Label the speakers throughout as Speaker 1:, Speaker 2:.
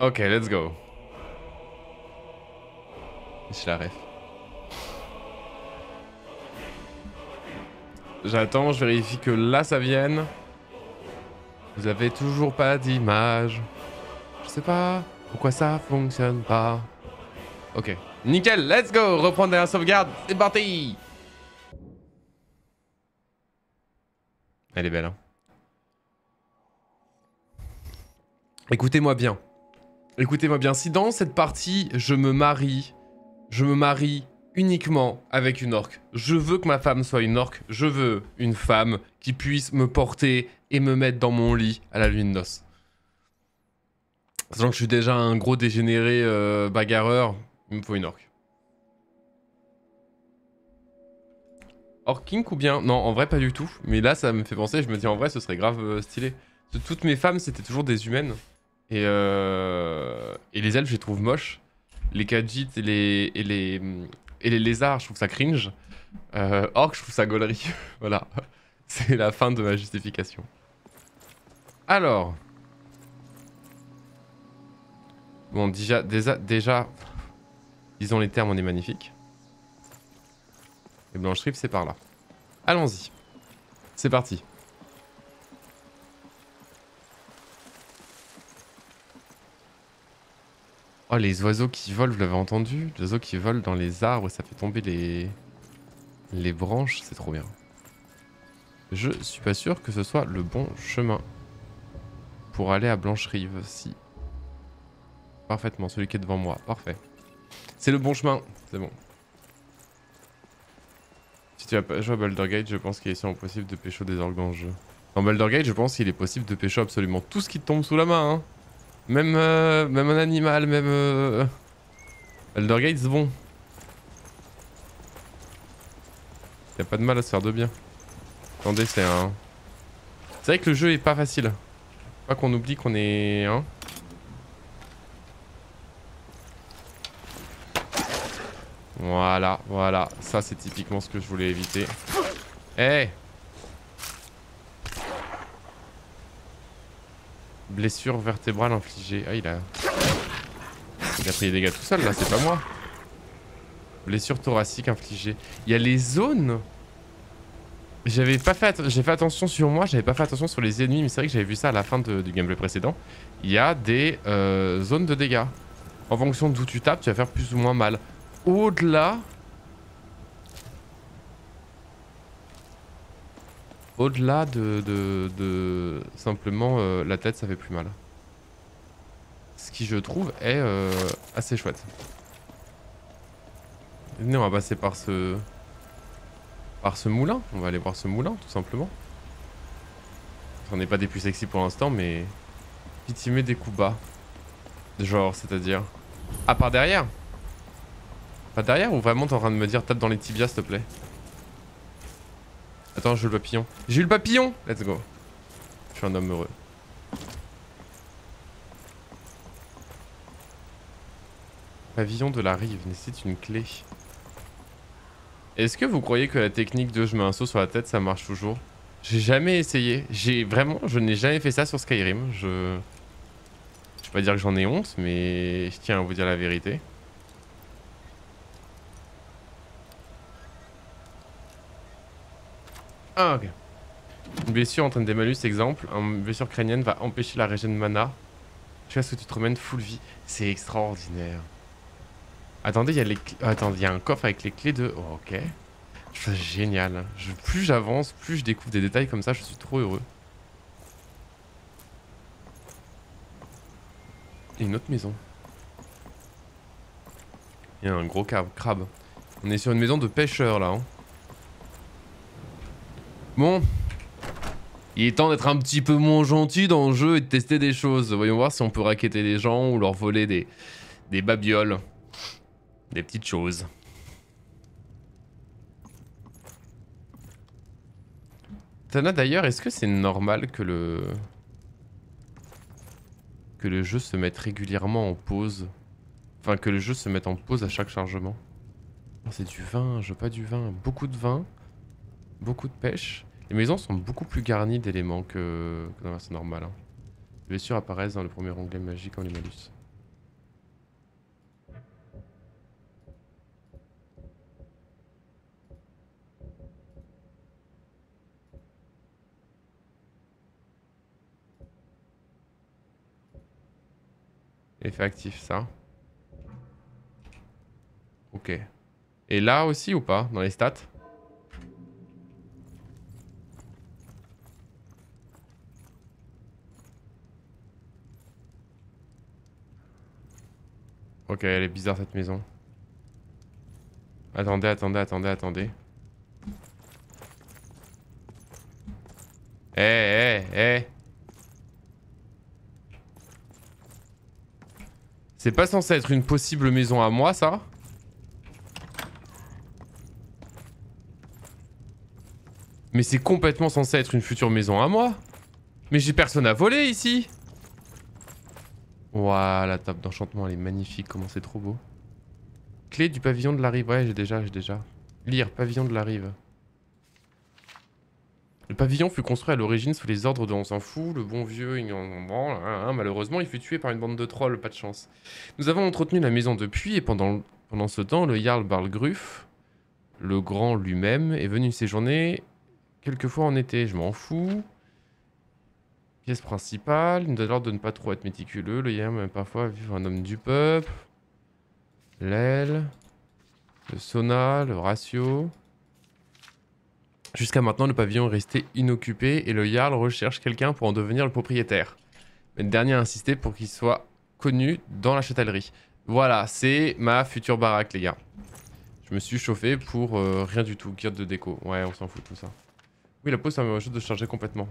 Speaker 1: Ok, let's go. Je la ref. J'attends, je vérifie que là ça vienne. Vous avez toujours pas d'image. Je sais pas pourquoi ça fonctionne pas. Ok. Nickel, let's go Reprendre la sauvegarde, c'est parti Elle est belle, hein. Écoutez-moi bien. Écoutez-moi bien. Si dans cette partie, je me marie, je me marie uniquement avec une orque. Je veux que ma femme soit une orque. Je veux une femme qui puisse me porter et me mettre dans mon lit à la lune de noces. Sachant que je suis déjà un gros dégénéré euh, bagarreur, il me faut une orque. Orking ou bien? Non, en vrai pas du tout. Mais là ça me fait penser, je me dis en vrai ce serait grave euh, stylé. toutes mes femmes c'était toujours des humaines. Et, euh... et les elfes je les trouve moches. Les Khajiit et les, et les, et les lézards je trouve ça cringe. Euh, orc je trouve ça gaulerie. voilà. C'est la fin de ma justification. Alors. Bon déjà, déjà, déjà disons les termes on est magnifique. Et Blanche c'est par là. Allons-y. C'est parti. Oh, les oiseaux qui volent, vous l'avez entendu? Les oiseaux qui volent dans les arbres, ça fait tomber les, les branches, c'est trop bien. Je suis pas sûr que ce soit le bon chemin pour aller à Blanche-Rive, si. Parfaitement, celui qui est devant moi, parfait. C'est le bon chemin, c'est bon. Si tu as pas joué à Baldur Gate, je pense qu'il est sûrement possible de pécho des orgues en jeu. Dans Baldur Gate, je pense qu'il est possible de pécho absolument tout ce qui te tombe sous la main. Hein. Même, euh, même un animal, même... Euh... Baldur Gate, c'est bon. Y a pas de mal à se faire de bien. Attendez, c'est un... C'est vrai que le jeu est pas facile. Pas qu'on oublie qu'on est... Hein Voilà, voilà. Ça, c'est typiquement ce que je voulais éviter. Eh Blessure vertébrale infligée. Ah, il a... Il a pris des dégâts tout seul, là. C'est pas moi. Blessure thoracique infligée. Il y a les zones j'avais pas fait, j'ai fait attention sur moi, j'avais pas fait attention sur les ennemis, mais c'est vrai que j'avais vu ça à la fin du gameplay précédent. Il y a des euh, zones de dégâts. En fonction d'où tu tapes, tu vas faire plus ou moins mal au-delà... Au-delà de, de, simplement euh, la tête, ça fait plus mal. Ce qui, je trouve, est euh, assez chouette. Venez, on va passer par ce... Par ce moulin. On va aller voir ce moulin, tout simplement. On n'est pas des plus sexy pour l'instant, mais... Pitié des coups bas. Genre, c'est-à-dire... À part derrière? Pas derrière ou vraiment t'es en train de me dire tape dans les tibias s'il te plaît? Attends, j'ai eu le papillon. J'ai eu le papillon Let's go. Je suis un homme heureux. Pavillon de la rive nécessite une clé. Est-ce que vous croyez que la technique de je mets un saut sur la tête ça marche toujours? J'ai jamais essayé. J'ai vraiment, je n'ai jamais fait ça sur Skyrim. Je... Je vais pas dire que j'en ai honte, mais je tiens à vous dire la vérité. Ah, ok. Une blessure entraîne des malus, exemple. Une blessure crânienne va empêcher la régène mana. Vois ce que tu te remènes full vie. C'est extraordinaire. Attendez, il y a un coffre avec les clés de... Oh, ok. C'est génial. Je... Plus j'avance, plus je découvre des détails comme ça, je suis trop heureux. Et une autre maison. Il y a un gros crabe. On est sur une maison de pêcheurs là. Hein. Bon. Il est temps d'être un petit peu moins gentil dans le jeu et de tester des choses. Voyons voir si on peut raqueter des gens ou leur voler des, des babioles. Des petites choses. Tana d'ailleurs, est-ce que c'est normal que le... Que le jeu se mette régulièrement en pause? Enfin, que le jeu se mette en pause à chaque chargement? C'est du vin, je veux pas du vin. Beaucoup de vin. Beaucoup de pêche. Les maisons sont beaucoup plus garnies d'éléments que, dans la normale. Hein. Les blessures apparaissent dans le premier onglet magique en les malus. Effet actif, ça. Ok. Et là aussi ou pas Dans les stats? Ok, elle est bizarre cette maison. Attendez, attendez, attendez, attendez. Eh, eh, eh. C'est pas censé être une possible maison à moi, ça? Mais c'est complètement censé être une future maison à moi. Mais j'ai personne à voler ici. Waouh, la table d'enchantement, elle est magnifique. Comment c'est trop beau. Clé du pavillon de la rive. Ouais, j'ai déjà, j'ai déjà. Lire, pavillon de la rive. Le pavillon fut construit à l'origine sous les ordres de On s'en fout, le bon vieux, branle. Hein, hein. malheureusement, il fut tué par une bande de trolls, pas de chance. Nous avons entretenu la maison depuis, et pendant, pendant ce temps, le Jarl Barlgruf, le grand lui-même, est venu séjourner quelquefois en été. Je m'en fous. Pièce principale, nous a l'ordre de ne pas trop être méticuleux. Le Jarl, même parfois, vivre un homme du peuple. L'aile. Le sauna, le ratio. Jusqu'à maintenant, le pavillon est resté inoccupé et le Jarl recherche quelqu'un pour en devenir le propriétaire. Mais le dernier a insisté pour qu'il soit connu dans la châtellerie. Voilà, c'est ma future baraque, les gars. Je me suis chauffé pour euh, rien du tout, guide de déco. Ouais, on s'en fout tout ça. Oui, la pause, ça me juste de charger complètement.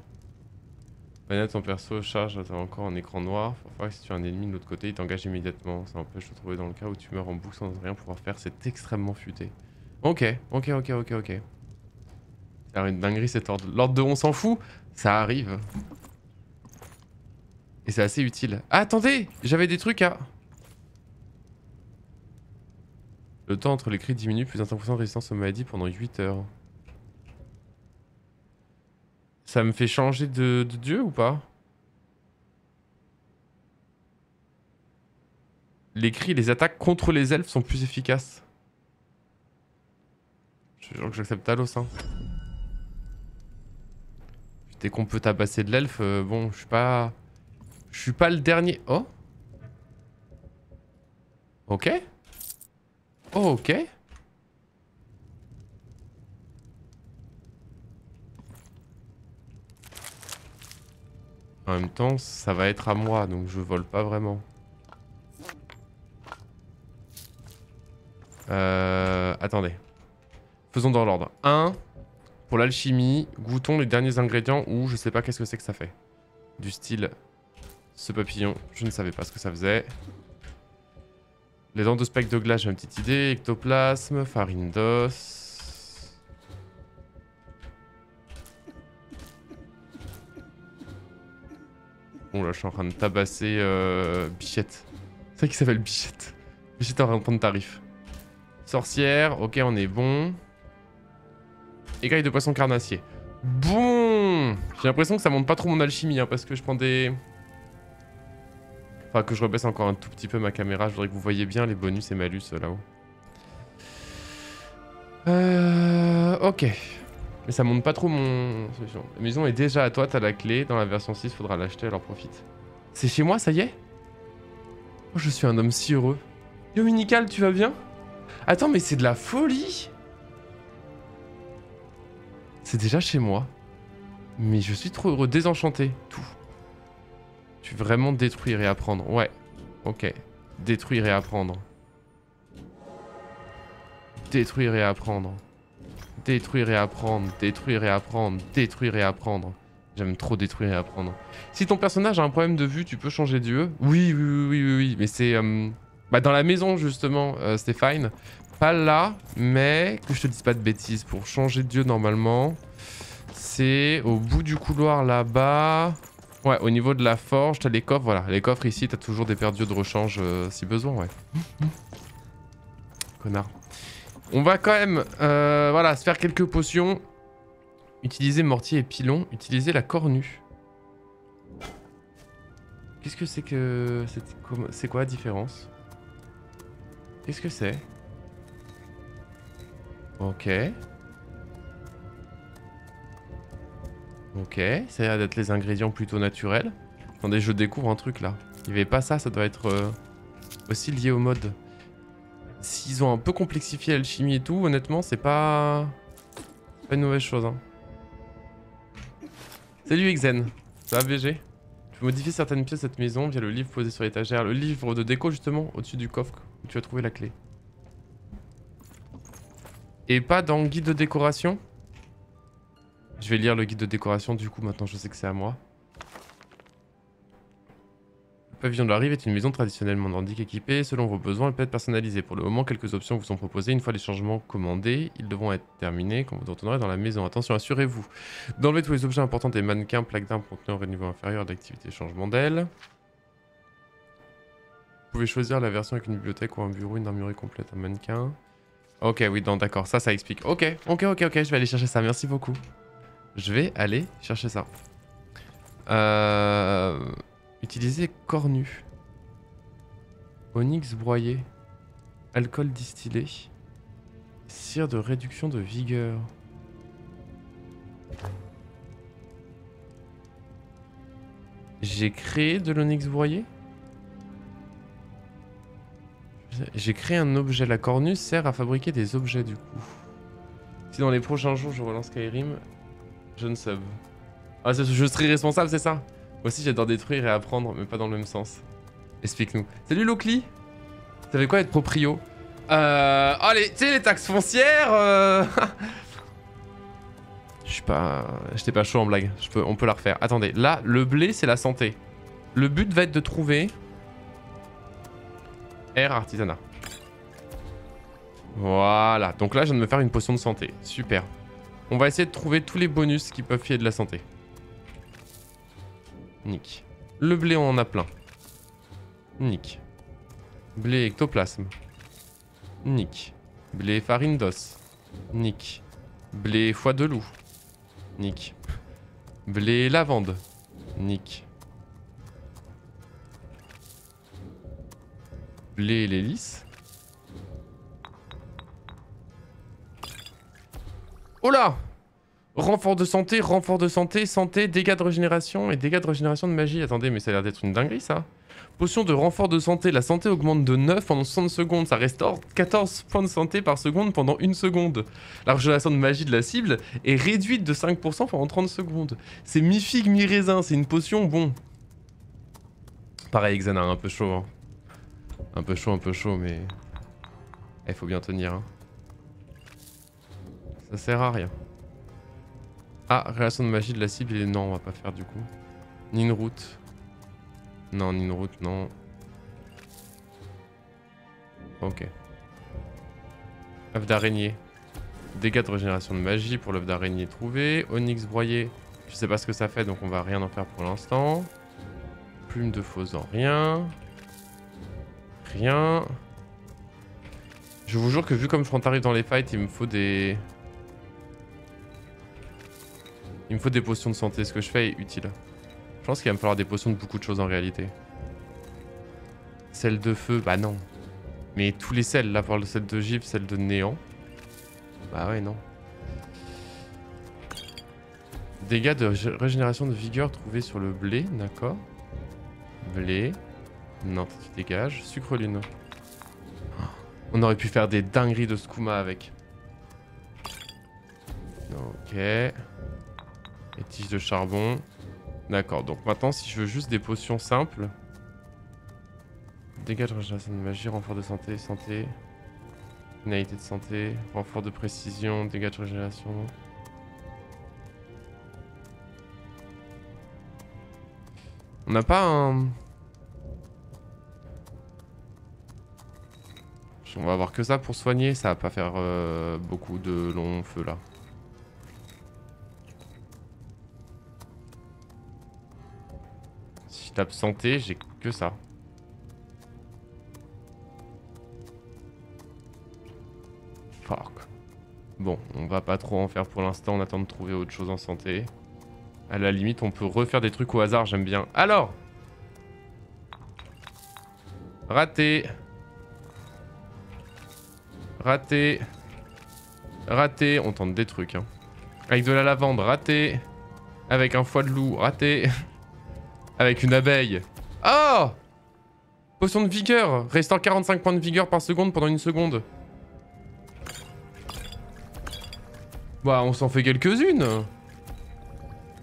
Speaker 1: Manette, ton perso charge encore un écran noir. Parfois, si tu as un ennemi de l'autre côté, il t'engage immédiatement. Ça empêche de trouver dans le cas où tu meurs en boucle sans rien pouvoir faire. C'est extrêmement futé. Ok, ok, ok, ok, ok. C'est une dinguerie cet ordre. L'ordre de on s'en fout, ça arrive. Et c'est assez utile. Ah, attendez J'avais des trucs à... Le temps entre les cris diminue, plus d'un 5% de résistance aux maladies pendant 8 heures. Ça me fait changer de, dieu ou pas? Les cris les attaques contre les elfes sont plus efficaces. Je jure que j'accepte Talos, hein. Dès qu'on peut tabasser de l'elfe, euh, bon, je suis pas... Je suis pas le dernier... Oh? Ok? Oh, ok En même temps, ça va être à moi, donc je vole pas vraiment. Euh, attendez. Faisons dans l'ordre. 1. Pour l'alchimie, goûtons les derniers ingrédients ou je sais pas qu'est-ce que c'est que ça fait. Du style, ce papillon, je ne savais pas ce que ça faisait. Les dents de spectre de glace, j'ai une petite idée. Ectoplasme, farine d'os. Bon là, je suis en train de tabasser euh, Bichette. C'est vrai qu'il s'appelle Bichette. Bichette en train de prendre tarif. Sorcière, ok, on est bon. Écaille de poisson carnassier. Bon J'ai l'impression que ça monte pas trop mon alchimie, hein, parce que je prends des... Enfin, que je rebaisse encore un tout petit peu ma caméra. Je voudrais que vous voyez bien les bonus et malus euh, là-haut. Euh... Ok. Mais ça monte pas trop mon. La maison est déjà à toi, t'as la clé. Dans la version 6, faudra l'acheter, alors profite. C'est chez moi, ça y est? Oh, je suis un homme si heureux. Yo, Minical, tu vas bien? Attends, mais c'est de la folie c'est déjà chez moi. Mais je suis trop heureux. Désenchanté. Tout. Tu veux vraiment détruire et apprendre. Ouais. Ok. Détruire et apprendre. Détruire et apprendre. Détruire et apprendre. Détruire et apprendre. Détruire et apprendre. J'aime trop détruire et apprendre. Si ton personnage a un problème de vue, tu peux changer d'yeux. Oui, oui, oui, oui, oui. Mais c'est... Euh, bah dans la maison, justement, euh, Stéphane. Pas là, mais que je te dise pas de bêtises. Pour changer de dieu, normalement, c'est au bout du couloir là-bas. Ouais, au niveau de la forge, t'as les coffres. Voilà, les coffres ici, t'as toujours des paires de rechange euh, si besoin, ouais. Connard. On va quand même, euh, voilà, se faire quelques potions. Utiliser mortier et pilon. Utiliser la cornue. Qu'est-ce que c'est que... C'est quoi la différence? Qu'est-ce que c'est? Ok. Ok, ça a l'air d'être les ingrédients plutôt naturels. Attendez, je découvre un truc là. Il n'y avait pas ça, ça doit être euh, aussi lié au mode. S'ils ont un peu complexifié l'alchimie et tout, honnêtement, c'est pas... une mauvaise chose. Hein. Salut Exen, ça va BG Tu peux modifier certaines pièces de cette maison via le livre posé sur l'étagère. Le livre de déco justement, au-dessus du coffre, où tu as trouvé la clé. Et pas dans le guide de décoration? Je vais lire le guide de décoration du coup, maintenant je sais que c'est à moi. Pavillon de la rive est une maison traditionnellement nordique équipée. Selon vos besoins, elle peut être personnalisée. Pour le moment, quelques options vous sont proposées. Une fois les changements commandés, ils devront être terminés quand vous retournerez dans la maison. Attention, assurez-vous d'enlever tous les objets importants des mannequins, plaques d'armes, conteneurs et niveau inférieur d'activité changement d'aile. Vous pouvez choisir la version avec une bibliothèque ou un bureau, une armurerie complète, un mannequin. Ok, oui, d'accord, ça, ça explique. Ok, ok, ok, ok, je vais aller chercher ça, merci beaucoup. Je vais aller chercher ça. Euh... Utiliser cornu. Onyx broyé. Alcool distillé. Cire de réduction de vigueur. J'ai créé de l'onyx broyé? J'ai créé un objet. La cornue sert à fabriquer des objets du coup. Si dans les prochains jours je relance Skyrim, je ne sub. Ah, je serai responsable, c'est ça? Aussi j'adore détruire et apprendre, mais pas dans le même sens. Explique-nous. Salut Locli Ça fait quoi être proprio Euh... Oh, les... tu sais, les taxes foncières euh... Je suis pas... J'étais pas chaud en blague. On peut la refaire. Attendez, là, le blé, c'est la santé. Le but va être de trouver... R artisanat. Voilà. Donc là, je viens de me faire une potion de santé. Super. On va essayer de trouver tous les bonus qui peuvent filer de la santé. Nick. Le blé, on en a plein. Nick. Blé ectoplasme. Nick. Blé farine d'os. Nick. Blé foie de loup. Nick. Blé lavande. Nick. Blé l'hélice. Oh là Renfort de santé, renfort de santé, santé, dégâts de régénération et dégâts de régénération de magie. Attendez, mais ça a l'air d'être une dinguerie ça. Potion de renfort de santé, la santé augmente de 9 pendant 60 secondes. Ça restaure 14 points de santé par seconde pendant 1 seconde. La régénération de magie de la cible est réduite de 5% pendant 30 secondes. C'est mi-figue, mi-raisin, c'est une potion, bon. Pareil, Xana, un peu chaud. Hein. Un peu chaud, un peu chaud, mais... Il eh, faut bien tenir. Hein. Ça sert à rien. Ah, relation de magie de la cible, et non, on va pas faire du coup. Ni une route. Non, ni une route, non. Ok. œuf d'araignée. Dégâts de régénération de magie pour l'œuf d'araignée trouvé. Onyx broyé. Je sais pas ce que ça fait, donc on va rien en faire pour l'instant. Plume de fausan, rien. Rien. Je vous jure que vu comme je arrive dans les fights, il me faut des... Il me faut des potions de santé. Ce que je fais est utile. Je pense qu'il va me falloir des potions de beaucoup de choses en réalité. Celle de feu, bah non. Mais tous les sels, là, pour le sel de givre, celle de néant. Bah ouais, non. Dégâts de régénération de vigueur trouvés sur le blé, d'accord. Blé. Non, tu dégages. Sucre lune. On aurait pu faire des dingueries de skouma avec. Ok. Et tiges de charbon. D'accord, donc maintenant, si je veux juste des potions simples... Dégâts de régénération de magie, renfort de santé, santé... Finalité de santé, renfort de précision, dégâts de régénération... On n'a pas un... On va avoir que ça pour soigner, ça va pas faire euh, beaucoup de long feu là. Tape santé, j'ai que ça. Fuck. Bon, on va pas trop en faire pour l'instant, on attend de trouver autre chose en santé. À la limite, on peut refaire des trucs au hasard, j'aime bien. Alors Raté. Raté. Raté. On tente des trucs, hein. Avec de la lavande, raté. Avec un foie de loup, raté. Avec une abeille. Oh Potion de vigueur. Restaure 45 points de vigueur par seconde pendant une seconde. Bah, on s'en fait quelques-unes.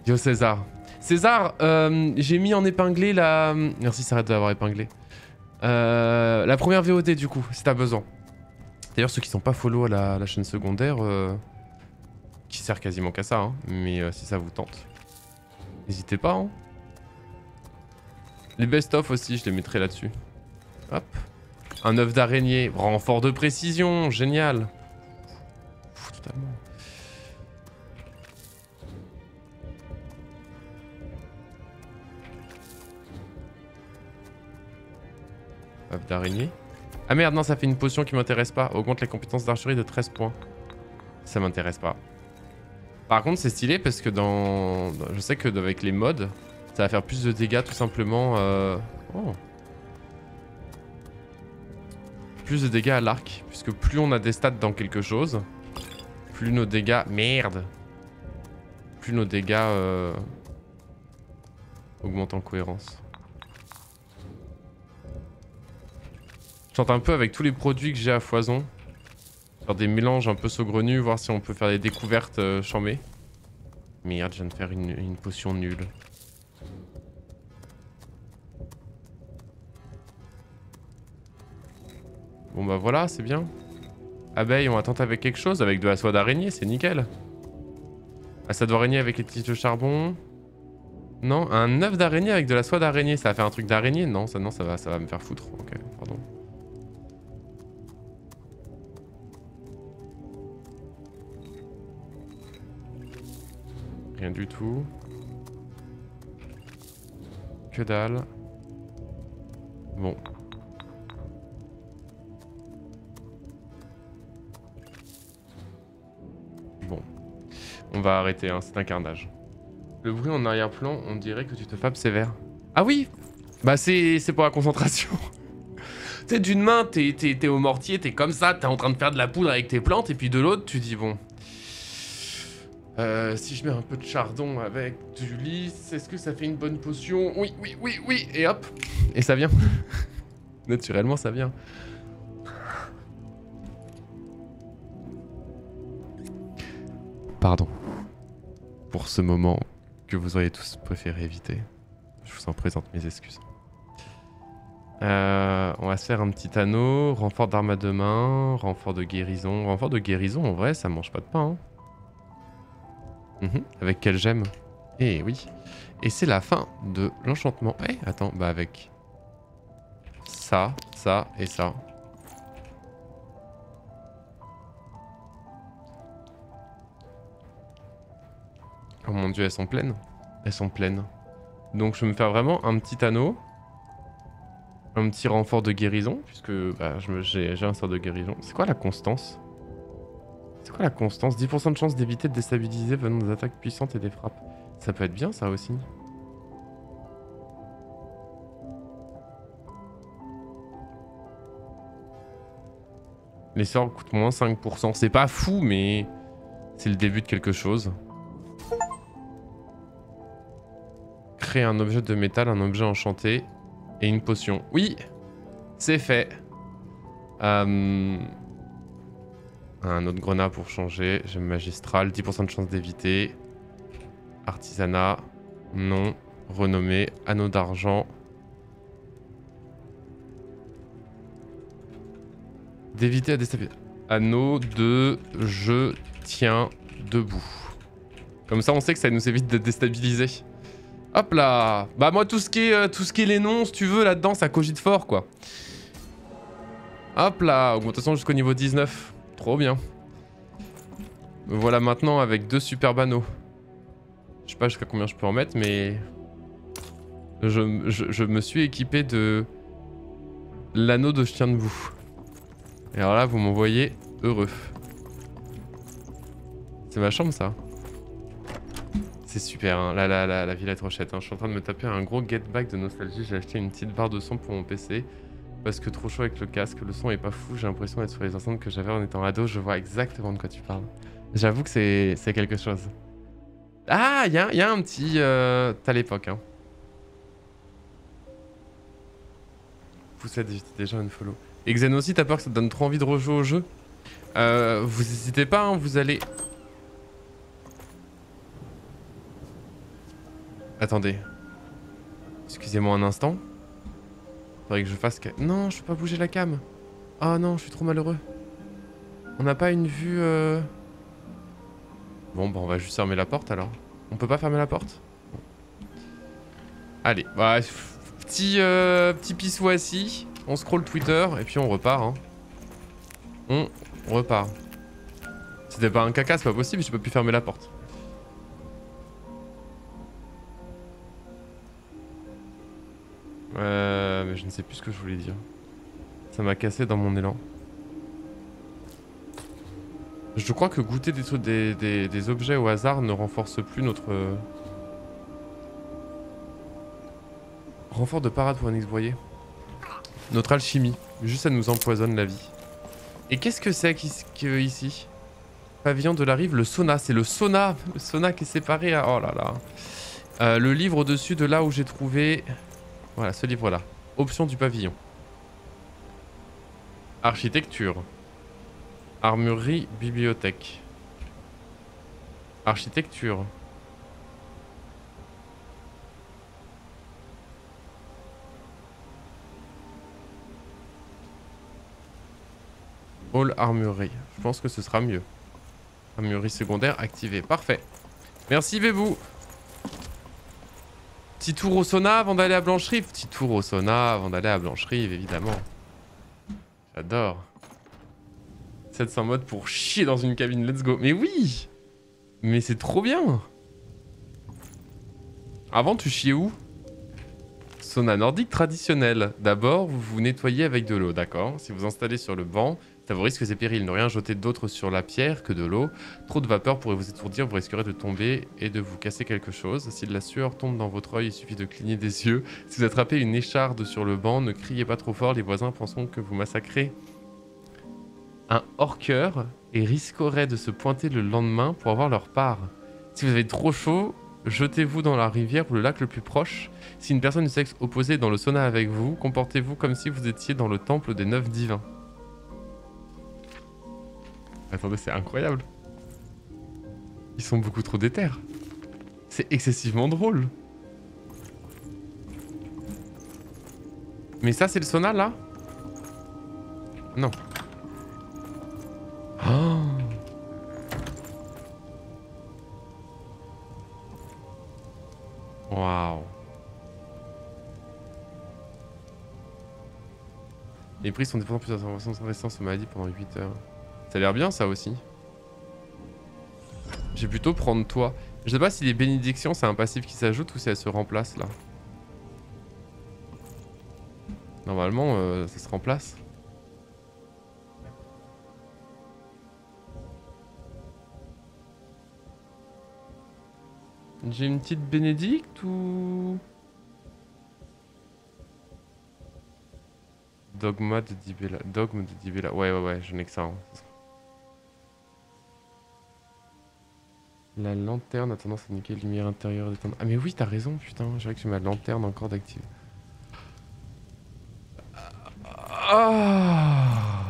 Speaker 1: Yo César. César, euh, j'ai mis en épinglé la... Merci, ça arrête d'avoir épinglé. Euh, la première VOD du coup, si t'as besoin. D'ailleurs, ceux qui sont pas follow à la, chaîne secondaire, euh, qui sert quasiment qu'à ça, hein, mais si ça vous tente, n'hésitez pas. Hein. Les best-of aussi, je les mettrai là-dessus. Hop. Un œuf d'araignée, renfort de précision, génial. totalement. d'araignée. Ah merde, non, ça fait une potion qui m'intéresse pas. Augmente les compétences d'archerie de 13 points. Ça m'intéresse pas. Par contre, c'est stylé parce que dans... Je sais que avec les mods, ça va faire plus de dégâts tout simplement. Euh... Oh. Plus de dégâts à l'arc. Puisque plus on a des stats dans quelque chose, plus nos dégâts... Merde Plus nos dégâts euh... augmentent en cohérence. Je tente un peu avec tous les produits que j'ai à foison. Faire des mélanges un peu saugrenus, voir si on peut faire des découvertes euh, chambées. Merde, je viens de faire une potion nulle. Bon bah voilà, c'est bien. Abeille, on va tenter avec quelque chose, avec de la soie d'araignée, c'est nickel. La soie d'araignée avec les tiges de charbon. Non, un œuf d'araignée avec de la soie d'araignée, ça va faire un truc d'araignée? Non, ça, non, ça va, ça va me faire foutre. Ok, pardon. Rien du tout. Que dalle. Bon. On va arrêter, hein, c'est un carnage. Le bruit en arrière-plan, on dirait que tu te fabes sévère. Ah oui Bah c'est pour la concentration. tu sais, d'une main, t'es au mortier, t'es comme ça, t'es en train de faire de la poudre avec tes plantes, et puis de l'autre, tu dis bon, euh, si je mets un peu de chardon avec du lys, est-ce que ça fait une bonne potion? Oui, oui, oui, oui Et hop Et ça vient. Naturellement, ça vient. Pardon. Pour ce moment que vous auriez tous préféré éviter. Je vous en présente mes excuses. Euh, on va se faire un petit anneau, renfort d'arme à deux mains, renfort de guérison. Renfort de guérison, en vrai, ça mange pas de pain. Hein. Mhm. avec quel gemme Eh oui. Et c'est la fin de l'enchantement. Eh, attends, bah avec ça, ça et ça. Oh mon dieu, elles sont pleines. Elles sont pleines. Donc je vais me faire vraiment un petit anneau. Un petit renfort de guérison, puisque bah, j'ai un sort de guérison. C'est quoi la constance? C'est quoi la constance? 10% de chance d'éviter de déstabiliser venant des attaques puissantes et des frappes. Ça peut être bien ça aussi. Les sorts coûtent moins 5%. C'est pas fou, mais c'est le début de quelque chose. Créer un objet de métal, un objet enchanté et une potion. Oui, c'est fait. Euh... Un autre grenat pour changer. J'aime magistral. 10% de chance d'éviter. Artisanat. Non. Renommé. Anneau d'argent. D'éviter à déstabiliser. Anneau de je tiens debout. Comme ça, on sait que ça nous évite de déstabiliser. Hop là Bah moi, tout ce qui est, euh, qui est les noms, si tu veux, là-dedans, ça cogite fort, quoi. Hop là Augmentation jusqu'au niveau 19. Trop bien. voilà maintenant avec deux super banneaux. Je sais pas jusqu'à combien je peux en mettre, mais... Je, je, me suis équipé de... L'anneau de chien de boue. Et alors là, vous m'envoyez heureux. C'est ma chambre, ça. C'est super, hein. là, là, la Villette Rochette. Je suis en train de me taper un gros get back de nostalgie. J'ai acheté une petite barre de son pour mon PC. Parce que trop chaud avec le casque, le son est pas fou, j'ai l'impression d'être sur les enceintes que j'avais en étant ado, je vois exactement de quoi tu parles. J'avoue que c'est quelque chose. Ah, il y y a, un petit... Euh, T'as l'époque, hein. poussette, j'étais déjà une follow. Et Xen aussi, t'as peur que ça te donne trop envie de rejouer au jeu? Euh, Vous hésitez pas, hein, vous allez... Attendez. Excusez-moi un instant. Faudrait que je fasse... Non, je peux pas bouger la cam. Oh non, je suis trop malheureux. On n'a pas une vue... Euh... Bon, bah on va juste fermer la porte alors. On peut pas fermer la porte? Allez, bah, petit, euh, petit. On scroll Twitter et puis on repart. Hein. On repart. C'était pas un caca, c'est pas possible, je peux plus fermer la porte. Euh, mais je ne sais plus ce que je voulais dire. Ça m'a cassé dans mon élan. Je crois que goûter des, objets au hasard ne renforce plus notre... Renfort de parade pour un ex Notre alchimie. Juste ça nous empoisonne la vie. Et qu'est-ce que c'est ici? Pavillon de la rive, le sauna. C'est le sauna. Le sauna qui est séparé. À... Oh là là. Euh, le livre au-dessus de là où j'ai trouvé... Voilà, ce livre-là. Option du pavillon. Architecture. Armurerie, bibliothèque. Architecture. Hall armurerie. Je pense que ce sera mieux. Armurerie secondaire activée. Parfait. Merci Bébou. Petit tour au sauna avant d'aller à Blancherive. Petit tour au sauna avant d'aller à Blancherive, évidemment. J'adore. 700 modes pour chier dans une cabine, let's go. Mais oui Mais c'est trop bien Avant, tu chiais où? Sauna nordique traditionnel. D'abord, vous vous nettoyez avec de l'eau, d'accord? Si vous installez sur le banc, ça vous risque et périls. Ne rien jeter d'autre sur la pierre que de l'eau. Trop de vapeur pourrait vous étourdir, vous risquerez de tomber et de vous casser quelque chose. Si de la sueur tombe dans votre œil, il suffit de cligner des yeux. Si vous attrapez une écharde sur le banc, ne criez pas trop fort, les voisins penseront que vous massacrez un hors-cœur et risquerait de se pointer le lendemain pour avoir leur part. Si vous avez trop chaud, jetez-vous dans la rivière ou le lac le plus proche. Si une personne du sexe opposé est dans le sauna avec vous, comportez-vous comme si vous étiez dans le temple des neuf divins. Attendez, c'est incroyable. Ils sont beaucoup trop déter. C'est excessivement drôle. Mais ça, c'est le sauna, là? Non. Oh. Waouh. Les prix sont dépendants plus d'informations sans résistance aux maladies pendant 8 heures. Ça a l'air bien ça aussi. Je vais plutôt prendre toi. Je sais pas si les bénédictions c'est un passif qui s'ajoute ou si elles se remplacent là. Normalement euh, ça se remplace. J'ai une petite bénédicte ou... Dogma de Dibella. Dogme de Dibella. Ouais, ouais, ouais, je n'ai que ça. Hein. La lanterne a tendance à niquer lumière intérieure des Ah mais oui, t'as raison, putain. J'ai que j'ai ma lanterne encore d'active. Ah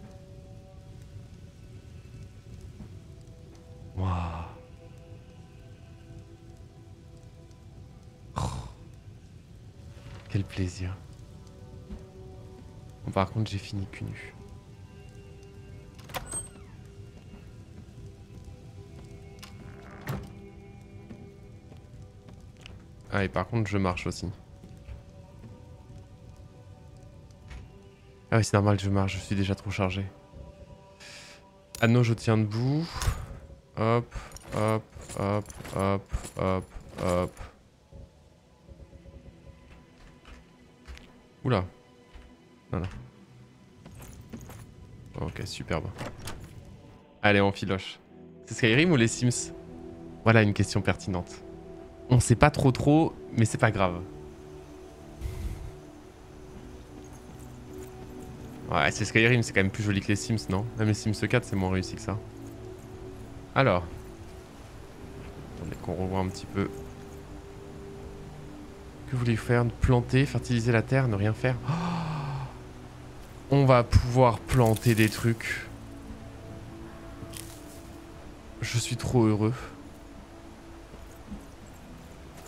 Speaker 1: Quel plaisir. Par contre, j'ai fini cul nu. Ah, et par contre, je marche aussi. Ah oui, c'est normal, je marche, je suis déjà trop chargé. Anneau, je tiens debout. Hop, hop, hop, hop, hop, hop. Oula. Voilà. Ok, superbe. Allez, on filoche. C'est Skyrim ou les Sims? Voilà une question pertinente. On sait pas trop trop, mais c'est pas grave. Ouais, c'est Skyrim, c'est quand même plus joli que les Sims, non? Même les Sims 4, c'est moins réussi que ça. Alors. Attendez qu'on revoie un petit peu. Que voulez-vous faire Planter, fertiliser la terre, ne rien faire On va pouvoir planter des trucs. Je suis trop heureux.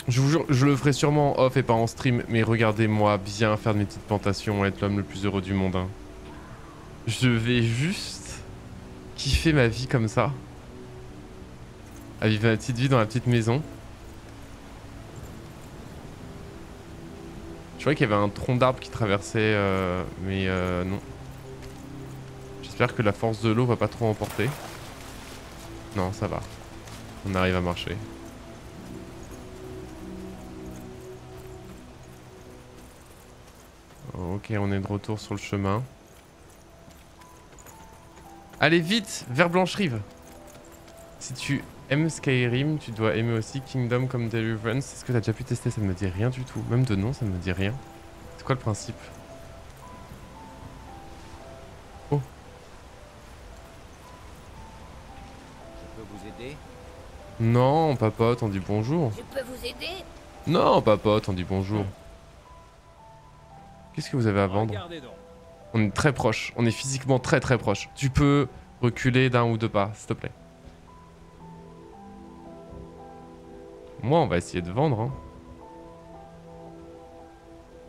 Speaker 1: Je vous jure, je le ferai sûrement en off et pas en stream, mais regardez-moi bien faire de mes petites plantations être l'homme le plus heureux du monde. Hein. Je vais juste kiffer ma vie comme ça. À vivre ma petite vie dans la petite maison. Je croyais qu'il y avait un tronc d'arbre qui traversait, euh, mais euh, non. J'espère que la force de l'eau va pas trop emporter. Non, ça va. On arrive à marcher. Ok, on est de retour sur le chemin. Allez vite, vers Blanche-Rive. Si tu aimes Skyrim, tu dois aimer aussi Kingdom comme Deliverance. Est-ce que t'as déjà pu tester? Ça ne me dit rien du tout. Même de nom, ça ne me dit rien. C'est quoi le principe? Oh.
Speaker 2: Je peux vous aider?
Speaker 1: Non, papote, on dit bonjour.
Speaker 3: Je peux vous aider?
Speaker 1: Non, papote, on dit bonjour. Qu'est-ce que vous avez à vendre? On est très proche. On est physiquement très très proche. Tu peux reculer d'un ou deux pas, s'il te plaît. Moi, on va essayer de vendre. Hein.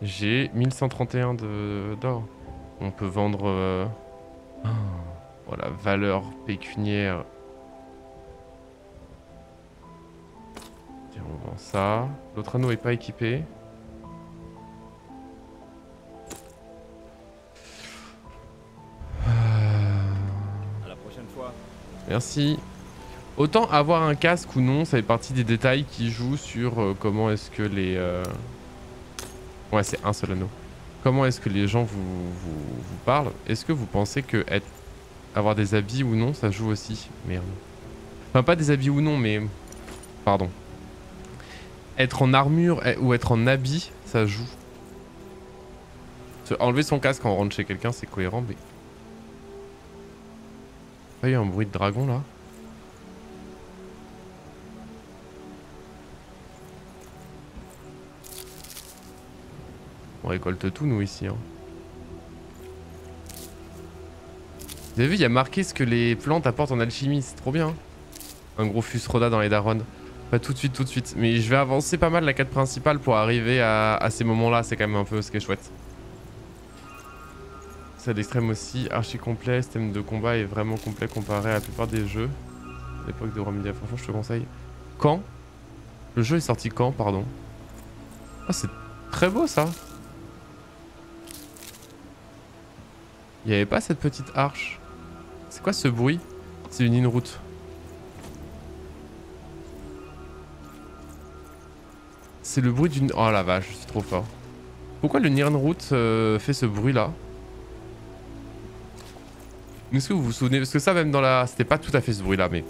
Speaker 1: J'ai 1131 d'or. On peut vendre... Euh, voilà, valeur pécuniaire. Tiens, on vend ça. L'autre anneau est pas équipé. Merci. Autant avoir un casque ou non, ça fait partie des détails qui jouent sur euh, comment est-ce que les... Euh, ouais, c'est un seul anneau. Comment est-ce que les gens vous, vous, parlent? Est-ce que vous pensez que être... avoir des habits ou non, ça joue aussi? Merde. Enfin, pas des habits ou non, mais... Pardon. Être en armure ou être en habit, ça joue. Enlever son casque quand on rentre chez quelqu'un, c'est cohérent, mais pas eu un bruit de dragon là? On récolte tout nous ici. Hein. Vous avez vu, il y a marqué ce que les plantes apportent en alchimie, c'est trop bien. Hein. un gros fusroda dans les daronnes. Pas tout de suite, tout de suite. Mais je vais avancer pas mal la quête principale pour arriver à, ces moments-là, c'est quand même un peu ce qui est chouette. C'est d'extrême aussi, archi complet, système de combat est vraiment complet comparé à la plupart des jeux. L'époque de Roi franchement je te conseille. Quand? Le jeu est sorti quand, pardon? Ah c'est très beau ça Il pas cette petite arche. C'est quoi ce bruit C'est une in-route. C'est le bruit d'une... Oh la vache, je trop fort. Pourquoi le Nirnroot euh, fait ce bruit là est-ce que vous vous souvenez Parce que ça, même dans la... C'était pas tout à fait ce bruit-là, mais...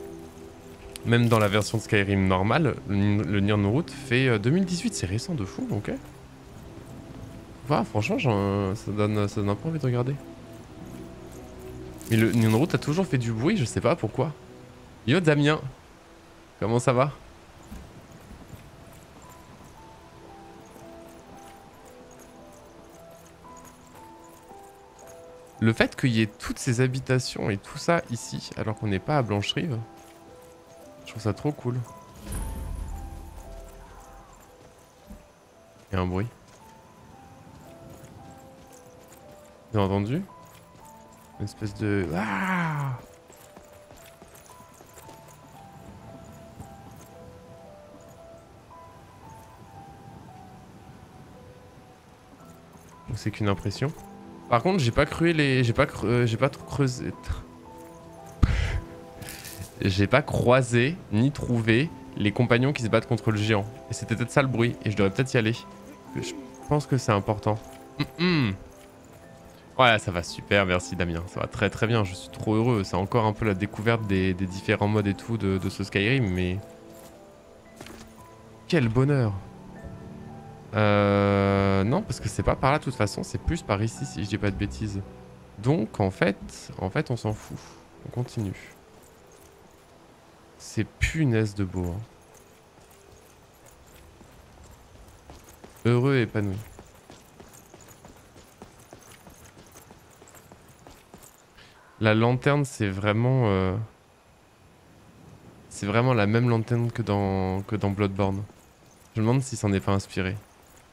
Speaker 1: Même dans la version de Skyrim normale, le, Nirnroot fait 2018. Euh, c'est récent de fou, ok. Voilà, franchement, ça donne, ça donne peu envie de regarder. Mais le Nirnroot a toujours fait du bruit, je sais pas pourquoi. Yo Damien, comment ça va? Le fait qu'il y ait toutes ces habitations et tout ça ici, alors qu'on n'est pas à Blancherive, je trouve ça trop cool. Il y a un bruit? Vous avez entendu? Espèce de... Ah c'est qu'une impression Par contre, j'ai pas cru les... J'ai pas. Euh, j'ai pas creusé... j'ai pas croisé ni trouvé les compagnons qui se battent contre le géant. Et c'était peut-être ça le bruit. Et je devrais peut-être y aller. Je pense que c'est important. Voilà, ça va super, merci Damien. Ça va très très bien, je suis trop heureux. C'est encore un peu la découverte des, différents modes et tout de, de, ce Skyrim, mais... Quel bonheur euh... Non, parce que c'est pas par là de toute façon, c'est plus par ici si je dis pas de bêtises. Donc en fait, en fait on s'en fout. On continue. C'est punaise de beau. Hein. Heureux et épanoui. La lanterne, c'est vraiment... Euh, c'est vraiment la même lanterne que dans, que dans Bloodborne. Je me demande si s'en est pas inspiré.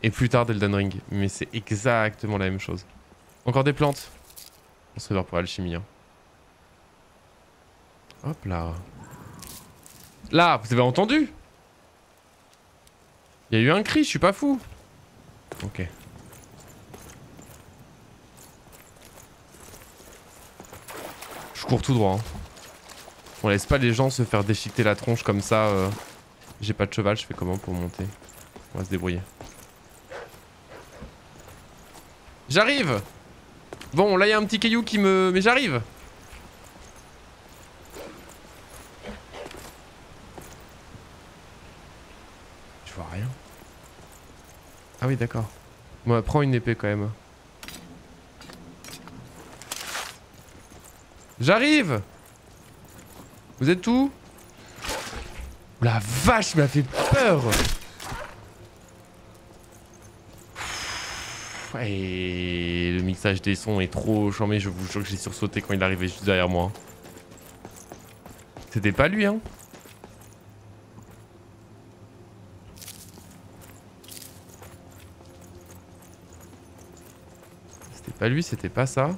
Speaker 1: Et plus tard d'Elden Ring. Mais c'est exactement la même chose. Encore des plantes. On se fait pour alchimie. Hein. Hop là. Là, vous avez entendu? Il y a eu un cri, je suis pas fou. Ok. Tout droit. Hein. On laisse pas les gens se faire déchiqueter la tronche comme ça. Euh. J'ai pas de cheval, je fais comment pour monter? On va se débrouiller. J'arrive Bon, là il y a un petit caillou qui me... Mais j'arrive Ah oui, d'accord. Bon, prends une épée quand même. J'arrive Vous êtes où? La vache m'a fait peur Et le mixage des sons est trop chambé, je vous jure que j'ai sursauté quand il arrivait juste derrière moi. C'était pas lui, hein Pas lui, c'était pas ça.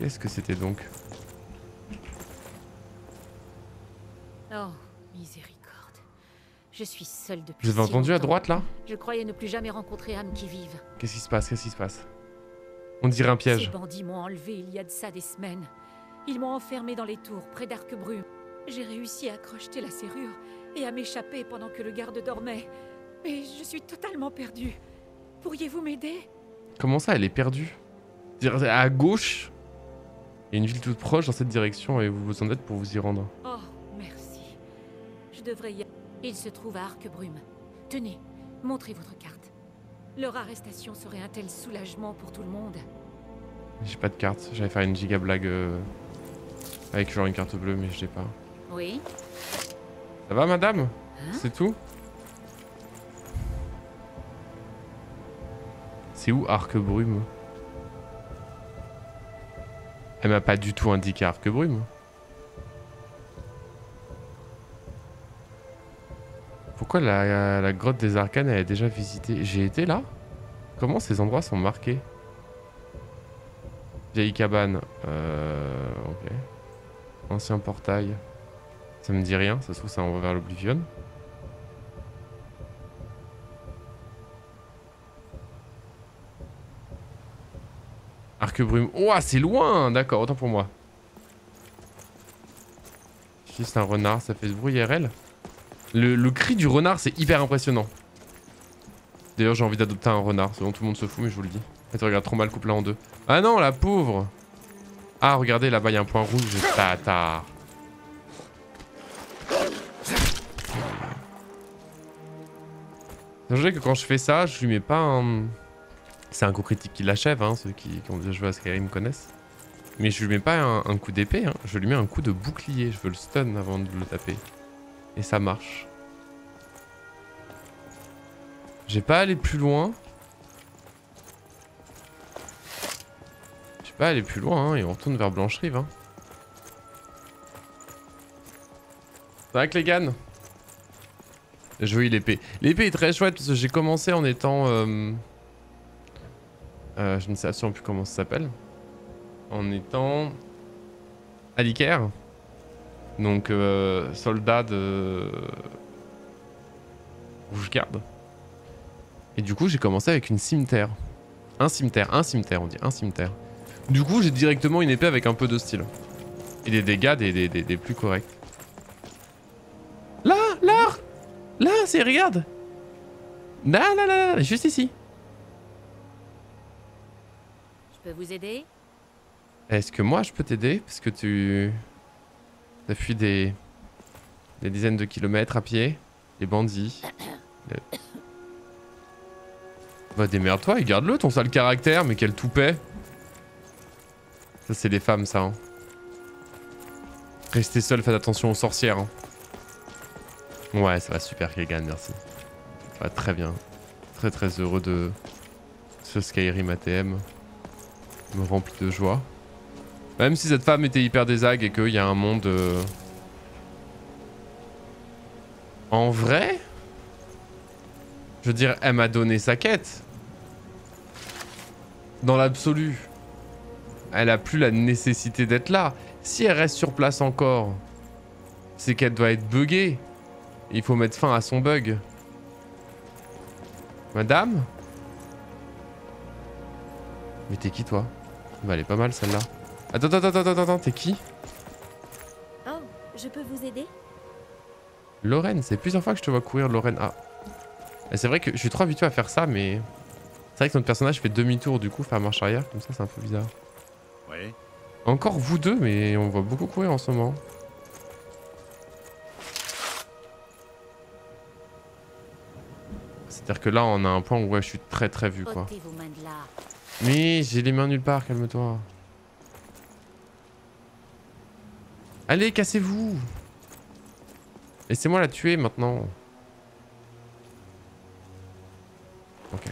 Speaker 1: Qu'est-ce que c'était donc
Speaker 3: Oh, miséricorde. Je suis seule depuis.
Speaker 1: Vous avez entendu à droite là
Speaker 3: Je croyais ne plus jamais rencontrer âme qui vive.
Speaker 1: Qu'est-ce qui se passe Qu'est-ce qui se passe On dirait un piège.
Speaker 3: Ces bandits m'ont enlevé il y a de ça des semaines. Ils m'ont enfermé dans les tours près d'Arquebrume. J'ai réussi à crocheter la serrure et à m'échapper pendant que le garde dormait. Mais je suis totalement perdue. Pourriez-vous m'aider?
Speaker 1: Comment ça, elle est perdue? À gauche, il y a une ville toute proche dans cette direction et vous en êtes pour vous y rendre.
Speaker 3: Oh, merci. Je devrais y aller. Il se trouve à Arquebrume. Tenez, montrez votre carte. Leur arrestation serait un tel soulagement pour tout le monde.
Speaker 1: J'ai pas de carte. J'allais faire une giga blague euh, avec genre une carte bleue, mais je l'ai pas.
Speaker 3: Oui.
Speaker 1: Ça va, madame? Hein? C'est tout? C'est où Arc-Brume Elle m'a pas du tout indiqué Arc-Brume. Pourquoi la, grotte des arcanes elle est déjà visitée? J'ai été là Comment ces endroits sont marqués? Vieille cabane. Euh, ok. Ancien portail. Ça me dit rien, ça se trouve ça envoie vers l'Oblivion. Arc-brume. Oh, c'est loin D'accord, autant pour moi. Juste un renard, ça fait ce bruit IRL. Le, le cri du renard, c'est hyper impressionnant. D'ailleurs, j'ai envie d'adopter un renard, ce dont tout le monde se fout, mais je vous le dis. tu regardes trop mal couple là en deux. Ah non, la pauvre Ah, regardez, là-bas, il y a un point rouge. Tata. Sachez que quand je fais ça, je lui mets pas un... C'est un coup critique qui l'achève, hein, ceux qui, ont déjà joué à Skyrim connaissent. Mais je lui mets pas un, coup d'épée, hein. je lui mets un coup de bouclier. Je veux le stun avant de le taper. Et ça marche. J'ai pas aller plus loin. J'ai pas aller plus loin, hein, et on retourne vers Blancherive. Hein. Ça va, Clégan veux l'épée. L'épée est très chouette parce que j'ai commencé en étant... Euh, euh, je ne sais absolument plus comment ça s'appelle. En étant à Donc euh, soldat de Rouge Garde. Et du coup j'ai commencé avec une cimetière. Un cimetière, un cimetière, on dit un cimetière. Du coup, j'ai directement une épée avec un peu de style. Et des dégâts des, des, des, des plus corrects. Là, là Là, c'est, regarde Là, là, là, là, juste ici.
Speaker 3: Je peux vous aider?
Speaker 1: Est-ce que moi, je peux t'aider? Parce que tu... T'as fui des... Des dizaines de kilomètres à pied. Les bandits. Va démerde-toi et garde-le, ton sale caractère, mais quel toupet. Ça, c'est les femmes, ça. Hein. Restez seul, faites attention aux sorcières. hein. Ouais, ça va super, Kegan, merci. Ça va très bien. Très très heureux de ce Skyrim ATM. Me remplit de joie. Même si cette femme était hyper désag et qu'il y a un monde... euh, En vrai Je veux dire, elle m'a donné sa quête. Dans l'absolu. Elle a plus la nécessité d'être là. Si elle reste sur place encore, c'est qu'elle doit être buggée. Il faut mettre fin à son bug. Madame? Mais t'es qui toi? Bah elle est pas mal celle-là. Attends, attends, attends, attends, attends, t'es qui
Speaker 4: Oh, je peux vous aider
Speaker 1: Lorraine, c'est plusieurs fois que je te vois courir Lorraine. Ah. C'est vrai que je suis trop habitué à faire ça, mais... C'est vrai que notre personnage fait demi-tour du coup, faire marche arrière, comme ça c'est un peu bizarre.
Speaker 2: Oui.
Speaker 1: Encore vous deux, mais on voit beaucoup courir en ce moment. C'est-à-dire que là, on a un point où ouais, je suis très très vu quoi. Mais j'ai les mains nulle part, calme-toi. Allez, cassez-vous Laissez-moi la tuer maintenant. Ok.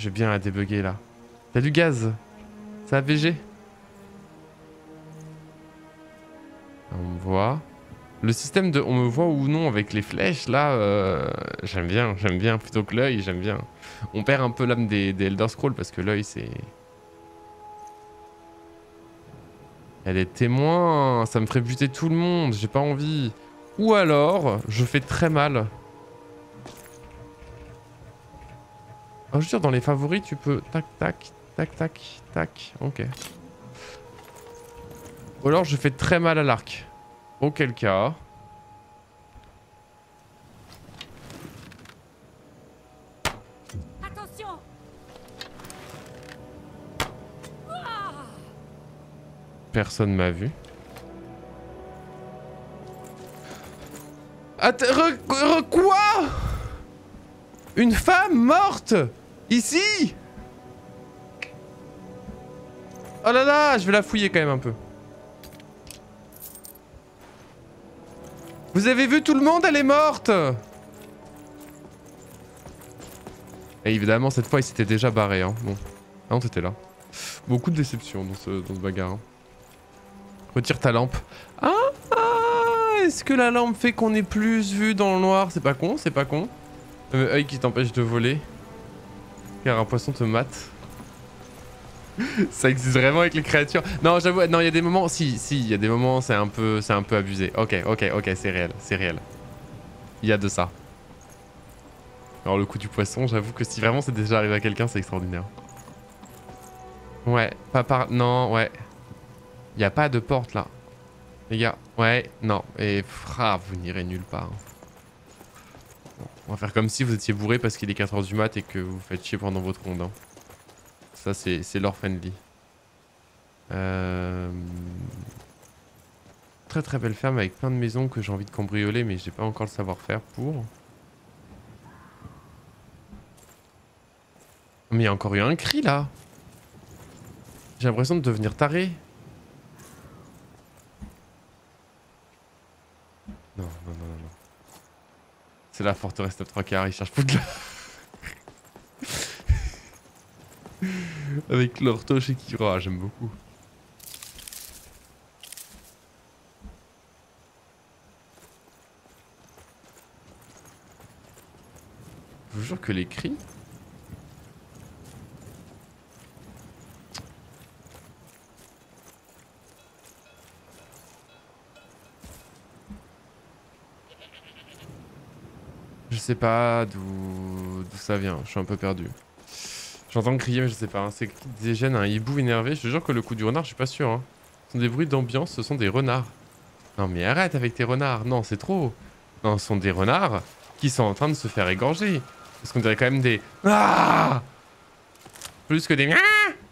Speaker 1: Vais bien la débugger là. T'as du gaz Ça a VG On me voit. Le système de on me voit ou non avec les flèches là, euh, j'aime bien, j'aime bien plutôt que l'œil, j'aime bien. On perd un peu l'âme des, Elder Scrolls parce que l'œil c'est. Elle est témoin, ça me ferait buter tout le monde, j'ai pas envie. Ou alors, je fais très mal. Oh, je veux dire, dans les favoris, tu peux tac, tac, tac, tac, tac. Ok. Ou alors, je fais très mal à l'arc. Auquel cas...
Speaker 3: Attention
Speaker 1: Personne m'a vu. Re- re- quoi? Une femme morte Ici? Oh là là, je vais la fouiller quand même un peu. Vous avez vu tout le monde, elle est morte Et évidemment, cette fois, il s'était déjà barré. Hein. Bon. Ah non, t'étais là. Beaucoup de déception dans ce, bagarre. hein. Retire ta lampe. Ah, ah Est-ce que la lampe fait qu'on est plus vu dans le noir? C'est pas con, c'est pas con. Euh, œil qui t'empêche de voler. Car un poisson te mate. Ça existe vraiment avec les créatures. Non, j'avoue, non, il y a des moments. Si, si, il y a des moments, c'est un peu, c'est un peu abusé. Ok, ok, ok, c'est réel, c'est réel. Il y a de ça. Alors le coup du poisson, j'avoue que si vraiment c'est déjà arrivé à quelqu'un, c'est extraordinaire. Ouais, pas par... Non, ouais. Il a pas de porte là. Les gars, ouais, non. Et fra, vous n'irez nulle part. On va faire comme si vous étiez bourré parce qu'il est 4h du mat et que vous faites chier pendant votre ronde. hein. Ça, c'est leur friendly. Euh... Très très belle ferme avec plein de maisons que j'ai envie de cambrioler, mais j'ai pas encore le savoir-faire pour. Mais il y a encore eu un cri là. J'ai l'impression de devenir taré. Non, non, non, non, non. C'est la forteresse 9 quarts, il cherche Poudlard. Avec l'ortoche et Kira, ah, j'aime beaucoup. Je vous jure que les cris. Je sais pas d'où ça vient, je suis un peu perdu. J'entends crier, mais je sais pas. hein. C'est des gènes, un hibou énervé. Je te jure que le coup du renard, je suis pas sûr. Hein. Ce sont des bruits d'ambiance, ce sont des renards. Non, mais arrête avec tes renards. Non, c'est trop. Non, ce sont des renards qui sont en train de se faire égorger. Parce qu'on dirait quand même des. Ah Plus que des.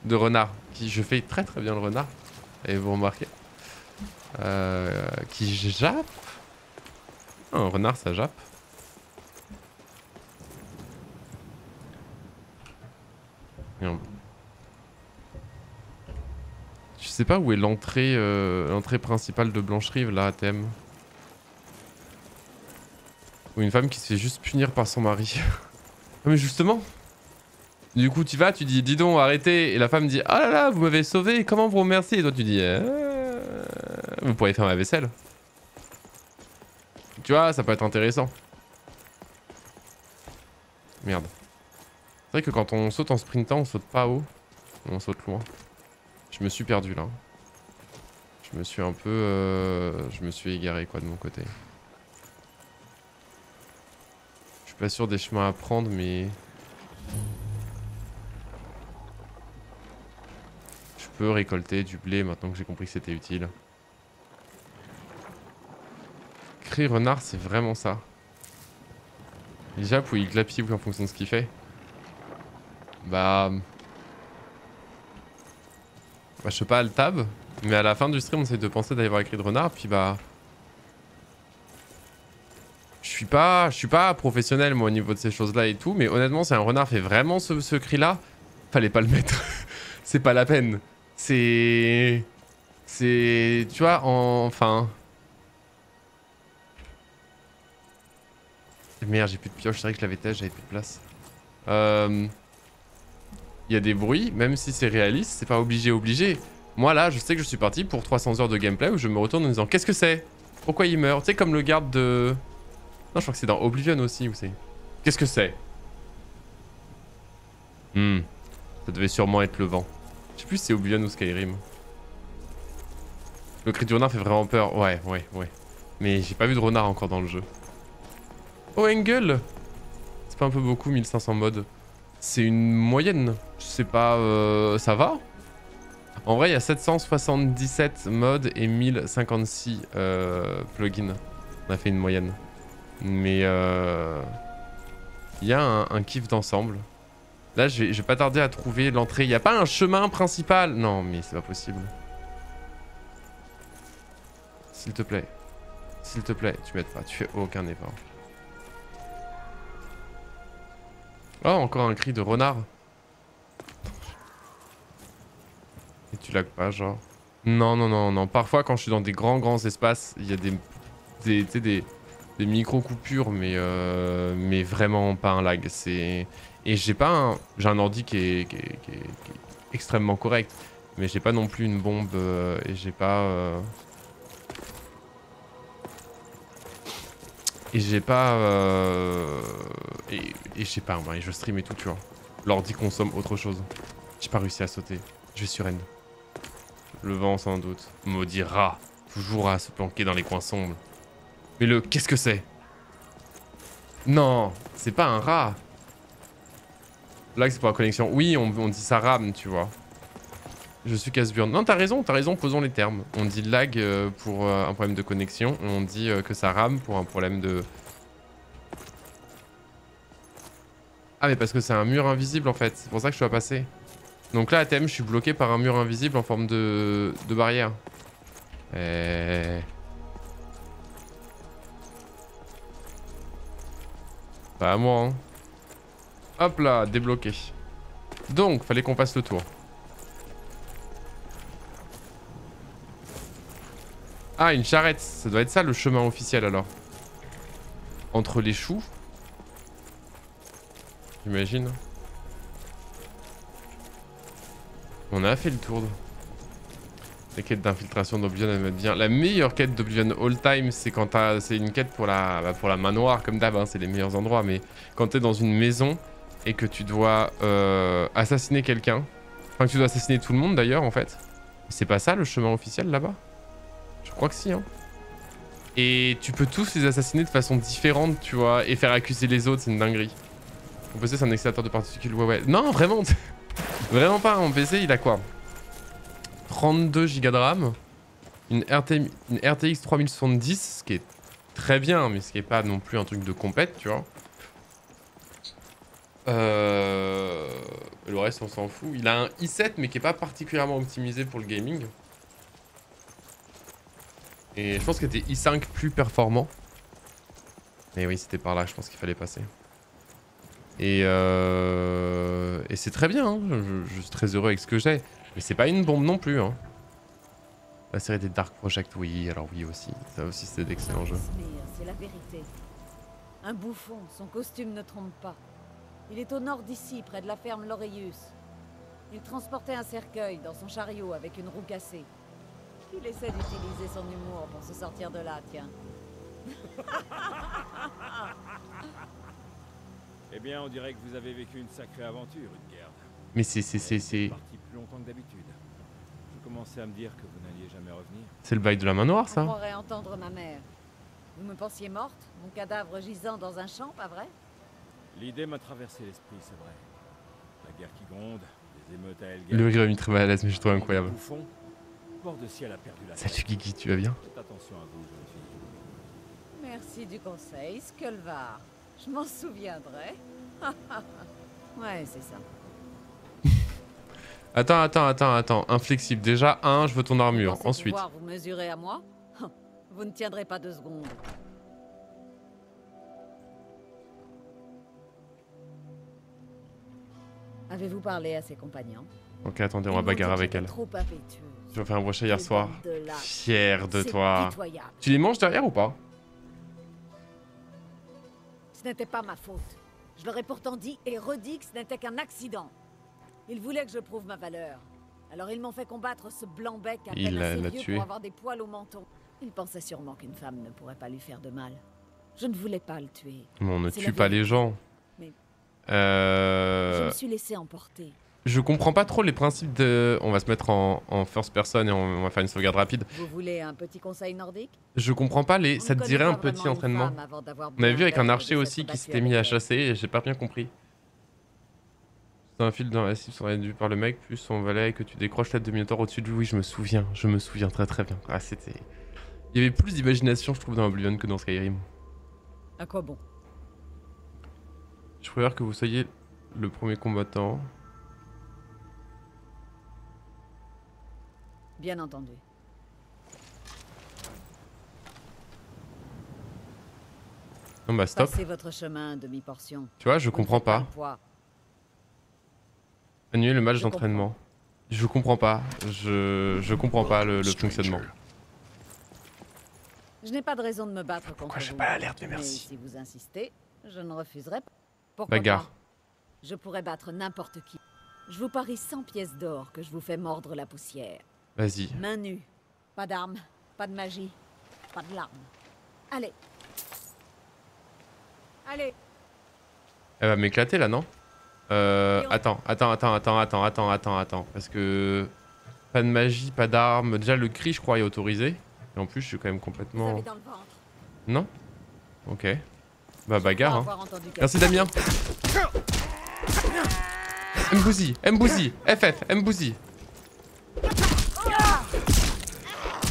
Speaker 1: De renards. Qui, je fais très très bien le renard. Et vous remarquez. Euh, qui jappe. Un renard, ça jappe. Je sais pas où est l'entrée euh, l'entrée principale de Blancherive là à thème. Ou une femme qui se fait juste punir par son mari. Non, mais justement. Du coup tu vas, tu dis dis donc arrêtez et la femme dit ah là là vous m'avez sauvé comment vous remercier et toi tu dis Euh, vous pourriez faire ma vaisselle. Tu vois ça peut être intéressant. Merde. Vrai que quand on saute en sprintant on saute pas haut, on saute loin. Je me suis perdu là. Je me suis un peu... euh, je me suis égaré quoi de mon côté. Je suis pas sûr des chemins à prendre mais... Je peux récolter du blé maintenant que j'ai compris que c'était utile. Cri renard c'est vraiment ça. Il jappe il glapit en fonction de ce qu'il fait. Bah... Bah, je sais pas, le tab. Mais à la fin du stream, on essaie de penser d'aller voir écrit de renard. Puis bah. Je suis pas, je suis pas professionnel moi au niveau de ces choses-là et tout. Mais honnêtement, si un renard fait vraiment ce, ce cri-là, fallait pas le mettre. c'est pas la peine. C'est. C'est. Tu vois, en- enfin. Merde, j'ai plus de pioche. C'est vrai que je l'avais têche, j'avais plus de place. Euh il y a des bruits, même si c'est réaliste, c'est pas obligé obligé. Moi là, je sais que je suis parti pour 300 heures de gameplay où je me retourne en me disant qu'est-ce que c'est? Pourquoi il meurt? Tu sais comme le garde de... Non, je crois que c'est dans Oblivion aussi où c'est. Qu'est-ce que c'est? Hmm. Ça devait sûrement être le vent. Je sais plus si c'est Oblivion ou Skyrim. Le cri du renard fait vraiment peur. Ouais, ouais, ouais. Mais j'ai pas vu de renard encore dans le jeu. Oh, Engel C'est pas un peu beaucoup, 1500 modes c'est une moyenne. Je sais pas, euh, ça va? En vrai, il y a 777 modes et 1056 euh, plugins. On a fait une moyenne. Mais euh, il y a un, un kiff d'ensemble. Là, je vais, je vais pas tarder à trouver l'entrée. Il n'y a pas un chemin principal? Non, mais c'est pas possible. S'il te plaît. S'il te plaît, tu m'aides pas. Tu fais aucun effort. Oh, encore un cri de renard. Et tu lags pas, genre. Non, non, non, non. Parfois, quand je suis dans des grands, grands espaces, il y a des, des, des, des micro-coupures, mais, euh, mais vraiment pas un lag. C'est... Et j'ai pas un... J'ai un ordi qui est, qui est- extrêmement correct, mais j'ai pas non plus une bombe euh, et j'ai pas... euh, Et j'ai pas... Et, et j'ai pas... ouais, je stream et tout, tu vois. L'ordi consomme autre chose. J'ai pas réussi à sauter. Je vais sur N. Le vent sans doute. Maudit rat. Toujours à se planquer dans les coins sombres. Mais le... Qu'est-ce que c'est? Non C'est pas un rat Là, c'est pour la connexion. Oui, on, dit ça rame, tu vois. Je suis casse-burn. Non, t'as raison, t'as raison, posons les termes. On dit lag euh, pour euh, un problème de connexion. et On dit euh, que ça rame pour un problème de... Ah, mais parce que c'est un mur invisible, en fait. C'est pour ça que je dois passer. Donc là, à thème, je suis bloqué par un mur invisible en forme de, barrière. Pas à moi, hein. Hop là, débloqué. Donc, fallait qu'on passe le tour. Ah, une charrette. Ça doit être ça le chemin officiel alors. Entre les choux. J'imagine. On a fait le tour. La quête d'infiltration d'Oblivion, elle m'aide bien. La meilleure quête d'Oblivion all time, c'est quand. C'est une quête pour la, bah, pour la manoir, comme d'hab, hein, c'est les meilleurs endroits. Mais quand t'es dans une maison et que tu dois euh, assassiner quelqu'un, enfin que tu dois assassiner tout le monde d'ailleurs, en fait. C'est pas ça le chemin officiel là-bas? Je crois que si, hein. Et tu peux tous les assassiner de façon différente, tu vois, et faire accuser les autres, c'est une dinguerie. Mon PC, c'est un accélérateur de particules. Ouais, ouais. Non, vraiment. vraiment pas. Mon PC, il a quoi? 32 Go de RAM. Une, RT... une RTX 3070, ce qui est très bien, mais ce qui est pas non plus un truc de compète, tu vois. Euh... Le reste, on s'en fout. Il a un i7, mais qui est pas particulièrement optimisé pour le gaming. Et je pense que c'était i5 plus performant. Mais oui, c'était par là, je pense qu'il fallait passer. Et, euh... Et c'est très bien, hein. je, suis très heureux avec ce que j'ai. Mais c'est pas une bombe non plus. Hein. La série des Dark Project, oui, alors oui aussi. Ça aussi, c'est d'excellents jeux.
Speaker 5: C'est la vérité. Un bouffon, son costume ne trompe pas. Il est au nord d'ici, près de la ferme Loreius. Il transportait un cercueil dans son chariot avec une roue cassée. Il essaie d'utiliser son humour pour se sortir de là, tiens.
Speaker 6: eh bien, on dirait que vous avez vécu une sacrée aventure, une guerre.
Speaker 1: Mais c'est... c'est... c'est...
Speaker 6: parti plus longtemps que d'habitude. Je commençais à me dire que vous n'alliez jamais revenir.
Speaker 1: C'est le bail de la main noire, ça
Speaker 5: On pourrait entendre ma mère. Vous me pensiez morte Mon cadavre gisant dans un champ, pas vrai?
Speaker 6: L'idée m'a traversé l'esprit, c'est vrai. La guerre qui gronde, les émeutes à Elgin...
Speaker 1: Le rire mis très mal à l'aise, mais je trouve incroyable.
Speaker 6: Bouffon, bord de ciel a perdu la
Speaker 1: Salut Guigui, tu vas bien?
Speaker 6: Faites attention à vous, jeune fille.
Speaker 5: Merci du conseil, Skulvar. Je m'en souviendrai. ouais, c'est ça.
Speaker 1: Attends, attends, attends, attends. Inflexible. Déjà, un, je veux ton armure.
Speaker 5: Vous
Speaker 1: Ensuite.
Speaker 5: Vous mesurer à moi Vous ne tiendrez pas deux secondes. Avez-vous parlé à ses compagnons
Speaker 1: Ok, attendez, on va bagarrer avec elle.
Speaker 5: Trop.
Speaker 1: Tu vas faire un brochet hier soir. Fier de toi.
Speaker 5: Pitoyable.
Speaker 1: Tu les manges derrière ou pas?
Speaker 5: N'était pas ma faute. Je leur ai pourtant dit et redit que ce n'était qu'un accident. Ils voulaient que je prouve ma valeur. Alors ils m'ont fait combattre ce blanc-bec à peine
Speaker 1: l'a-
Speaker 5: assez vieux
Speaker 1: tué.
Speaker 5: pour avoir des poils au menton. Ils pensaient sûrement qu'une femme ne pourrait pas lui faire de mal. Je ne voulais pas le tuer.
Speaker 1: Mais on ne tue pas les gens.
Speaker 5: Mais- Je
Speaker 1: Euh...
Speaker 5: me suis laissé emporter.
Speaker 1: Je comprends pas trop les principes de... On va se mettre en, en first person et on, on va faire une sauvegarde rapide.
Speaker 5: Vous voulez un petit conseil nordique?
Speaker 1: Je comprends pas les...
Speaker 5: On
Speaker 1: Ça te dirait un petit entraînement? On avait vu avec un archer aussi qui s'était mis à chasser et j'ai pas bien compris. C'est un fil dans la cible sont réduits par le mec, plus son valet et que tu décroches tête de Minotaur au-dessus de lui. Oui, je me souviens, je me souviens très très bien. Ah, c'était... Il y avait plus d'imagination, je trouve, dans Oblivion que dans Skyrim.
Speaker 5: À quoi bon?
Speaker 1: Je préfère que vous soyez le premier combattant.
Speaker 5: Bien entendu.
Speaker 1: Non bah stop.
Speaker 5: Passez votre chemin, demi-portion.
Speaker 1: Tu vois, je
Speaker 5: Vous
Speaker 1: comprends
Speaker 5: pas.
Speaker 1: Annuler le match d'entraînement. Je comprends pas. Je, je comprends pas le, le fonctionnement.
Speaker 5: Je n'ai pas de raison de me battre contre
Speaker 1: Pourquoi j'ai pas l'alerte, mais
Speaker 5: Mais
Speaker 1: merci.
Speaker 5: si vous insistez, je ne refuserai pas. Pourquoi
Speaker 1: Bagarre.
Speaker 5: pas? Je pourrais battre n'importe qui. Je vous parie 100 pièces d'or que je vous fais mordre la poussière.
Speaker 1: Vas-y.
Speaker 5: Main nue. Pas d'armes, pas de magie, pas de larmes. Allez. Allez.
Speaker 1: Elle va m'éclater là, non? Euh... Attends, attends, attends, attends, attends, attends, attends, attends. Parce que... Pas de magie, pas d'armes. Déjà, le cri, je crois, est autorisé. Et en plus, je suis quand même complètement... Non? Ok. Bah, bagarre, hein. Merci Damien. Mbouzi, Mbouzi, FF, Mbouzi.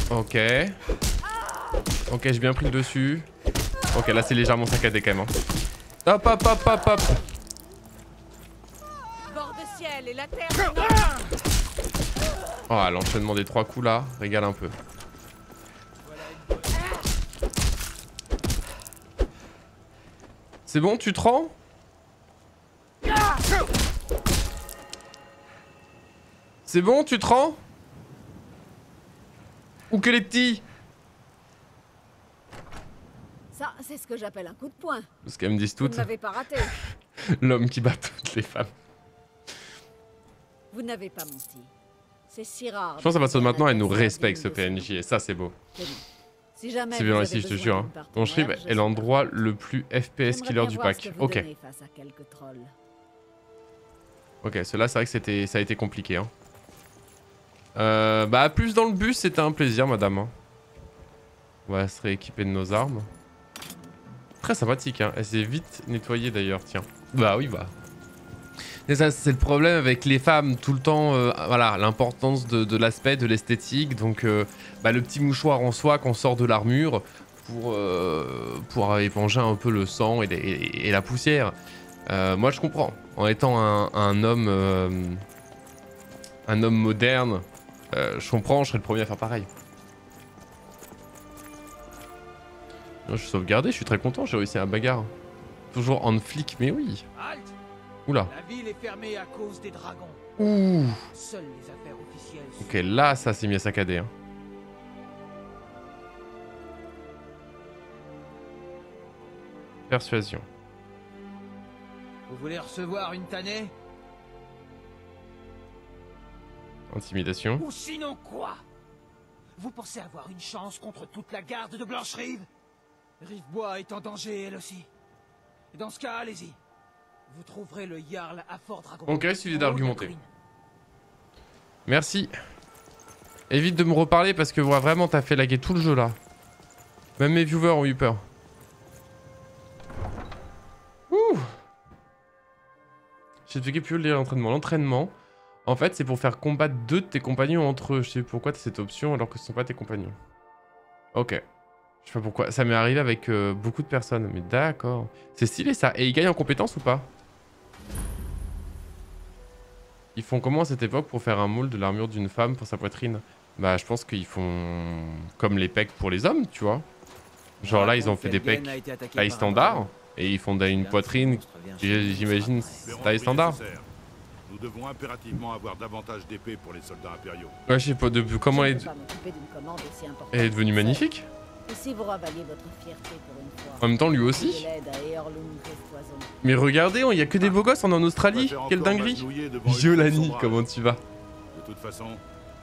Speaker 1: Ok. Ok, j'ai bien pris le dessus. Ok, là c'est légèrement saccadé quand même. hein. Hop, hop, hop, hop, hop. Oh, l'enchaînement des trois coups là, régale un peu. C'est bon, tu te rends? C'est bon, tu te rends? Ou que les petits
Speaker 5: Ça, c'est ce que j'appelle un coup de poing.
Speaker 1: Parce qu'elles me disent
Speaker 5: Vous
Speaker 1: toutes,
Speaker 5: m'avez pas raté.
Speaker 1: l'homme qui bat toutes les femmes.
Speaker 5: Vous n'avez pas menti. C'est si rare.
Speaker 1: Je pense à partir de maintenant, elle nous respecte ce PNJ et ça c'est beau.
Speaker 5: Si jamais
Speaker 1: C'est
Speaker 5: vous
Speaker 1: bien ici, je te jure. Hein.
Speaker 5: Partenaire, je
Speaker 1: est l'endroit le plus FPS killer du pack.
Speaker 5: vous
Speaker 1: Ok, ok, cela c'est vrai que c'était, ça a été compliqué. Hein. Euh, bah plus dans le bus, c'était un plaisir, madame. hein. On va se rééquiper de nos armes. Très sympathique, hein. Elle s'est vite nettoyée d'ailleurs, tiens. Bah oui, bah. Et ça, c'est le problème avec les femmes, tout le temps, euh, voilà, l'importance de, l'aspect, de l'esthétique. Donc, euh, bah, le petit mouchoir en soie qu'on sort de l'armure pour, euh, pour éponger un peu le sang et, la poussière. Moi, je comprends. En étant un, homme, un homme moderne, euh, je comprends, je serais le premier à faire pareil. Non, je suis sauvegardé, je suis très content, j'ai réussi à la bagarre. Toujours en flic, mais oui. Oula.
Speaker 7: La ville est fermée à cause des dragons.
Speaker 1: Ouh.
Speaker 7: Seules les affaires officielles.
Speaker 1: Ok, là, ça s'est mis à saccader. Hein. Persuasion.
Speaker 7: Vous voulez recevoir une tannée?
Speaker 1: Intimidation.
Speaker 7: Ou sinon quoi? Vous pensez avoir une chance contre toute la garde de Blanche-Rive Rivebois est en danger, elle aussi. Dans ce cas, allez-y. Vous trouverez le Jarl à Fort Dragon.
Speaker 1: Ok, suffit d'argumenter. Merci. Évite de me reparler parce que vraiment, t'as fait laguer tout le jeu là. Même mes viewers ont eu peur. Ouh. J'ai expliqué plus lire l'entraînement. L'entraînement, en fait, c'est pour faire combattre deux de tes compagnons entre eux. Je sais pas pourquoi t'as cette option alors que ce sont pas tes compagnons. Ok. Je sais pas pourquoi. Ça m'est arrivé avec euh, beaucoup de personnes. Mais d'accord. C'est stylé ça. Et ils gagnent en compétences ou pas? Ils font comment à cette époque pour faire un moule de l'armure d'une femme pour sa poitrine? Bah, je pense qu'ils font comme les pecs pour les hommes, tu vois. Genre là, ils ont fait des pecs taille standard et ils font une poitrine, j'imagine, taille standard.
Speaker 8: Nous devons impérativement avoir davantage d'épées pour les soldats impériaux.
Speaker 1: Ouais, je sais pas, de, comment elle est, elle est devenue
Speaker 5: que
Speaker 1: magnifique
Speaker 5: celle. Et si vous ravaliez votre fierté pour une fois
Speaker 1: En même temps, lui aussi. Mais regardez, il y a que des beaux gosses, on est en Australie. Quelle dinguerie Violani, comment tu vas
Speaker 8: De toute façon,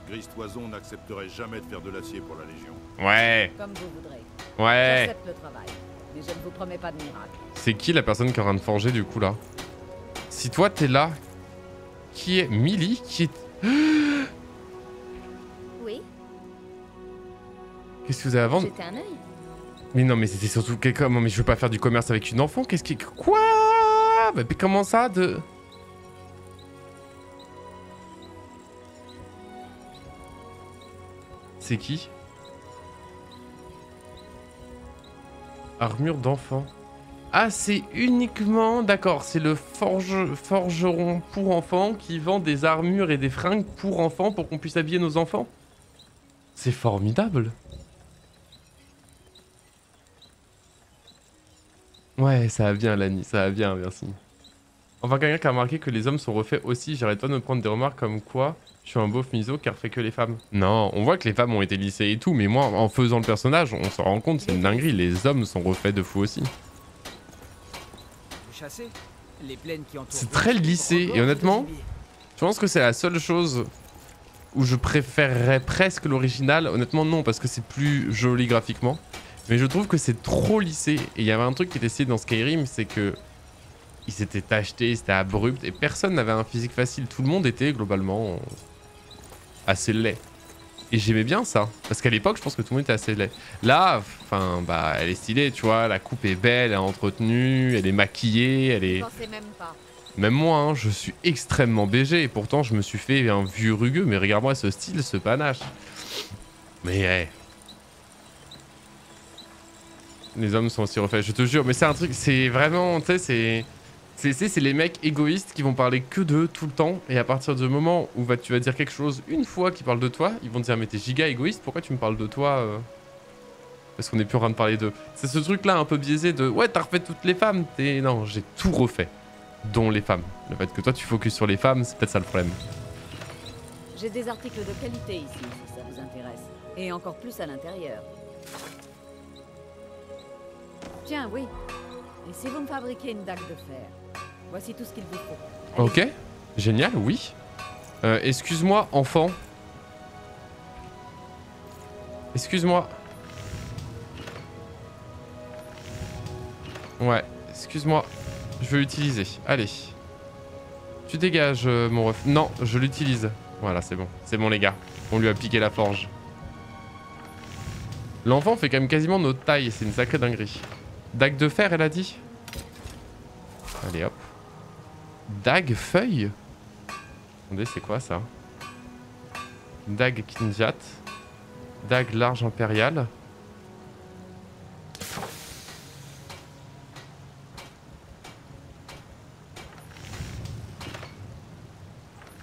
Speaker 8: Gris Toison n'accepterait jamais de faire de l'acier pour la Légion.
Speaker 1: Ouais,
Speaker 5: Comme vous voudrez.
Speaker 1: ouais.
Speaker 5: J'accepte le travail. Mais je ne vous promets pas de miracle.
Speaker 1: C'est qui la personne qui est en train de forger du coup là? Si toi t'es là, qui est Millie Qui est...
Speaker 4: Oui,
Speaker 1: Qu'est-ce que vous avez à vendre
Speaker 4: un œil.
Speaker 1: Mais non, mais c'était surtout quelqu'un. Mais je veux pas faire du commerce avec une enfant. Qu'est-ce qui. Quoi? Mais comment ça de. C'est qui? Armure d'enfant. Ah, c'est uniquement. D'accord, c'est le forge... forgeron pour enfants qui vend des armures et des fringues pour enfants pour qu'on puisse habiller nos enfants? C'est formidable. Ouais, ça va bien, Lani, ça va bien, merci. Enfin, quelqu'un qui a remarqué que les hommes sont refaits aussi, j'arrête pas de me prendre des remarques comme quoi je suis un beauf miso car fait que les femmes. Non, on voit que les femmes ont été lissées et tout, mais moi, en faisant le personnage, on se rend compte, c'est une dinguerie, les hommes sont refaits de fou aussi.
Speaker 7: Vous chassez Les plaines qui entourent
Speaker 1: C'est très lissé, et honnêtement. Je pense que c'est la seule chose où je préférerais presque l'original. Honnêtement, non, parce que c'est plus joli graphiquement. Mais je trouve que c'est trop lissé. Et il y avait un truc qui était essayé dans Skyrim, c'est que il s'était tacheté, c'était abrupt, et personne n'avait un physique facile. Tout le monde était globalement assez laid. Et j'aimais bien ça, parce qu'à l'époque, je pense que tout le monde était assez laid. Là, enfin, bah, elle est stylée, tu vois, la coupe est belle, elle est entretenue, elle est maquillée, elle est...
Speaker 5: pensez même pas.
Speaker 1: Même moi, hein, je suis extrêmement BG et pourtant je me suis fait un vieux rugueux. Mais regarde-moi ce style, ce panache. Mais hey. Les hommes sont aussi refaits, je te jure. Mais c'est un truc, c'est vraiment, tu sais, c'est. C'est les mecs égoïstes qui vont parler que d'eux tout le temps. Et à partir du moment où tu vas dire quelque chose une fois qui parle de toi, ils vont te dire Mais t'es giga égoïste, pourquoi tu me parles de toi euh? Parce qu'on est plus en train de parler d'eux. C'est ce truc là un peu biaisé de Ouais, t'as refait toutes les femmes. T'es. Non, j'ai tout refait dont les femmes. Le fait que toi tu focuses sur les femmes, c'est peut-être ça le problème.
Speaker 5: J'ai des articles de qualité ici, si ça vous intéresse. Et encore plus à l'intérieur. Tiens, oui. Et si vous me fabriquez une dague de fer? Voici tout ce qu'il vous faut.
Speaker 1: Ok, génial, oui. Euh, Excuse-moi, enfant. Excuse-moi. Ouais, excuse-moi. Je veux l'utiliser. Allez. Tu dégages, euh, mon ref. Non, je l'utilise. Voilà, c'est bon. C'est bon, les gars. On lui a piqué la forge. L'enfant fait quand même quasiment notre taille. C'est une sacrée dinguerie. Dague de fer, elle a dit? Allez, hop. Dague feuille Attendez, c'est quoi ça? Dague Kinjat. Dague large impériale.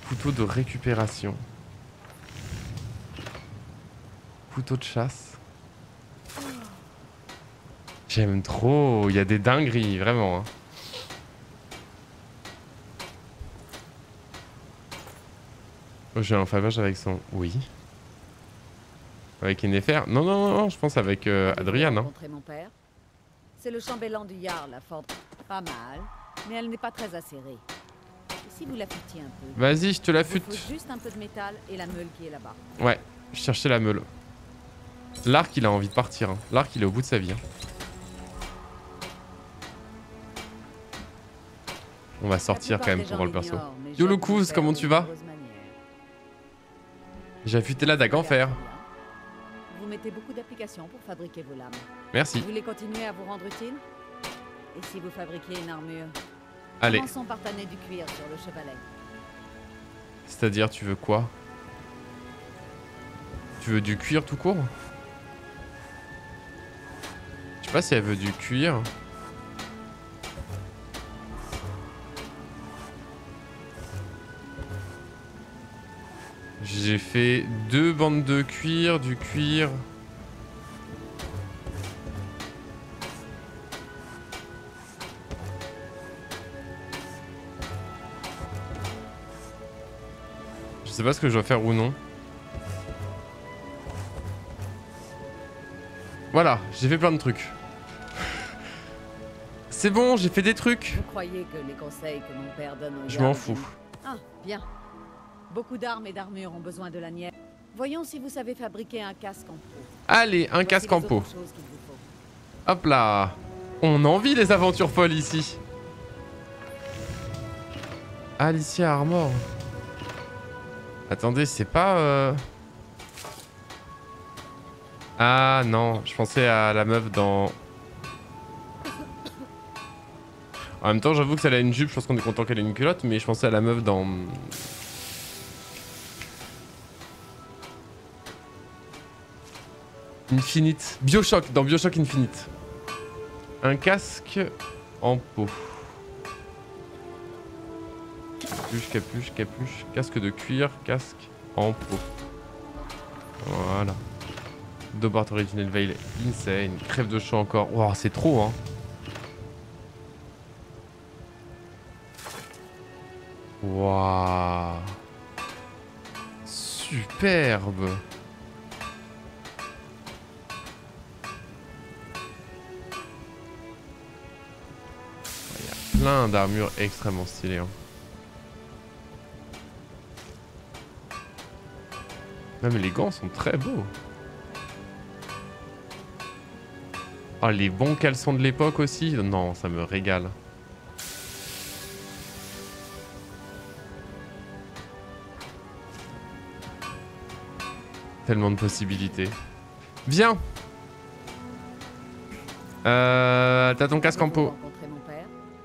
Speaker 1: Couteau de récupération. Couteau de chasse. J'aime trop, il y a des dingueries, vraiment. hein. J'ai un favage avec son... Oui. Avec Yennefer Non, non, non, je pense avec euh,
Speaker 5: Avez-vous
Speaker 1: Adrian. Hein.
Speaker 5: C'est le chambellan du Jarl, la Ford. Pas mal, mais elle n'est pas très acérée. Et si vous la futiez un peu?
Speaker 1: Vas-y, je te la fute.
Speaker 5: faut juste un peu de métal et la meule qui est là-bas.
Speaker 1: Ouais, je cherchais la meule. L'arc, il a envie de partir. hein. L'arc, il est au bout de sa vie. hein. On va sortir quand même pour le perso. Yo, le comment tu vas? J'ai affûté la dague en fer.
Speaker 5: Vous mettez beaucoup d'applications pour fabriquer vos lames.
Speaker 1: Merci.
Speaker 5: Vous voulez continuer à vous rendre utile? Et si vous fabriquiez une armure?
Speaker 1: Allez,
Speaker 5: Commençons par tanner du cuir sur le chevalet.
Speaker 1: c'est-à-dire, tu veux quoi? Tu veux du cuir tout court? Je sais pas si elle veut du cuir. J'ai fait deux bandes de cuir, du cuir. Je sais pas ce que je dois faire ou non. Voilà, j'ai fait plein de trucs. C'est bon, j'ai fait des trucs.
Speaker 5: Vous croyez que les conseils que mon père donne aux
Speaker 1: Je m'en fous.
Speaker 5: Ah, bien. Beaucoup d'armes et d'armures ont besoin de la nièce. Voyons si vous savez fabriquer un casque en peau.
Speaker 1: Allez, un
Speaker 5: Voici
Speaker 1: casque en peau. Hop là. On en vit les aventures folles ici. Alicia Armor. Attendez, c'est pas... euh, Ah non, je pensais à la meuf dans... En même temps, j'avoue que ça a une jupe, je pense qu'on est content qu'elle ait une culotte, mais je pensais à la meuf dans... Infinite. Bioshock, dans Bioshock Infinite. Un casque en peau. Capuche, capuche, capuche. Casque de cuir, casque en peau. Voilà. Dobart Original Veil, insane. Crève de chaud encore. Wow, c'est trop, hein. Waouh. Superbe. Plein d'armures extrêmement stylées. hein. Même les gants sont très beaux. Ah, les bons caleçons de l'époque aussi. Non, ça me régale. Tellement de possibilités. Viens Euh... T'as ton casque en peau.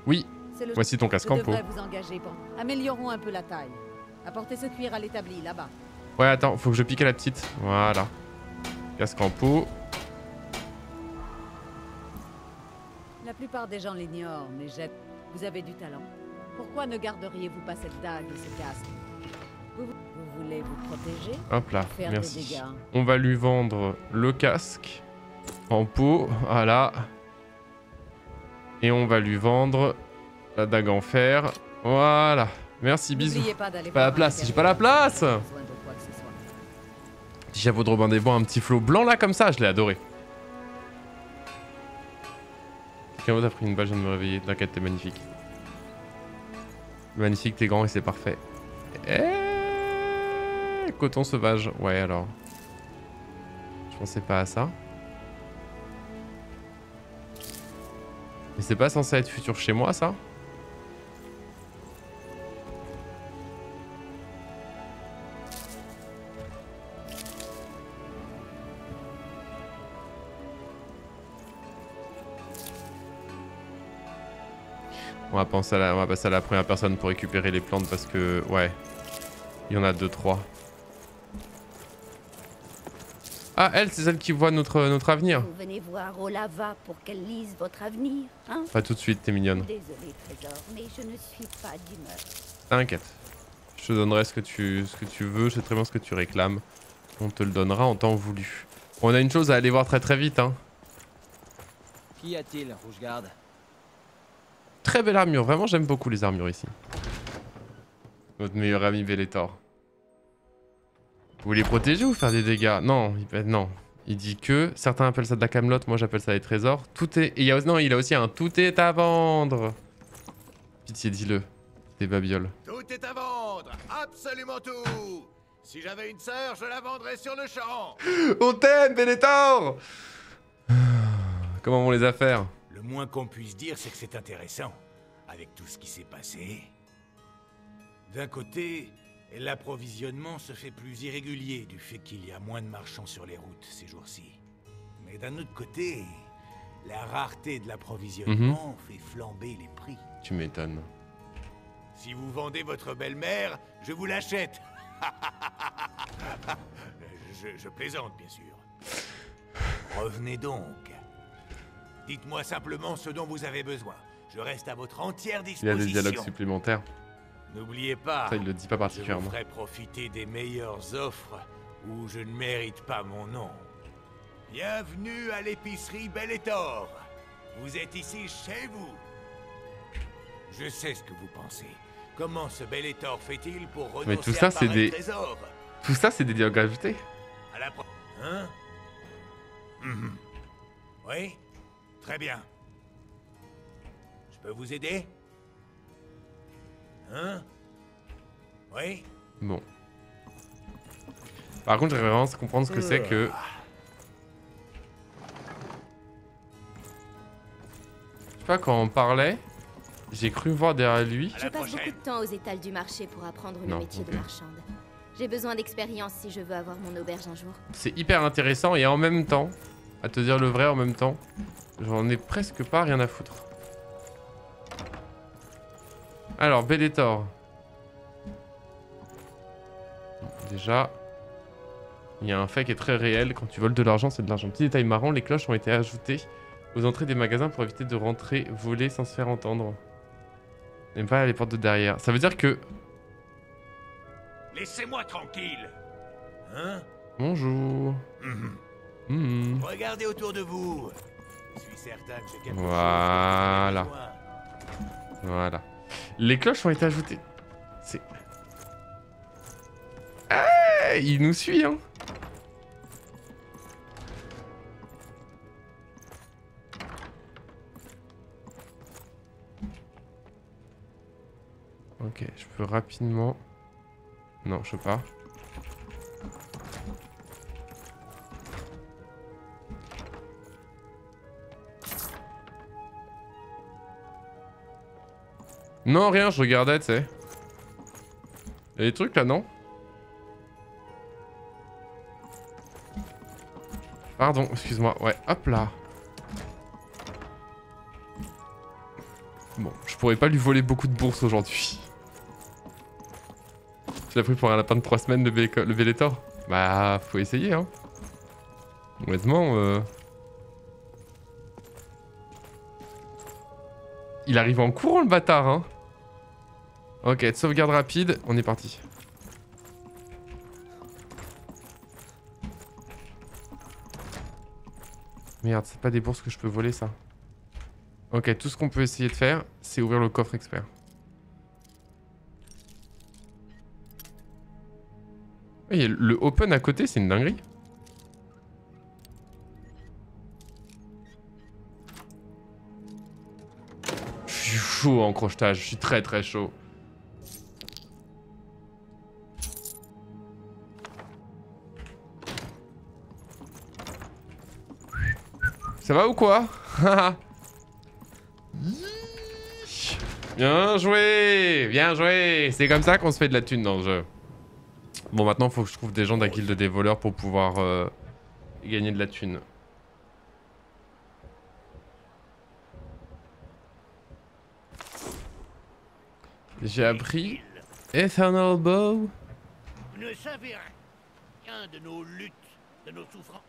Speaker 1: Oui, voici ton casque en peau.
Speaker 5: devrais vous engager pour... Améliorons un peu la taille. Apportez ce cuir à l'établi, là-bas.
Speaker 1: Ouais, attends, faut que je pique à la petite. Voilà. Casque en peau.
Speaker 5: La plupart des gens l'ignorent, mais j'aime. Vous avez du talent. Pourquoi ne garderiez-vous pas cette dague et ce casque? Vous, vous voulez vous protéger?
Speaker 1: Hop là,
Speaker 5: Faire des
Speaker 1: merci.
Speaker 5: dégâts.
Speaker 1: On va lui vendre le casque en peau. Voilà. Et on va lui vendre la dague en fer. Voilà. Merci, bisous.
Speaker 5: Pas
Speaker 1: Pas la place, j'ai pas la place
Speaker 5: soit.
Speaker 1: J'avoue de Robin des Bois, un petit flot blanc là comme ça, je l'ai adoré. Quelqu'un d'autre a pris une balle, je viens de me réveiller. T'inquiète, t'es magnifique. Magnifique, t'es grand et c'est parfait. Eh, Coton sauvage. Ouais, alors. Je pensais pas à ça. Mais c'est pas censé être futur chez moi, ça On va, passer à la première personne pour récupérer les plantes parce que, ouais, il y en a deux, trois. Ah, elle, c'est celle qui voit notre, notre avenir.
Speaker 4: Vous venez voir Olava pour qu'elle lise votre avenir, hein
Speaker 1: Pas tout de suite, t'es mignonne.
Speaker 4: Désolé, Trésor, mais je ne suis pas d'humeur.
Speaker 1: T'inquiète. Je te donnerai ce que, tu, ce que tu veux, je sais très bien ce que tu réclames. On te le donnera en temps voulu. On a une chose à aller voir très très vite, hein.
Speaker 7: Qu'y a-t-il, Rouge-Garde?
Speaker 1: Très belle armure, vraiment j'aime beaucoup les armures ici. Notre meilleur ami Vellator. Vous les protéger ou faire des dégâts Non, il, non. Il dit que certains appellent ça de la camelote, moi j'appelle ça des trésors. Tout est. Et il y a, non, il a aussi un tout est à vendre. Pitié, dis-le. Des babioles.
Speaker 8: Tout est à vendre Absolument tout Si j'avais une sœur, je la vendrais sur le champ
Speaker 1: On t'aime, Vellator Comment vont les affaires?
Speaker 9: Le moins qu'on puisse dire, c'est que c'est intéressant, avec tout ce qui s'est passé. D'un côté, l'approvisionnement se fait plus irrégulier du fait qu'il y a moins de marchands sur les routes ces jours-ci. Mais d'un autre côté, la rareté de l'approvisionnement fait flamber les prix.
Speaker 1: Tu m'étonnes.
Speaker 9: Si vous vendez votre belle-mère, je vous l'achète. je, je plaisante, bien sûr. Revenez donc. Dites-moi simplement ce dont vous avez besoin. Je reste à votre entière
Speaker 1: Il y a
Speaker 9: disposition.
Speaker 1: des dialogues supplémentaires.
Speaker 9: N'oubliez pas,
Speaker 1: Ça, il le dit pas
Speaker 9: je vous
Speaker 1: particulièrement.
Speaker 9: ferai profiter des meilleures offres où je ne mérite pas mon nom. Bienvenue à l'épicerie Belletor. Vous êtes ici chez vous. Je sais ce que vous pensez. Comment ce Belletor fait-il pour renoncer
Speaker 1: Mais tout ça, c'est des-
Speaker 9: trésor?
Speaker 1: Tout ça, c'est des dialogues ajoutés.
Speaker 9: À la pro- Hein? Mhm. Oui Très bien. Je peux vous aider? Hein? Oui?
Speaker 1: Bon. Par contre, j'aimerais vraiment comprendre ce que c'est que... Je sais pas, quand on parlait, j'ai cru voir derrière lui...
Speaker 4: Je passe beaucoup de temps aux étals du marché pour apprendre le
Speaker 1: Non,
Speaker 4: métier de marchande. J'ai besoin d'expérience si je veux avoir mon auberge un jour.
Speaker 1: C'est hyper intéressant et en même temps, à te dire le vrai en même temps, j'en ai presque pas rien à foutre. Alors, Belletor. Déjà, il y a un fait qui est très réel. Quand tu voles de l'argent, c'est de l'argent. Petit détail marrant, les cloches ont été ajoutées aux entrées des magasins pour éviter de rentrer voler sans se faire entendre. Même pas les portes de derrière. Ça veut dire que...
Speaker 9: Laissez-moi tranquille Hein?
Speaker 1: Bonjour.
Speaker 9: Mhm.
Speaker 1: Mhm.
Speaker 9: Regardez autour de vous Je suis certain que j'ai quelque chose
Speaker 1: Voilà. Voilà. Les cloches ont été ajoutées. C'est... Ah, il nous suit, hein Ok, je peux rapidement... Non, je peux pas. Non, rien, je regardais, tu sais. Y'a des trucs là, non Pardon, excuse-moi. Ouais, hop là. Bon, je pourrais pas lui voler beaucoup de bourses aujourd'hui. Tu l'as pris pour un lapin de 3 semaines, le, Vé- le Vellator Bah, faut essayer, hein. Honnêtement, euh... Il arrive en courant, le bâtard, hein. Ok, sauvegarde rapide, on est parti. Merde, c'est pas des bourses que je peux voler, ça. Ok, tout ce qu'on peut essayer de faire, c'est ouvrir le coffre expert. Le open à côté, c'est une dinguerie. Je suis chaud en crochetage, je suis très très chaud. Ça va ou quoi Bien joué Bien joué C'est comme ça qu'on se fait de la thune dans le jeu. Bon, maintenant, faut que je trouve des gens de la guilde des voleurs pour pouvoir euh, gagner de la thune. J'ai appris Eternal Bow.
Speaker 8: Ne savez rien de nos luttes, de nos souffrances.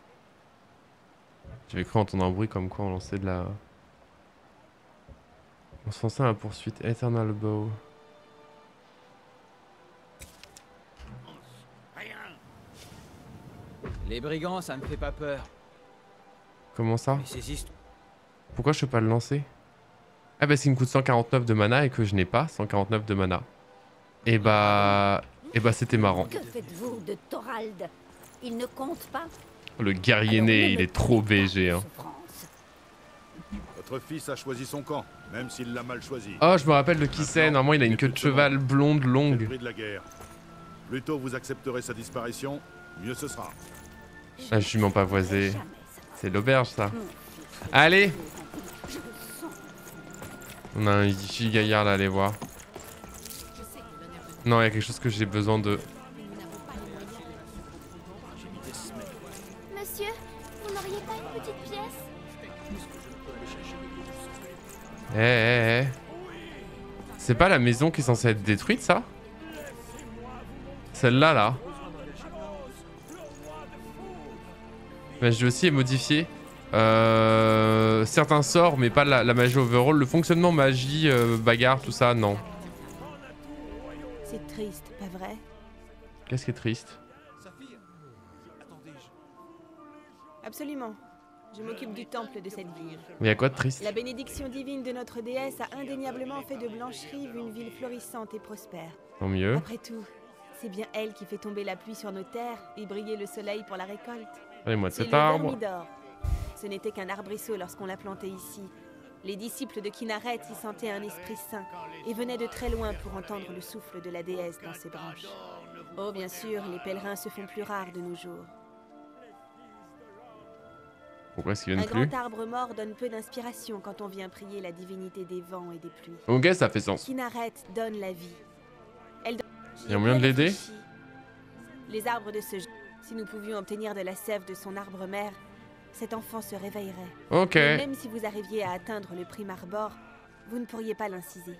Speaker 1: J'avais cru entendre un bruit comme quoi on lançait de la... On se lançait à la poursuite. Eternal Bow.
Speaker 8: Rien.
Speaker 7: Les brigands, ça me fait pas peur.
Speaker 1: Comment ça. Pourquoi je peux pas le lancer Ah bah c'est une coûte 149 de mana et que je n'ai pas 149 de mana. Et bah... Et bah c'était marrant.
Speaker 4: Que faites-vous de Thorald? Il ne compte pas?
Speaker 1: Le guerrier né, il est trop BG. Hein.
Speaker 10: Votre fils a choisi son camp, même s'il l'a mal choisi.
Speaker 1: Oh, je me rappelle de qui c'est. Normalement, il a une queue de cheval blonde longue.
Speaker 10: de la guerre. Plus tôt vous accepterez sa disparition, mieux ce sera.
Speaker 1: Jument.
Speaker 4: Jamais ça
Speaker 1: C'est l'auberge, ça. Allez. On a un gigaillard là, allez voir. Non, il y a quelque chose que j'ai besoin de... Eh, eh, eh. C'est pas la maison qui est censée être détruite, ça? Celle-là, là. Magie aussi est modifiée. Euh, certains sorts, mais pas la, la magie overall. Le fonctionnement magie, euh, bagarre, tout ça, non.
Speaker 11: C'est triste, pas vrai?
Speaker 1: Qu'est-ce qui est triste?
Speaker 11: Absolument. Je m'occupe du temple de cette ville.
Speaker 1: Mais a quoi de triste
Speaker 11: La bénédiction divine de notre déesse a indéniablement fait de Blancherive une ville florissante et prospère.
Speaker 1: Tant mieux.
Speaker 11: Après tout, c'est bien elle qui fait tomber la pluie sur nos terres et briller le soleil pour la récolte.
Speaker 1: Allez-moi de cet arbre.
Speaker 11: Ce n'était qu'un arbrisseau lorsqu'on l'a planté ici. Les disciples de Kinaret y sentaient un esprit saint et venaient de très loin pour entendre le souffle de la déesse dans ses branches. Oh, bien sûr, les pèlerins se font plus rares de nos jours.
Speaker 1: Pourquoi est-ce qu'ils
Speaker 11: Un
Speaker 1: viennent plus
Speaker 11: grand arbre mort donne peu d'inspiration quand on vient prier la divinité des vents et des pluies.
Speaker 1: Ok, ça fait sens.
Speaker 11: Kinaret donne la vie. Elle donne...
Speaker 1: Y a moyen de l'aider
Speaker 11: Les arbres de ce genre. Si nous pouvions obtenir de la sève de son arbre mère, cet enfant se réveillerait.
Speaker 1: Ok.
Speaker 11: Mais même si vous arriviez à atteindre le prime arbor, vous ne pourriez pas l'inciser.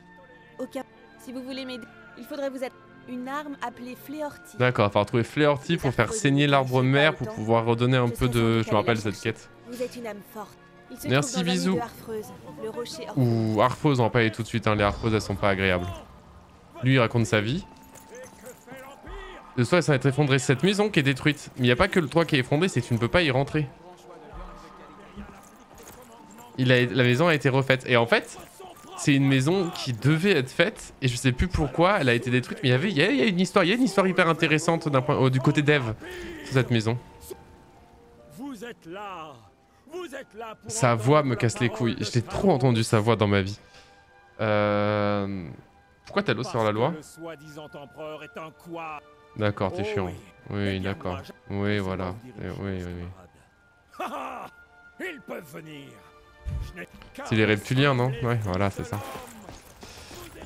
Speaker 11: Aucun. Si vous voulez m'aider, il faudrait vous être une arme appelée Fléorti.
Speaker 1: D'accord, il va falloir trouver Fléorti pour faire saigner l'arbre mère pour pouvoir redonner un peu de... Je me rappelle cette quête.
Speaker 11: Vous êtes une âme forte. Il se
Speaker 1: Merci, bisous.
Speaker 11: de Harfreuse, le rocher or-
Speaker 1: Ou Harfeuse, on va pas aller tout de suite, hein. les Harfeuses elles sont pas agréables. Lui il raconte sa vie. Le soir ça va être effondré. Cette maison qui est détruite. Mais il n'y a pas que le toit qui est effondré, c'est que tu ne peux pas y rentrer. Il a... La maison a été refaite. Et en fait, c'est une maison qui devait être faite. Et je sais plus pourquoi elle a été détruite. Mais il y avait il y a, il y a une histoire. Il y a une histoire hyper intéressante d'un point... oh, du côté d'Eve sur cette maison.
Speaker 6: Vous êtes là
Speaker 1: Sa voix me casse les couilles. J'ai trop entendu sa voix dans ma vie. Euh... Pourquoi t'as l'eau sur la loi D'accord, t'es
Speaker 6: Oh
Speaker 1: chiant.
Speaker 6: oui. Eh
Speaker 1: d'accord. Oui, voilà. Eh, Oui, oui, oui.
Speaker 6: Ils peuvent venir.
Speaker 1: C'est les reptiliens, non Ouais, voilà, c'est ça.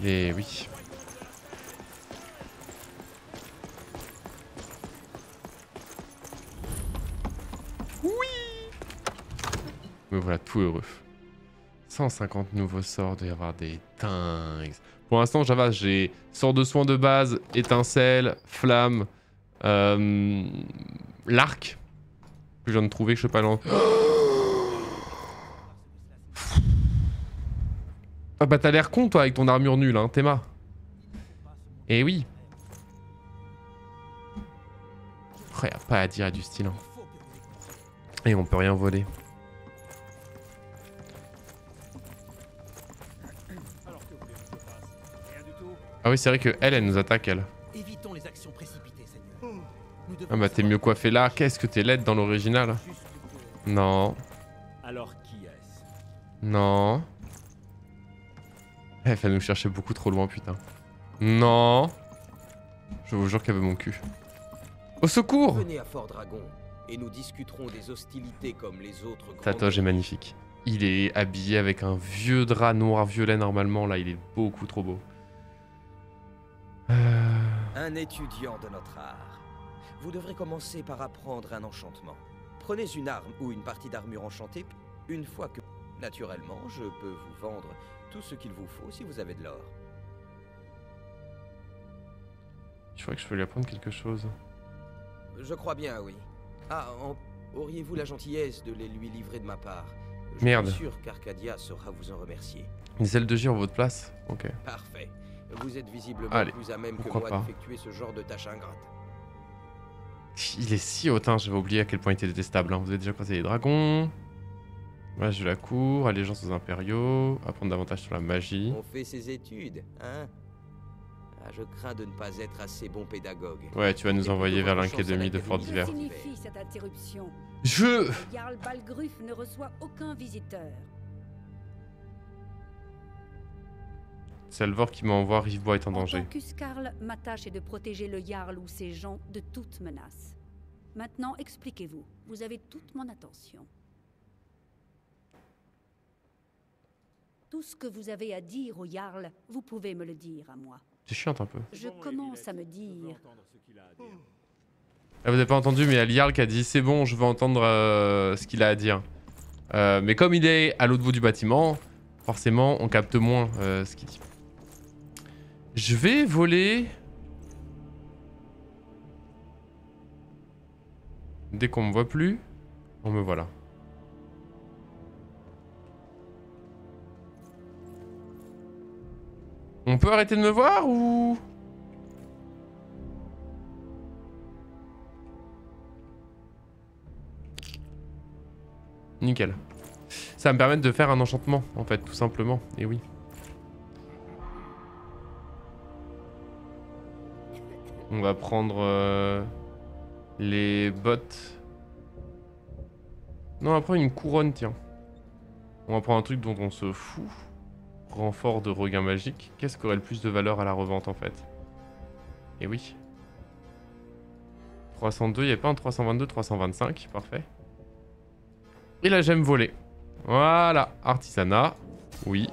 Speaker 1: Et oui. Me voilà tout heureux. 150 nouveaux sorts, il doit y avoir des dingues. Pour l'instant, Java, j'ai sort de soins de base, étincelle, flamme, euh, l'arc. Que je viens de trouver, que je sais pas lancer. Ah bah t'as l'air con toi avec ton armure nulle, hein, Théma. Eh oui. Oh, y a pas à dire, y du style. hein. Et on peut rien voler. Ah oui, c'est vrai que elle, elle nous attaque, elle.
Speaker 7: Évitons les actions précipitées, Seigneur. Nous devons
Speaker 1: Ah bah t'es mieux coiffé là. Qu'est-ce que t'es laide dans l'original Non.
Speaker 6: Alors qui est-ce?
Speaker 1: Non. Elle fait nous chercher beaucoup trop loin, putain. Non. Je vous jure qu'elle veut mon cul. Au secours
Speaker 12: Venez à Fort Dragon et nous discuterons des hostilités comme les autres grands
Speaker 1: Sa toge est magnifique. Il est habillé avec un vieux drap noir violet normalement. Là, il est beaucoup trop beau. Euh,
Speaker 12: Un étudiant de notre art. Vous devrez commencer par apprendre un enchantement. Prenez une arme ou une partie d'armure enchantée. Une fois que, naturellement, je peux vous vendre tout ce qu'il vous faut si vous avez de l'or.
Speaker 1: Je crois que je peux lui apprendre quelque chose.
Speaker 12: Je crois bien, oui. Ah, en- auriez-vous la gentillesse de les lui livrer de ma part? Je
Speaker 1: Merde.
Speaker 12: suis sûr qu'Arcadia saura vous en remercier.
Speaker 1: Des ailes de gire en votre place? Ok.
Speaker 12: Parfait. Vous êtes visiblement
Speaker 1: Allez,
Speaker 12: plus à même que moi d'effectuer ce genre de tâche ingrate.
Speaker 1: Il est si hautain, j'avais oublié à quel point il était détestable. hein. Vous avez déjà croisé les dragons. Mage de la cour, allégeance aux impériaux, apprendre davantage sur la magie.
Speaker 12: On fait ses études, hein ah, Je crains de ne pas être assez bon pédagogue.
Speaker 1: Ouais, tu vas nous envoyer vers l'académie de Fort
Speaker 12: de
Speaker 1: d'hiver.
Speaker 5: Que signifie cette interruption?
Speaker 1: Je...
Speaker 5: Jarl Balgruf ne reçoit aucun visiteur.
Speaker 1: Salvor qui m'envoie Rivebois est en danger.
Speaker 5: qu'Uskarl, ma tâche est de protéger le Jarl ou ses gens de toute menace. Maintenant, expliquez-vous. Vous avez toute mon attention. Tout ce que vous avez à dire au Jarl, vous pouvez me le dire à moi.
Speaker 1: C'est chiant un peu.
Speaker 5: Je commence à me dire...
Speaker 1: Ah, vous avez pas entendu, mais il y a Liarl qui a dit c'est bon, je veux entendre euh, ce qu'il a à dire. Euh, mais comme il est à l'autre bout du bâtiment, forcément, on capte moins euh, ce qu'il dit. Je vais voler. Dès qu'on me voit plus, on me voit là. On peut arrêter de me voir ou... Nickel. Ça va me permettre de faire un enchantement, en fait, tout simplement. Et oui. On va prendre euh, les bottes. Non, on va prendre une couronne, tiens. On va prendre un truc dont on se fout. Renfort de regain magique. Qu'est-ce qui aurait le plus de valeur à la revente, en fait? Et oui. 302, il n'y a pas un 322, 325. Parfait. Et la gemme volée. Voilà, artisanat. Oui.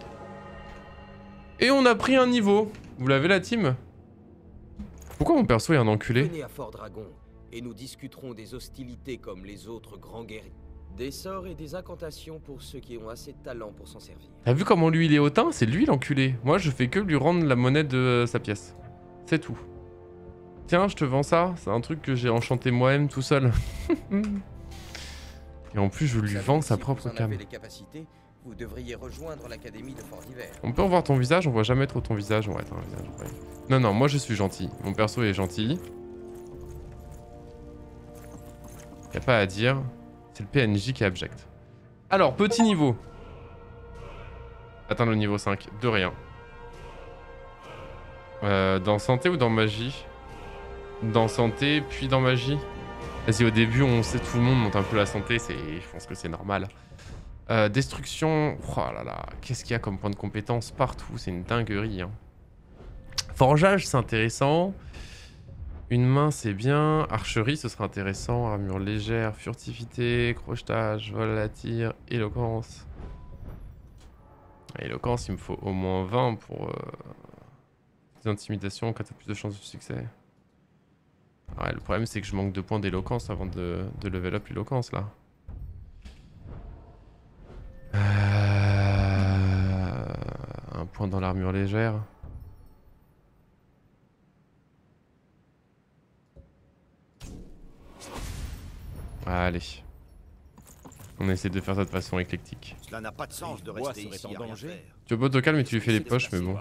Speaker 1: Et on a pris un niveau. Vous l'avez la team? Pourquoi mon perso est un enculé
Speaker 12: Venez à Fort Dragon et nous discuterons des hostilités comme les autres grands guerriers. Des sorts et des incantations pour ceux qui ont assez de talent pour s'en servir.
Speaker 1: T'as vu comment lui il est hautain? C'est lui l'enculé. Moi je fais que lui rendre la monnaie de euh, sa pièce. C'est tout. Tiens, je te vends ça. C'est un truc que j'ai enchanté moi-même tout seul. Et en plus, je lui vends sa propre cam.
Speaker 12: avez les capacités, vous devriez rejoindre l'académie de Fort.
Speaker 1: On peut revoir ton visage, on voit jamais trop ton visage. Ouais. Non, non, moi je suis gentil. Mon perso est gentil. Y a pas à dire. C'est le PNJ qui est abject. Alors, petit niveau. Atteindre le niveau 5. De rien. Euh, dans santé ou dans magie? Dans santé, puis dans magie? Vas-y, au début, on sait tout le monde monte un peu la santé. Je pense que c'est normal. Euh, destruction. Oh. Qu'est-ce qu'il y a comme point de compétence partout C'est une dinguerie. hein. Forgeage, c'est intéressant. Une main, c'est bien. Archerie, ce sera intéressant. Armure légère, furtivité, crochetage, vol à la tire, éloquence. Éloquence, il me faut au moins 20 pour... Euh... des intimidations, quand t'as plus de chances de succès. Le problème, c'est que je manque de points d'éloquence avant de, de level up l'éloquence, là. Euh, Un point dans l'armure légère. Allez. On essaie de faire ça de façon éclectique.
Speaker 8: Cela n'a pas de sens de
Speaker 6: Bois
Speaker 8: rester
Speaker 6: serait
Speaker 8: ici
Speaker 6: en
Speaker 8: à rien
Speaker 6: danger.
Speaker 8: faire.
Speaker 1: Tu veux pas te calmer, tu lui fais les poches, mais bon.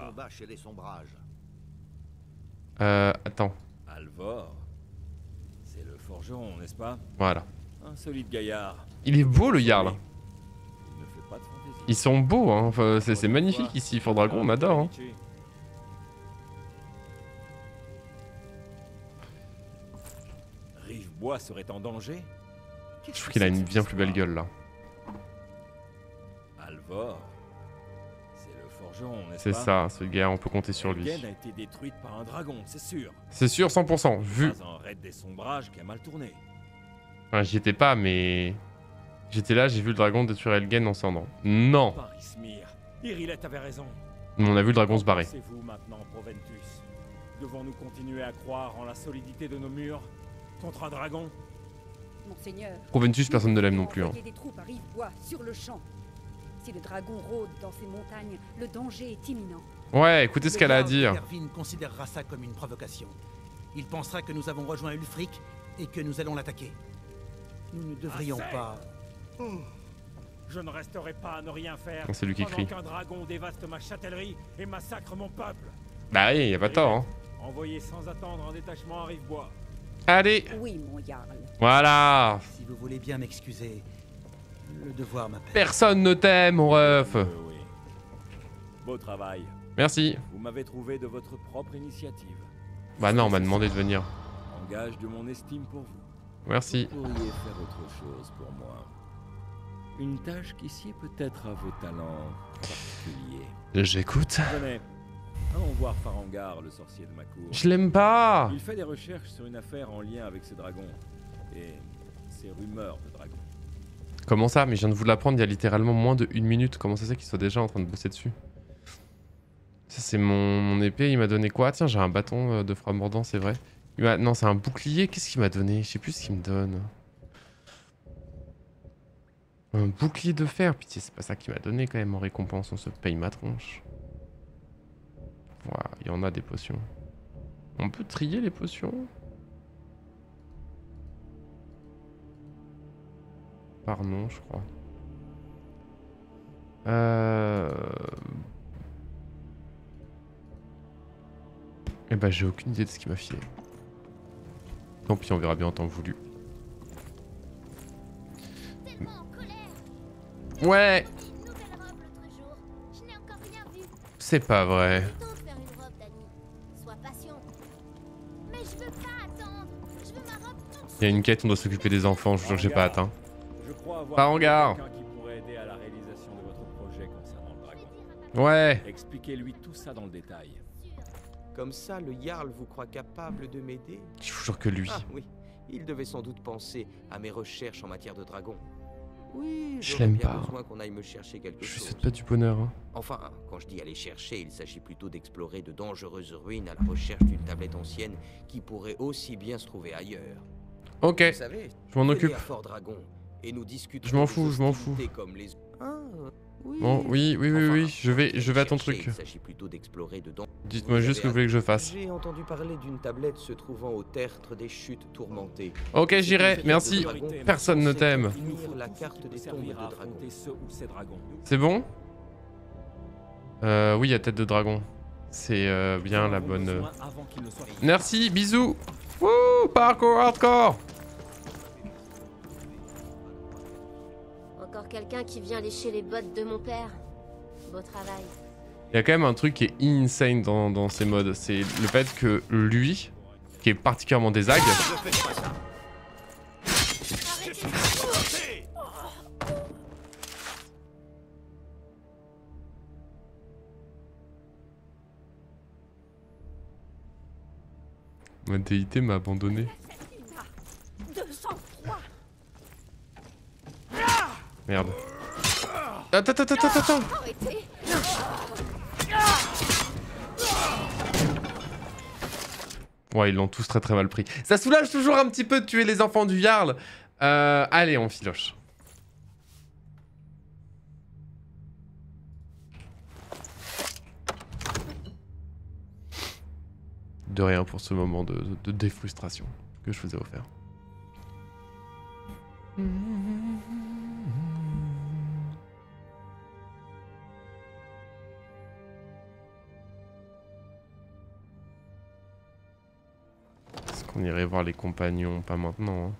Speaker 1: Euh, attends.
Speaker 6: Alvor. C'est le forgeron, n'est-ce pas?
Speaker 1: Voilà.
Speaker 6: Un solide gaillard.
Speaker 1: Il est beau le Jarl. Ils sont beaux, hein. Enfin, c'est magnifique ici, Fort Dragon, on adore. Hein.
Speaker 6: Rivebois serait en danger?
Speaker 1: Je trouve qu'il a une bien plus belle gueule là.
Speaker 6: Alvor. C'est le forgeron, n'est-ce
Speaker 1: C'est
Speaker 6: pas?
Speaker 1: ça, ce gars, on peut compter sur lui.
Speaker 6: Elgen a été détruite par un dragon, c'est sûr.
Speaker 1: C'est sûr, 100%. Vu.
Speaker 6: Pas un raid des sombrages qui a mal tourné.
Speaker 1: Enfin, j'y étais pas, mais. J'étais là, j'ai vu le dragon détruire Elgen en cendant. Non
Speaker 6: avait raison.
Speaker 1: On a vu le dragon se barrer.
Speaker 6: Maintenant, Proventus Devons-nous continuer à croire en la solidité de nos murs contre un dragon?
Speaker 5: Monseigneur.
Speaker 1: Proventus, personne ne l'aime non plus. Hein.
Speaker 5: Envoyez des troupes à Rivebois, sur le champ. Si le dragon rôde dans ces montagnes, le danger est imminent.
Speaker 1: Ouais, écoutez ce
Speaker 7: Le
Speaker 1: qu'elle a à dire.
Speaker 7: Erwin considérera ça comme une provocation. il pensera que nous avons rejoint Ulfric et que nous allons l'attaquer. Nous ne devrions
Speaker 6: Assez.
Speaker 7: pas...
Speaker 6: Je ne resterai pas à ne rien faire.
Speaker 1: Oh, c'est lui qui crie.
Speaker 6: qu'un dragon dévaste ma châtellerie et massacre mon peuple.
Speaker 1: Bah oui, y a pas tort, hein.
Speaker 6: Envoyez sans attendre un détachement à Rivebois.
Speaker 1: Allez
Speaker 5: Oui, mon Jarl.
Speaker 1: Voilà
Speaker 7: Si vous voulez bien m'excuser, le devoir m'appelle.
Speaker 1: Personne ne t'aime, mon ref
Speaker 6: Euh, oui. Beau travail.
Speaker 1: Merci.
Speaker 6: Vous m'avez trouvé de votre propre initiative.
Speaker 1: Bah non, on m'a demandé de venir.
Speaker 6: En gage de mon estime pour vous.
Speaker 1: Merci.
Speaker 6: Vous pourriez faire autre chose pour moi. Une tâche qui sied peut-être à vos talents particuliers.
Speaker 1: J'écoute.
Speaker 6: Allons voir Farangar, le sorcier de ma cour.
Speaker 1: Je l'aime pas
Speaker 6: Il fait des recherches sur une affaire en lien avec ces dragons. Et ces rumeurs de dragons.
Speaker 1: Comment ça? Mais je viens de vous l'apprendre il y a littéralement moins de une minute. Comment ça fait qu'il soit déjà en train de bosser dessus? Ça c'est mon, mon épée, il m'a donné quoi? Tiens, j'ai un bâton euh, de froid mordant, c'est vrai. Il Non, c'est un bouclier, qu'est-ce qu'il m'a donné? Je sais plus ce qu'il me donne. Un bouclier de fer, pitié, c'est pas ça qu'il m'a donné quand même en récompense, on se paye ma tronche. Voilà, il y en a des potions. On peut trier les potions? Par nom, je crois. Euh... Eh ben, j'ai aucune idée de ce qu'il m'a filé. Tant pis, on verra bien en temps voulu. Ouais C'est pas vrai.
Speaker 4: Sois patient. Mais je veux pas attendre. Je veux ma robe tout de
Speaker 1: Il y a une quête, on doit s'occuper des enfants, je vous jure que j'ai pas atteint.
Speaker 6: Je crois avoir
Speaker 1: Pas en
Speaker 6: trouvé
Speaker 1: gare.
Speaker 6: quelqu'un qui pourrait aider à la réalisation de votre projet concernant le dragon.
Speaker 1: Ouais.
Speaker 6: Expliquez-lui tout ça dans le détail.
Speaker 12: Comme ça, le Jarl vous croit capable de m'aider
Speaker 1: Je vous jure que lui.
Speaker 12: Ah oui, il devait sans doute penser à mes recherches en matière de dragon. Oui,
Speaker 1: Je l'aime pas.
Speaker 12: qu'on aille me chercher quelque
Speaker 1: Je lui souhaite pas du bonheur. hein.
Speaker 12: Enfin, quand je dis aller chercher, il s'agit plutôt d'explorer de dangereuses ruines à la recherche d'une tablette ancienne qui pourrait aussi bien se trouver ailleurs.
Speaker 1: Ok,
Speaker 12: Vous savez,
Speaker 1: je m'en occupe.
Speaker 12: à Fort Dragon et nous discuterons
Speaker 1: Je m'en fous, je m'en fous.
Speaker 12: hostilités Comme les... Ah, oui.
Speaker 1: Bon, oui, oui, oui, oui, je vais, je vais à ton truc. Dites-moi juste ce que vous voulez que je fasse.
Speaker 12: J'ai entendu parler d'une tablette se trouvant au tertre des chutes tourmentées.
Speaker 1: Ok, j'irai, merci. Personne ne t'aime. C'est bon? Euh, oui, il y a tête de dragon. C'est euh, bien la bonne... euh. Merci, bisous Wouh, parcours hardcore
Speaker 4: Quelqu'un qui vient lécher les bottes de mon père. Beau travail.
Speaker 1: Il y a quand même un truc qui est insane dans, ces modes. C'est le fait que lui, qui est particulièrement des ags, ma déité m'a abandonné.
Speaker 5: De sang-froid
Speaker 1: Merde. Attends, attends, attends, attends, Ouais, ils l'ont tous très très mal pris. Ça soulage toujours un petit peu de tuer les enfants du Jarl. Euh, allez, on filoche. De rien pour ce moment de, de défrustration que je vous ai offert. Est-ce qu'on irait voir les compagnons Pas maintenant. hein.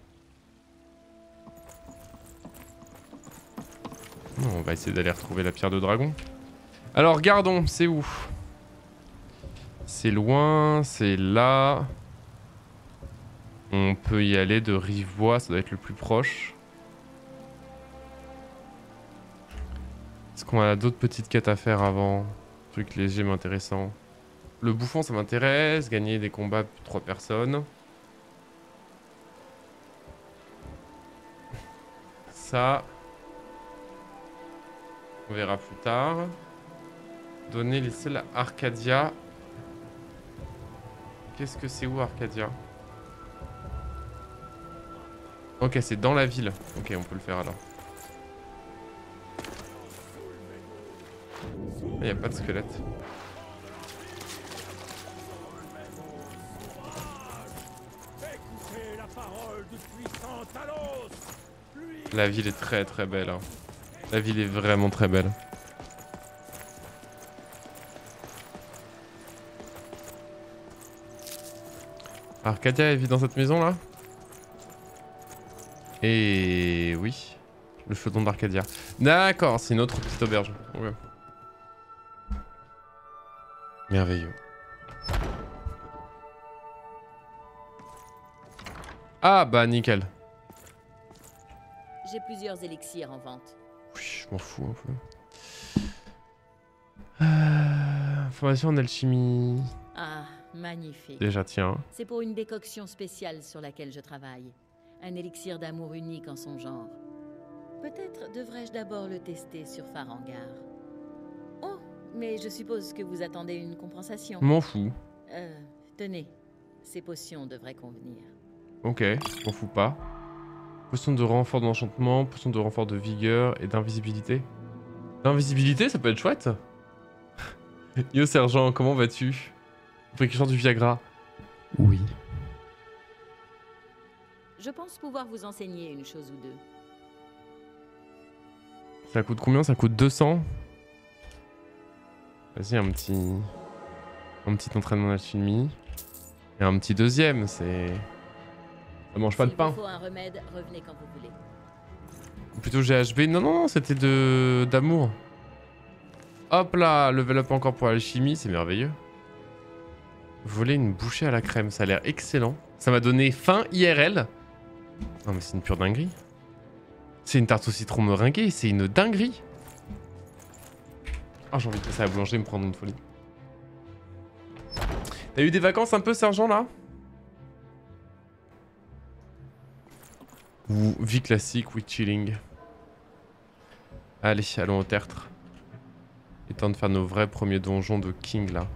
Speaker 1: On va essayer d'aller retrouver la pierre de dragon. Alors, regardons, c'est où? C'est loin, c'est là. On peut y aller de Rivois, ça doit être le plus proche. Est-ce qu'on a d'autres petites quêtes à faire avant? Truc léger mais intéressant. Le bouffon, ça m'intéresse. Gagner des combats de 3 personnes. Ça. On verra plus tard. Donner les selles à Arcadia. Qu'est-ce que c'est où Arcadia? Ok, c'est dans la ville. Ok, on peut le faire alors. Il n'y a pas de squelette. La ville est très très belle. hein. La ville est vraiment très belle. Arcadia vit dans cette maison là? Et oui. Le chaudron d'Arcadia. D'accord, c'est une autre petite auberge. Merveilleux. Ah bah nickel.
Speaker 5: J'ai plusieurs élixirs en vente.
Speaker 1: Oui, je m'en fous un peu. Euh, Formation en alchimie.
Speaker 5: Ah, magnifique.
Speaker 1: Déjà, tiens.
Speaker 5: C'est pour une décoction spéciale sur laquelle je travaille. Un élixir d'amour unique en son genre. Peut-être devrais-je d'abord le tester sur Farangar. Oh, mais je suppose que vous attendez une compensation.
Speaker 1: M'en fous.
Speaker 5: Euh, tenez, ces potions devraient convenir.
Speaker 1: Ok, m'en fous pas. Potion de renfort d'enchantement, potion de renfort de vigueur et d'invisibilité. L'invisibilité, ça peut être chouette. Yo sergent, comment vas-tu? Fabrication du Viagra. Oui.
Speaker 5: Je pense pouvoir vous enseigner une chose ou deux.
Speaker 1: Ça coûte combien? Ça coûte 200 Vas-y, un petit... Un petit entraînement d'alchimie. Et un petit deuxième, c'est... Ça mange pas de pain.
Speaker 5: vous faut un remède, revenez quand vous voulez.
Speaker 1: Ou plutôt GHB. Non, non, non, c'était de d'amour. Hop là, level up encore pour l'alchimie, c'est merveilleux. Voler une bouchée à la crème, ça a l'air excellent. Ça m'a donné faim IRL. Non mais c'est une pure dinguerie. C'est une tarte au citron meringuée, c'est une dinguerie. Ah j'ai envie de passer à la boulangerie et me prendre une folie. T'as eu des vacances un peu sergent là? Ou vie classique, oui chilling. Allez, allons au tertre. Il est temps de faire nos vrais premiers donjons de King là.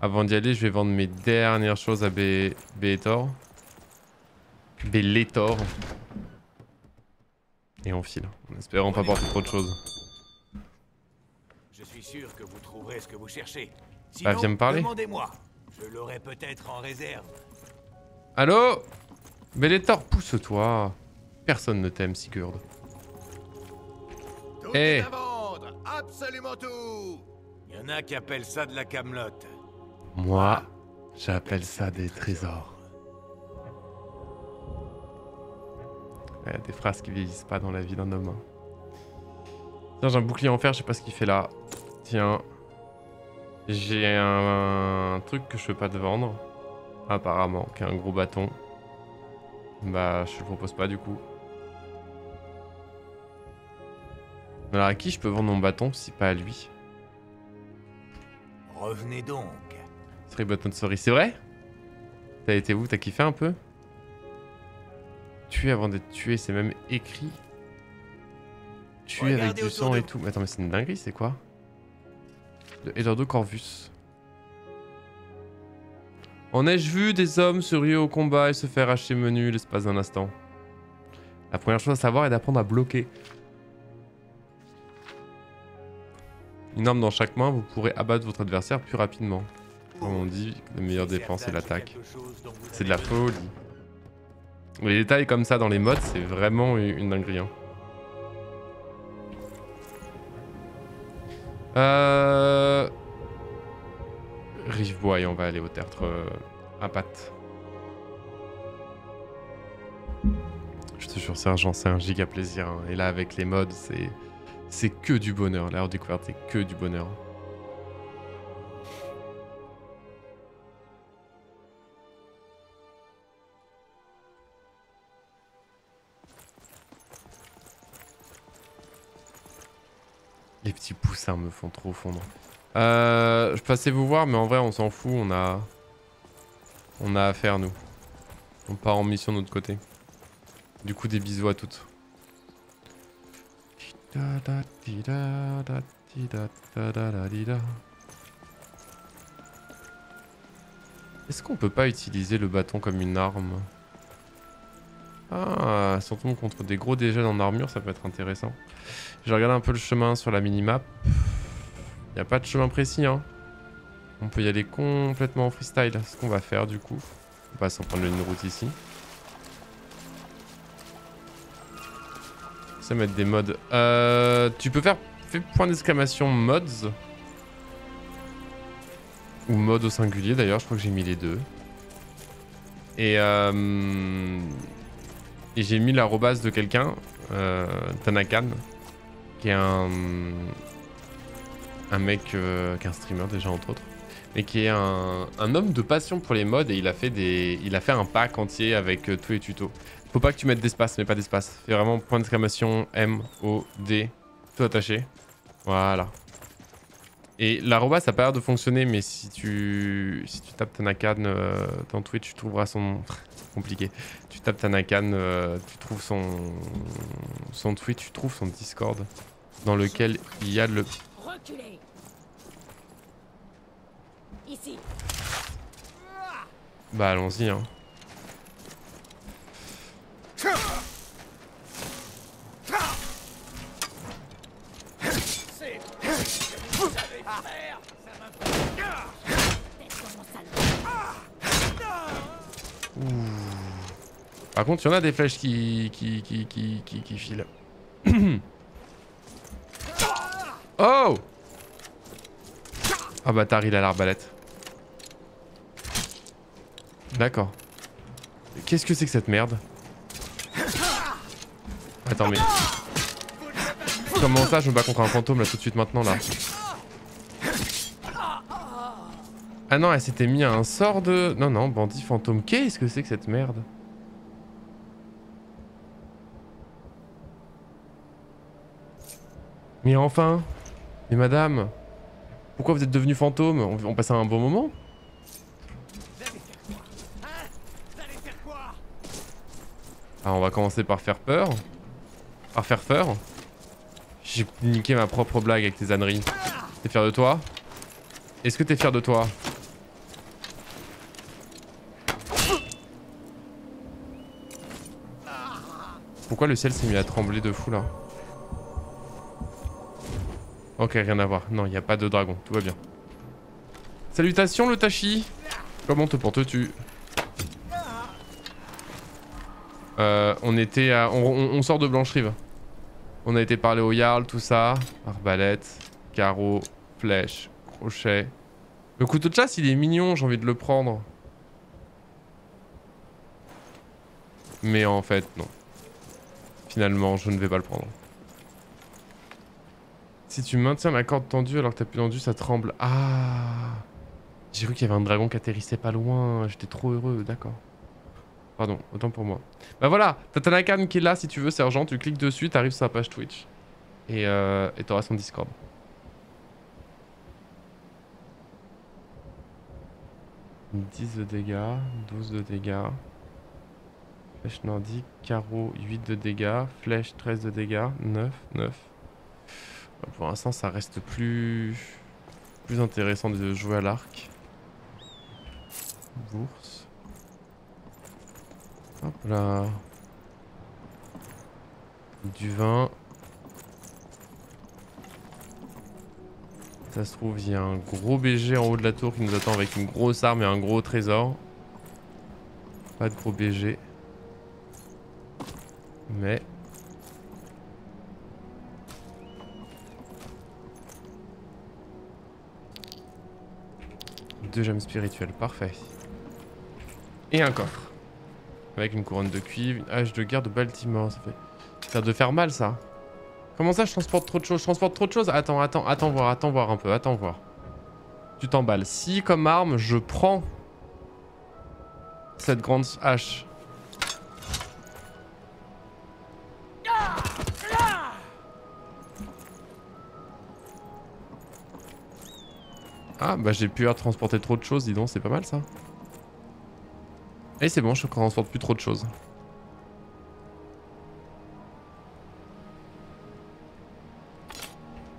Speaker 1: Avant d'y aller, je vais vendre mes dernières choses à Bé- Bélétor. Bélétor. Et on file, en espérant pas porter trop de choses.
Speaker 9: Je suis sûr que vous trouverez ce que vous cherchez.
Speaker 1: Bah, viens me parler.
Speaker 9: Demandez-moi. Je l'aurai peut-être en réserve.
Speaker 1: Allô? Bélétor, pousse-toi. Personne ne t'aime, Sigurd.
Speaker 8: Tout
Speaker 1: Eh.
Speaker 8: est à vendre Absolument tout
Speaker 9: Il y en a qui appellent ça de la camelote.
Speaker 1: Moi, j'appelle ça des trésors. Ouais, des phrases qui vieillissent pas dans la vie d'un homme. hein. Tiens, j'ai un bouclier en fer, je sais pas ce qu'il fait là. Tiens. J'ai un, truc que je peux pas te vendre. Apparemment, qui est un gros bâton. Bah, je te le propose pas du coup. Alors à qui je peux vendre mon bâton si pas à lui
Speaker 9: Revenez donc.
Speaker 1: Three Button Sorry, c'est vrai? T'as été où? T'as kiffé un peu? Tuer avant d'être tué, c'est même écrit. Tuer avec du sang et tout. Mais attends, mais c'est une dinguerie, c'est quoi? De Corvus. En ai-je vu des hommes se ruer au combat et se faire acheter menu l'espace d'un instant? La première chose à savoir est d'apprendre à bloquer. Une arme dans chaque main, vous pourrez abattre votre adversaire plus rapidement. Comme on dit, la meilleure défense est l'attaque. C'est de la folie. Les détails comme ça dans les modes, c'est vraiment une dinguerie. hein. Euh... On va aller au tertre euh, à. Je te jure, sergent, c'est un giga plaisir. hein. Et là, avec les modes, c'est c'est que du bonheur. La découverte, c'est que du bonheur. Les petits poussins me font trop fondre. Euh, je passais vous voir, mais en vrai, on s'en fout. On a, on a affaire nous. On part en mission de notre côté. Du coup, des bisous à toutes. Est-ce qu'on peut pas utiliser le bâton comme une arme? Ah, si contre des gros dégels en armure, ça peut être intéressant. Je regarde un peu le chemin sur la minimap. Il a pas de chemin précis, hein. On peut y aller complètement en freestyle. Ce qu'on va faire, du coup. On va s'en prendre une route ici. Ça mettre des mods. Euh, tu peux faire fais point d'exclamation mods. Ou mode au singulier d'ailleurs, je crois que j'ai mis les deux. Et, euh, j'ai mis l'arrobase de quelqu'un, euh, Tanakan, qui est un, mec, euh, qui est un streamer déjà entre autres, mais qui est un, un, homme de passion pour les mods et il a fait, des, il a fait un pack entier avec euh, tous les tutos. Faut pas que tu mettes d'espace, mais pas d'espace. Fais vraiment point d'exclamation M, O, D, tout attaché. Voilà. Et l'arroba ça a pas l'air de fonctionner, mais si tu, si tu tapes Tanakan euh, dans Twitch, tu trouveras son... compliqué. Tu tapes Tanakan, euh, tu trouves son... son Twitch, tu trouves son Discord, dans lequel il y a le...
Speaker 4: Reculez Ici
Speaker 1: Bah allons-y hein. Par contre, il y en a des flèches qui, qui, qui, qui, qui, qui filent. oh Ah bâtard, il a l'arbalète. D'accord. Qu'est-ce que c'est que cette merde? Attends, mais... Comment ça, je me bats contre un fantôme, là, tout de suite, maintenant, là Ah non, elle s'était mis à un sort de... Non, non, bandit fantôme. Qu'est-ce que c'est que cette merde Mais enfin Mais madame Pourquoi vous êtes devenu fantôme? On, on passe un bon moment? Alors on va commencer par faire peur. Par faire peur. J'ai niqué ma propre blague avec tes âneries. T'es fier de toi? Est-ce que t'es fier de toi? Pourquoi le ciel s'est mis à trembler de fou là? Ok, rien à voir. Non, il n'y a pas de dragon. Tout va bien. Salutations le Tachi Comment te portes-tu? Euh, On était à... On, sort de Blancherive. On a été parler au Jarl, tout ça. Arbalète, carreau, flèche, crochet. Le couteau de chasse, il est mignon, j'ai envie de le prendre. Mais en fait, non. Finalement, je ne vais pas le prendre. Si tu maintiens la corde tendue alors que t'as plus tendu, ça tremble. Ah J'ai cru qu'il y avait un dragon qui atterrissait pas loin. J'étais trop heureux, d'accord. Pardon, autant pour moi. Bah voilà, t'as Tanakan qui est là si tu veux, sergent. Tu cliques dessus, t'arrives sur sa page Twitch. Et euh, t'auras son Discord. « 10 de dégâts, 12 de dégâts. Flèche nordique, carreau 8 de dégâts, flèche 13 de dégâts, 9, 9. Pour l'instant, ça reste plus... plus intéressant de jouer à l'arc. Bourse. Hop là. Du vin. Ça se trouve, il y a un gros BG en haut de la tour qui nous attend avec une grosse arme et un gros trésor. Pas de gros BG. Mais Deux gemmes spirituelles, parfait. Et un coffre. Avec une couronne de cuivre, une hache de guerre de Baltimore. Ça fait... Ça de faire mal, ça. Comment ça, je transporte trop de choses? Je transporte trop de choses? Attends, attends, attends voir, attends voir un peu, attends voir. Tu t'emballes. Si, comme arme, je prends cette grande hache Ah, bah j'ai pu transporter trop de choses, dis donc, c'est pas mal ça. Et c'est bon, je transporte plus trop de choses.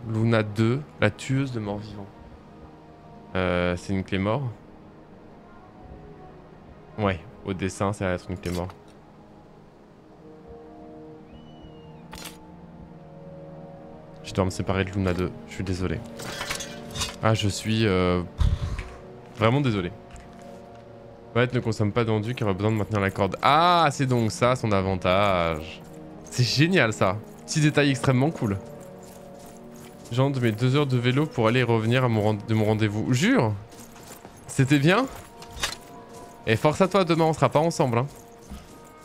Speaker 1: Luna 2, la tueuse de morts vivants. Euh, c'est une clé mort. Ouais, au dessin, ça va être une clé mort. Je dois me séparer de Luna 2, je suis désolé. Ah, je suis euh, vraiment désolé. Ne consomme pas d'endu car a besoin de maintenir la corde. Ah, c'est donc ça son avantage. C'est génial ça. Petit détail extrêmement cool. Genre de mes deux heures de vélo pour aller et revenir à mon de mon rendez-vous. Jure C'était bien? Et force à toi, demain on sera pas ensemble. Hein.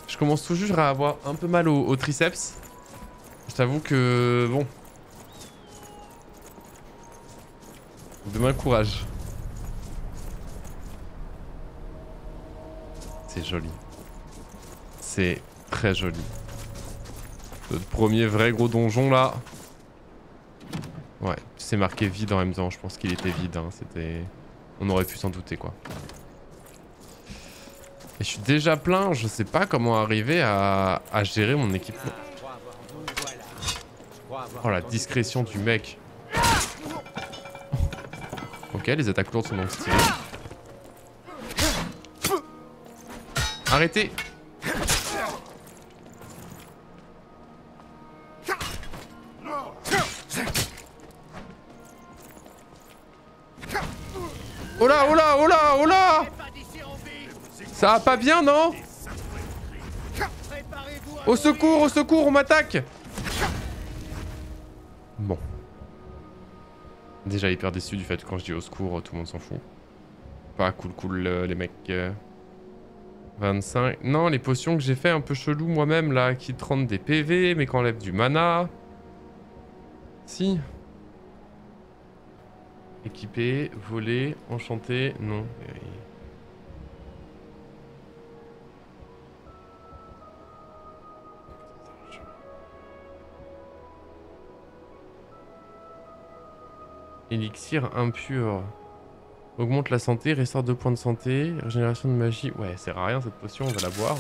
Speaker 1: Je commence toujours à avoir un peu mal au, au triceps. Je t'avoue que... Bon. Demain, courage. C'est joli. C'est très joli. Notre premier vrai gros donjon là. Ouais, c'est marqué vide en même temps. Je pense qu'il était vide. hein, C'était. On aurait pu s'en douter quoi. Et je suis déjà plein. Je sais pas comment arriver à, à gérer mon équipement. Oh la discrétion du mec. Ok, les attaques lourdes sont donc stylées. Arrêtez Oh là, oh là, oh là, oh là Ça va pas bien, non Au secours, au secours, on m'attaque Bon. Déjà hyper déçu du fait que quand je dis au secours, tout le monde s'en fout. Pas cool cool euh, les mecs. euh. 25. Non, les potions que j'ai fait un peu chelou moi-même là, qui te rendent des PV mais qui enlèvent du mana. Si. Équipé, volé, enchanté, non. Élixir impur. Augmente la santé, restaure 2 points de santé, régénération de magie. Ouais, sert à rien cette potion, on va la boire.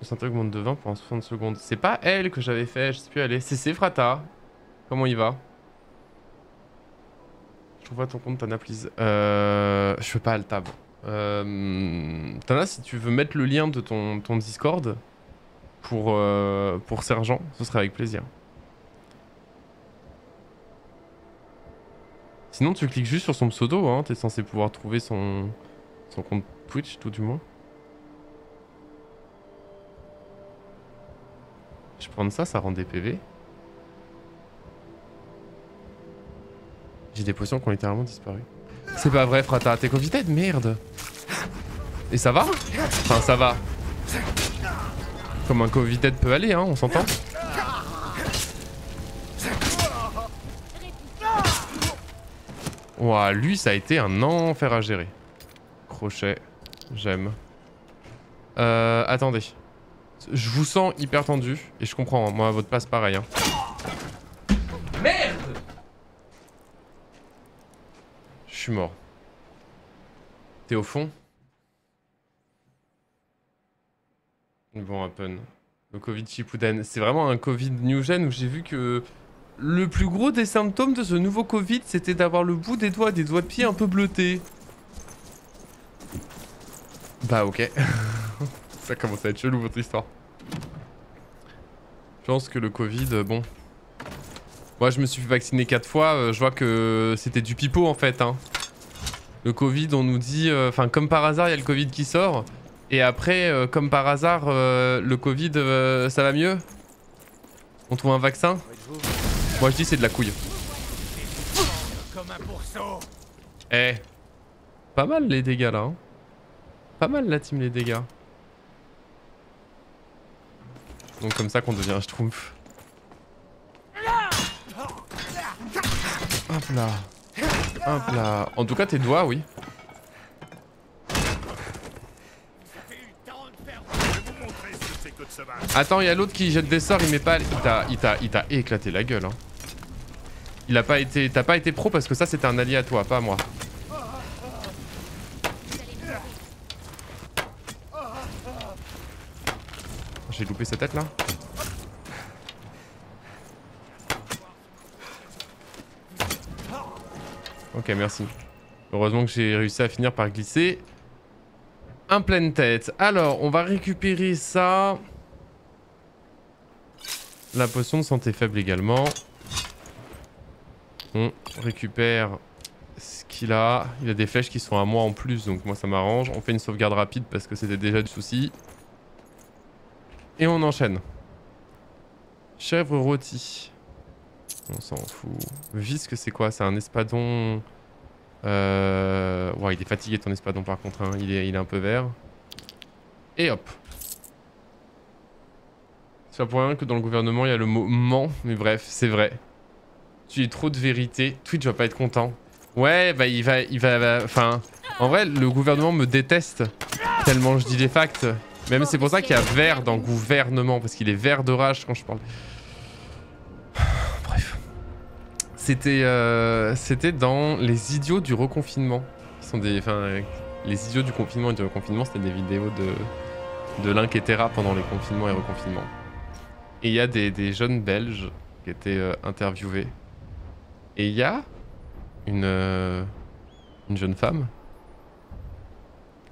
Speaker 1: La santé augmente de 20 pendant 60 secondes. C'est pas elle que j'avais fait, je sais plus elle est. C'est Frata. Comment il va? Je trouve pas ton compte Tana, please. Euh, je fais pas alt tab. Euh, Tana, si tu veux mettre le lien de ton, ton Discord pour, euh, pour Sergent, ce serait avec plaisir. Sinon, tu cliques juste sur son pseudo, hein. T'es censé pouvoir trouver son, compte Twitch, tout du moins. Je prends ça, ça rend des PV. J'ai des potions qui ont littéralement disparu. C'est pas vrai, Frata, t'es Covited Merde Et ça va? Enfin, ça va. Comme un Covited peut aller, hein, on s'entend Ouah, lui, ça a été un enfer à gérer. Crochet, j'aime. Euh, attendez. Je vous sens hyper tendu, et je comprends, hein, moi à votre place pareil. Hein. Merde Je suis mort. T'es au fond? Bon, Happen. Le Covid Shippuden. C'est vraiment un Covid New Gen où j'ai vu que le plus gros des symptômes de ce nouveau Covid, c'était d'avoir le bout des doigts, des doigts de pied un peu bleutés. Bah ok. Ça commence à être chelou votre histoire. Je pense que le Covid, euh, bon. Moi je me suis fait vacciner 4 fois, euh, je vois que c'était du pipeau en fait. Hein. Le Covid, on nous dit... euh, Enfin comme par hasard, il y a le Covid qui sort. Et après, comme par hasard, le Covid, ça va mieux? On trouve un vaccin? Moi je dis c'est de la couille. Eh. Pas mal les dégâts là. hein. Pas mal la team les dégâts. Donc comme ça qu'on devient un schtroumpf. Hop là. Hop là. En tout cas tes doigts oui. Attends, il y a l'autre qui jette des sorts, il met pas... Il t'a éclaté la gueule. Hein. Il a pas été... T'as pas été pro parce que ça c'était un allié à toi, pas à moi. J'ai loupé sa tête là Ok, merci. Heureusement que j'ai réussi à finir par glisser. Un pleine tête. Alors, on va récupérer ça. La potion de santé faible également. On récupère ce qu'il a. Il a des flèches qui sont à moi en plus, donc moi ça m'arrange. On fait une sauvegarde rapide parce que c'était déjà du souci. Et on enchaîne. Chèvre rôti. On s'en fout. Visque, c'est quoi? C'est un espadon... Euh... Ouais, il est fatigué ton espadon par contre. Hein. Il, est, il est un peu vert. Et hop. C'est pas pour rien que dans le gouvernement, il y a le mot ment. Mais bref, c'est vrai. Tu es trop de vérité. Twitch va pas être content. Ouais, bah il va... Il va enfin... En vrai, le gouvernement me déteste. Tellement je dis des facts. Même c'est pour ça qu'il y a vert dans gouvernement. Parce qu'il est vert de rage quand je parle. Bref. C'était euh, c'était dans Les idiots du reconfinement. Sont des... Les idiots du confinement et du reconfinement, c'était des vidéos de, de Link et Terra pendant les confinements et reconfinements. Et il y a des, des, jeunes Belges qui étaient euh, interviewés. Et il y a une, euh, une jeune femme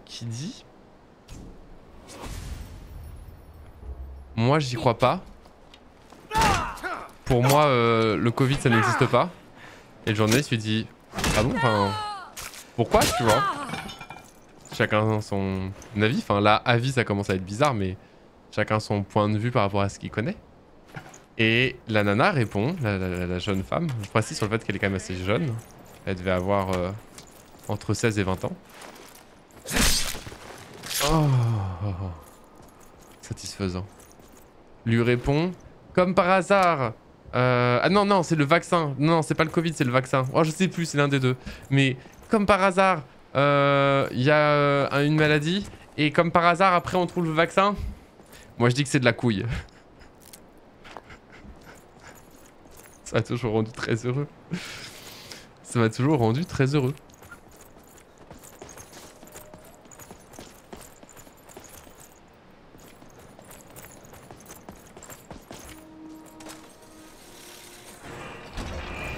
Speaker 1: qui dit Moi, j'y crois pas. Pour moi, euh, le Covid, ça n'existe pas. Et le journaliste lui dit Ah bon Enfin, pourquoi, tu vois? Chacun son avis. Enfin, là, avis, ça commence à être bizarre, mais chacun son point de vue par rapport à ce qu'il connaît. Et la nana répond, la, jeune femme, je précise sur le fait qu'elle est quand même assez jeune. Elle devait avoir euh, entre 16 et 20 ans. Oh, satisfaisant. Lui répond, comme par hasard. Euh, ah non, non, c'est le vaccin. Non, c'est pas le Covid, c'est le vaccin. Oh, je sais plus, c'est l'un des deux. Mais comme par hasard, il euh, y a une maladie. Et comme par hasard, après, on trouve le vaccin. Moi, je dis que c'est de la couille. Ça m'a toujours rendu très heureux. Ça m'a toujours rendu très heureux.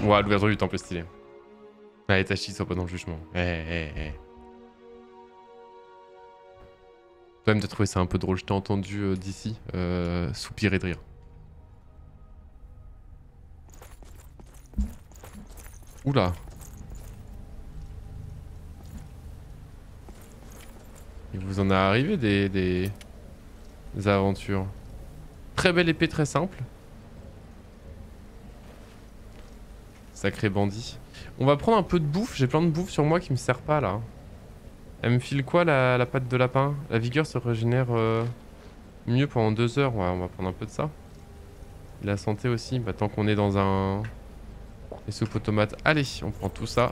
Speaker 1: Ouah, l'ouverture du temple est stylé. Allez, Tachi, sois pas dans le jugement. Eh, eh, eh. Toi même t'as trouvé ça un peu drôle. Je t'ai entendu euh, d'ici euh, soupirer de rire. Oula. Il vous en a arrivé des, aventures. Très belle épée, très simple. Sacré bandit. On va prendre un peu de bouffe. J'ai plein de bouffe sur moi qui me sert pas là. Elle me file quoi la, patte de lapin? La vigueur se régénère euh, mieux pendant deux heures. Ouais, on va prendre un peu de ça. La santé aussi. Bah, tant qu'on est dans un... Les soupes aux tomates. Allez, on prend tout ça.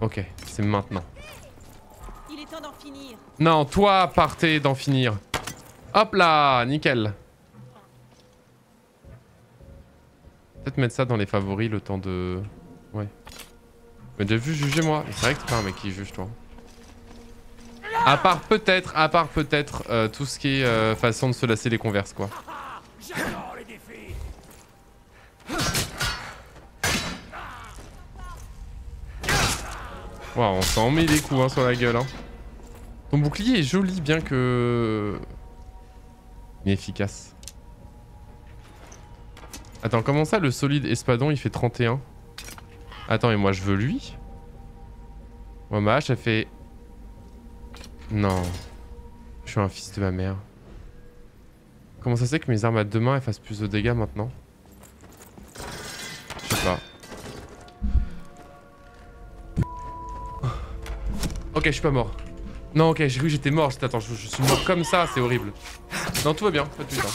Speaker 1: Ok, c'est maintenant. Non, toi, partez d'en finir. Hop là, nickel. Peut-être mettre ça dans les favoris le temps de... Ouais. Mais déjà vu juger moi. C'est vrai que t'es pas un mec qui juge toi. À part peut-être, à part peut-être euh, tout ce qui est euh, façon de se lasser les converses quoi. Waouh, on s'en met des coups hein, sur la gueule. Hein. Ton bouclier est joli bien que... Mais efficace. Attends, comment ça le solide espadon il fait 31 Attends, et moi je veux lui? Moi ma hache elle fait... Non. Je suis un fils de ma mère. Comment ça c'est que mes armes à deux mains elles fassent plus de dégâts maintenant Je sais pas. Ok, je suis pas mort. Non, ok, j'ai cru que j'étais mort. Attends, je, suis mort comme ça, c'est horrible. Non, tout va bien, pas de putain.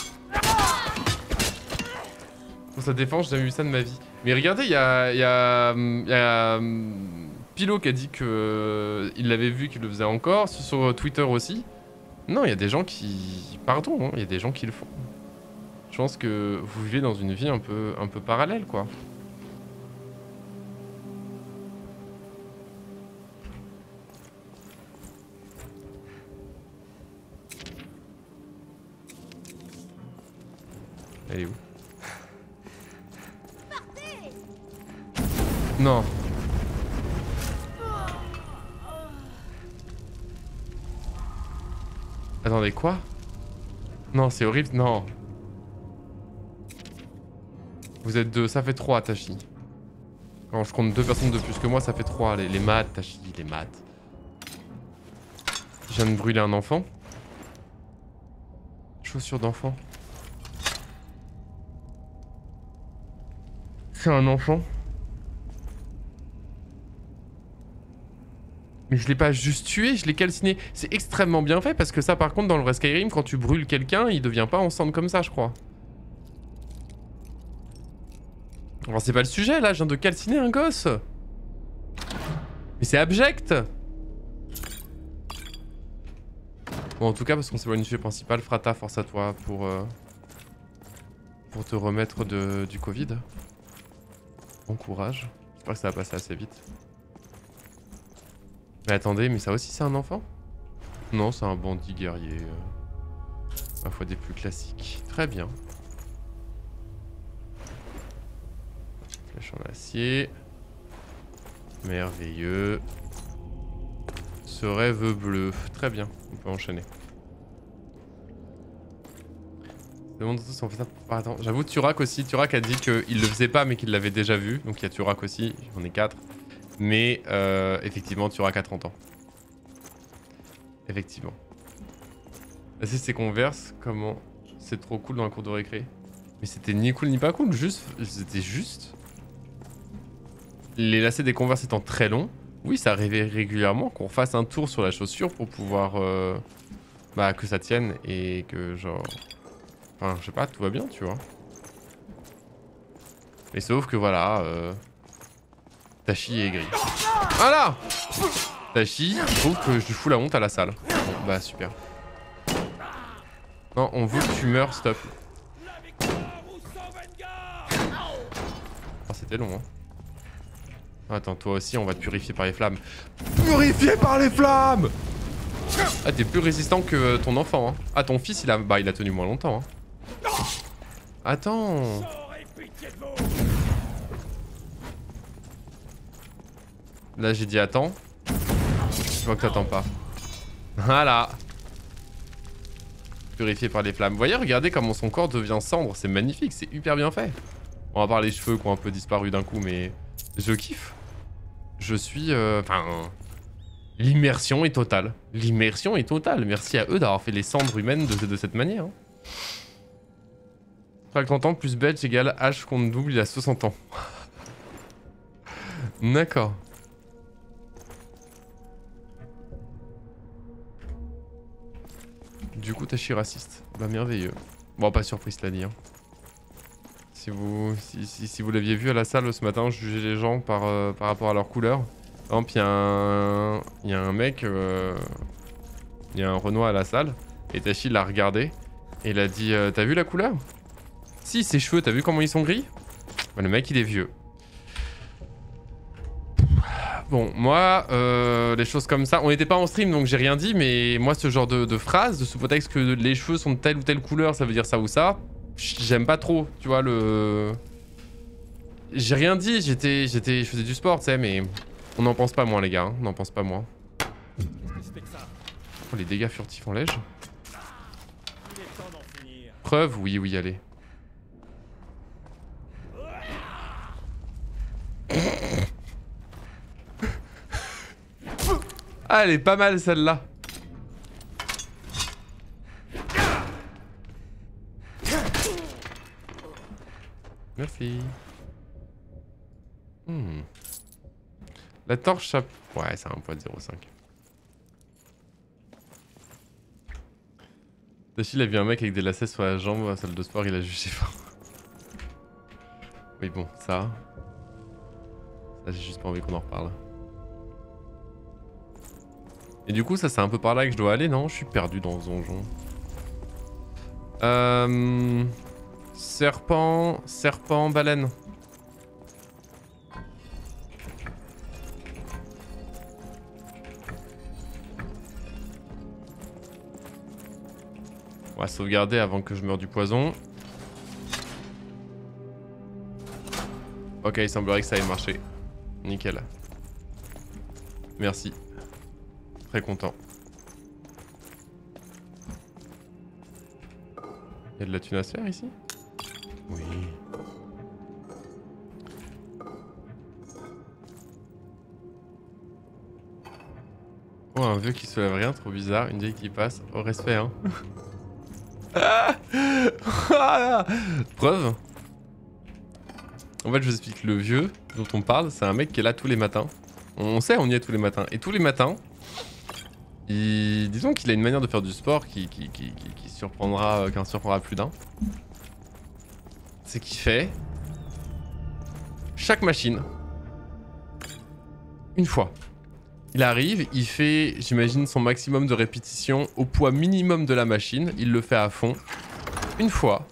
Speaker 1: Pour sa défense, j'ai jamais vu ça de ma vie. Mais regardez, il y a, y a, y a Pilo qui a dit qu'il euh, l'avait vu, qu'il le faisait encore. Sur Twitter aussi. Non, il y a des gens qui... Pardon, hein, il y a des gens qui le font. Je pense que vous vivez dans une vie un peu, un peu parallèle, quoi. Elle est où? Non. Attendez, quoi? Non, c'est horrible, non. Vous êtes deux, ça fait trois, Tachi. Je compte deux personnes de plus que moi, ça fait trois. Les, les maths, Tachi, les maths. Je viens de brûler un enfant. Chaussures d'enfant. C'est un enfant. Je l'ai pas juste tué, je l'ai calciné. C'est extrêmement bien fait parce que ça par contre dans le vrai Skyrim, quand tu brûles quelqu'un, il devient pas en comme ça je crois. Alors c'est pas le sujet là, je viens de calciner un gosse. Mais c'est abject Bon en tout cas parce qu'on s'éloigne du sujet principal, Frata force à toi pour... euh, pour te remettre du Covid. Bon courage. J'espère que ça va passer assez vite. Mais attendez, mais ça aussi c'est un enfant? Non, c'est un bandit guerrier. euh, Ma foi des plus classiques. Très bien. Flèche en acier. Merveilleux. Ce rêve bleu. Très bien, on peut enchaîner. On fait. Ah, attends, j'avoue Turak aussi. Turak a dit qu'il le faisait pas mais qu'il l'avait déjà vu. Donc il y a Turak aussi. On est 4. Mais euh, effectivement, Turak a 30 ans. Effectivement. Vas-y, c'est converse. Comment? C'est trop cool dans la cour de récré. Mais c'était ni cool ni pas cool. Juste. C'était juste. Les lacets des converses étant très longs. Oui, ça arrivait régulièrement qu'on fasse un tour sur la chaussure pour pouvoir. euh, bah, que ça tienne et que genre. Enfin, je sais pas, tout va bien, tu vois. Mais sauf que voilà. Euh... Tachi est gris. Voilà Tachi, il faut que je lui fous la honte à la salle. Bon, bah super. Non, on veut que tu meurs, stop. Oh, c'était long, hein. Attends, toi aussi, on va te purifier par les flammes. Purifié par les flammes Ah, t'es plus résistant que ton enfant, hein. Ah, ton fils, il a, bah, il a tenu moins longtemps, hein. Attends Là, j'ai dit attends. Je vois que t'attends pas. Voilà. Purifié par les flammes. Voyez, regardez comment son corps devient cendre. C'est magnifique, c'est hyper bien fait. On va voir les cheveux qui ont un peu disparu d'un coup, mais je kiffe. Je suis... euh, Enfin... L'immersion est totale. L'immersion est totale. Merci à eux d'avoir fait les cendres humaines de, cette manière. hein. 50 ans plus Belge égale H compte double, il a 60 ans. D'accord. Du coup, Tachi raciste. Bah, merveilleux. Bon, pas surprise, cela dit. hein. Si vous, l'aviez vu à la salle ce matin, je jugeais les gens par, euh, par rapport à leur couleur. Par exemple, il y, a un- y un mec, euh, il y a un Renoir à la salle, et Tachi l'a regardé, et il a dit euh, T'as vu la couleur? Si, ses cheveux, t'as vu comment ils sont gris? Bah, Le mec, il est vieux. Bon, moi, euh, les choses comme ça, on n'était pas en stream donc j'ai rien dit, mais moi, ce genre de, phrase, de sous-prétexte que les cheveux sont de telle ou telle couleur, ça veut dire ça ou ça, j'aime pas trop, tu vois, le. J'ai rien dit, j'étais, j'étais, je faisais du sport, tu sais, mais on n'en pense pas moins, les gars, hein, on n'en pense pas moins. Oh, les dégâts furtifs en lège. Preuve, oui, oui, allez. Ah, elle est pas mal celle-là. Merci. Hmm. La torche, ça... Ouais, c'est un poids de 0,5. Tachil a vu un mec avec des lacets sur la jambe à la salle de sport, il a jugé fort. Oui, bon, ça... Ça, j'ai juste pas envie qu'on en reparle. Et du coup, ça c'est un peu par là que je dois aller, non? Je suis perdu dans ce donjon. Euh... Serpent... Serpent, baleine. On va sauvegarder avant que je meure du poison. Ok, il semblerait que ça ait marché. Nickel. Merci. Très content. Il y a de la thune à se faire ici? Oui. Oh, un vieux qui se lève rien, trop bizarre. Une vieille qui passe. Au respect, hein. Preuve. En fait, je vous explique. Le vieux dont on parle, c'est un mec qui est là tous les matins. On sait, on y est tous les matins. Et tous les matins, disons qu'il a une manière de faire du sport qui, qui, qui, qui surprendra, en surprendra plus d'un. C'est qu'il fait chaque machine une fois. Il arrive, il fait, j'imagine, son maximum de répétition au poids minimum de la machine. Il le fait à fond. Une fois.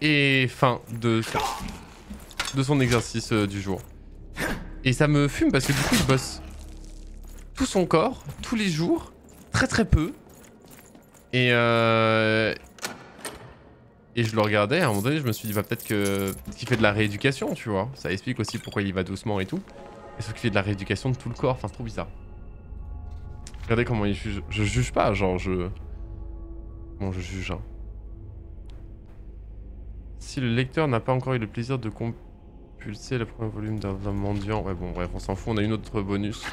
Speaker 1: Et fin de, de son exercice euh, du jour. Et ça me fume parce que du coup, il bosse tout son corps, tous les jours, très très peu. Et euh... Et je le regardais, à un moment donné, je me suis dit, bah, peut-être que qu'il fait de la rééducation, tu vois. Ça explique aussi pourquoi il va doucement et tout. Et sauf qu'il fait de la rééducation de tout le corps, enfin c'est trop bizarre. Regardez comment il juge. Je juge pas, genre je... Bon, je juge. Hein. Si le lecteur n'a pas encore eu le plaisir de compulser le premier volume d'un mendiant... Ouais bon bref, on s'en fout, on a une autre bonus.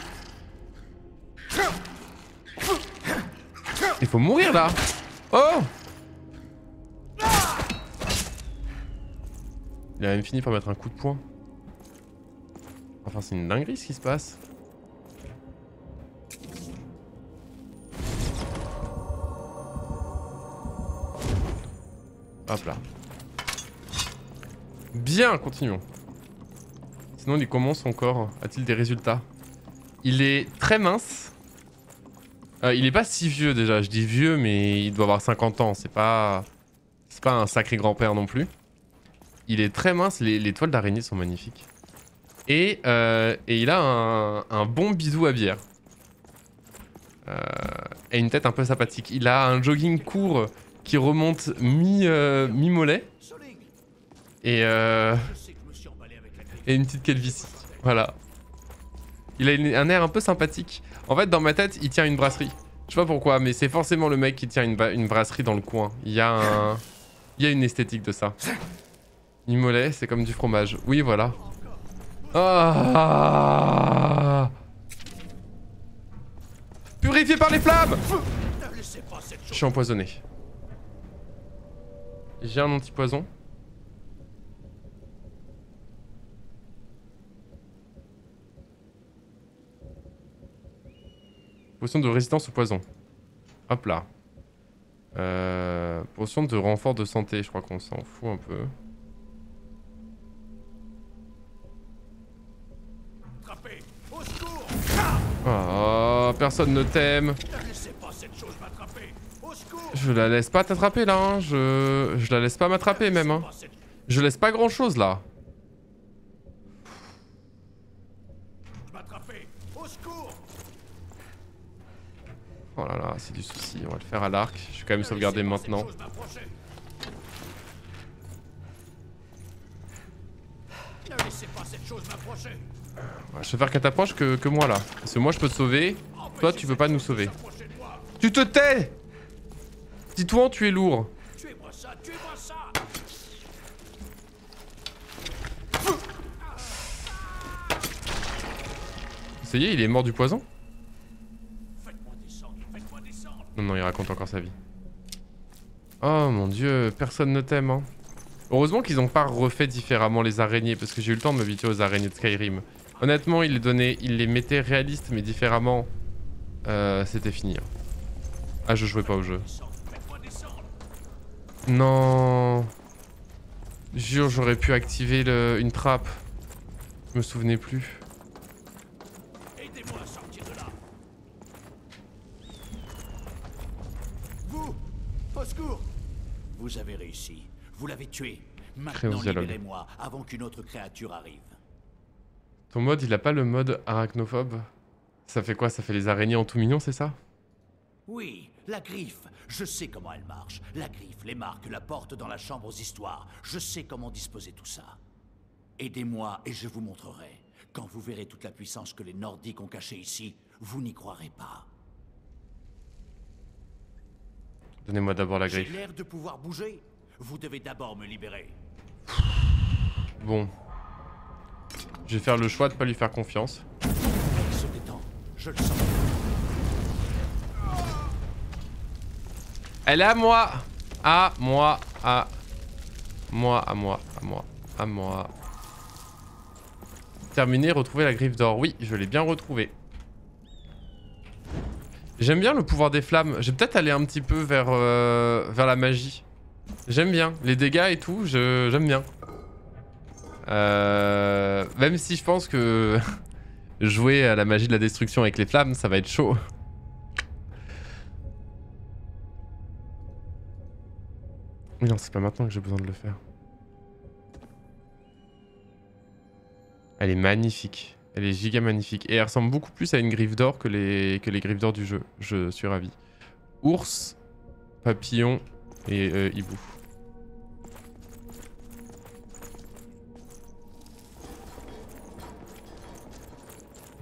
Speaker 1: Il faut mourir là Oh Il a même fini par mettre un coup de poing. Enfin, c'est une dinguerie ce qui se passe. Hop là. Bien, continuons. Sinon, il commence encore A-t-il des résultats? Il est très mince. Euh, il est pas si vieux déjà. Je dis vieux, mais il doit avoir 50 ans. C'est pas... C'est pas un sacré grand-père non plus. Il est très mince. Les, toiles d'araignée sont magnifiques. Et, euh, il a un, bon bisou à bière. Euh, et une tête un peu sympathique. Il a un jogging court qui remonte mi-mollet. et, et une petite calvitie. Voilà. Il a un air un peu sympathique. En fait, dans ma tête, il tient une brasserie. Je sais pas pourquoi, mais c'est forcément le mec qui tient une, brasserie dans le coin. Il y a un... Il y a une esthétique de ça. Mi-mollet, c'est comme du fromage. Oui, voilà. Ah Purifié par les flammes Je suis empoisonné. J'ai un anti-poison. Potion de résistance au poison. Hop là. Euh, potion de renfort de santé, je crois qu'on s'en fout un peu. Oh, personne ne t'aime. Je la laisse pas t'attraper là, hein. je... je la laisse pas m'attraper même. Hein. Je laisse pas grand chose là. Oh là là, c'est du souci, on va le faire à l'arc. Je vais quand même sauvegarder maintenant. je préfère qu'elle t'approche que, que moi là. Parce que moi je peux te sauver, toi tu veux pas nous sauver. Tu te tais Dis-toi, tu es lourd. Ça y est, il est mort du poison Non, il raconte encore sa vie. Oh mon dieu, personne ne t'aime. Hein. Heureusement qu'ils n'ont pas refait différemment les araignées, parce que j'ai eu le temps de m'habituer aux araignées de Skyrim. Honnêtement, il les, donnait, il les mettait réalistes, mais différemment. Euh, C'était fini. Hein. Ah, je jouais pas au jeu. Non. Jure, j'aurais pu activer une trappe. Je me souvenais plus.
Speaker 9: Vous, au secours Vous avez réussi. Vous l'avez tué. Maintenant, libérez-moi avant qu'une autre créature arrive.
Speaker 1: Ton mode, il a pas le mode arachnophobe? Ça fait quoi? Ça fait les araignées en tout mignon, c'est ça?
Speaker 9: Oui, la griffe. Je sais comment elle marche. La griffe, les marques, la porte dans la chambre aux histoires. Je sais comment disposer tout ça. Aidez-moi et je vous montrerai. Quand vous verrez toute la puissance que les Nordiques ont cachée ici, vous n'y croirez pas.
Speaker 1: Donnez-moi d'abord la griffe.
Speaker 9: J'ai l'air de pouvoir bouger. Vous devez d'abord me libérer.
Speaker 1: Bon. Je vais faire le choix de pas lui faire confiance.
Speaker 9: se détend. Je le sens.
Speaker 1: Elle est à moi À moi, à moi, à moi, à moi, à moi. Terminé, retrouver la griffe d'or. Oui, je l'ai bien retrouvée. J'aime bien le pouvoir des flammes. Je vais peut-être aller un petit peu vers, euh, vers la magie. J'aime bien. Les dégâts et tout, j'aime bien. Euh, même si je pense que jouer à la magie de la destruction avec les flammes, ça va être chaud. Non, c'est pas maintenant que j'ai besoin de le faire. Elle est magnifique. Elle est giga magnifique. Et elle ressemble beaucoup plus à une griffe d'or que les, que les griffes d'or du jeu. Je suis ravi. Ours, papillon et euh, hibou.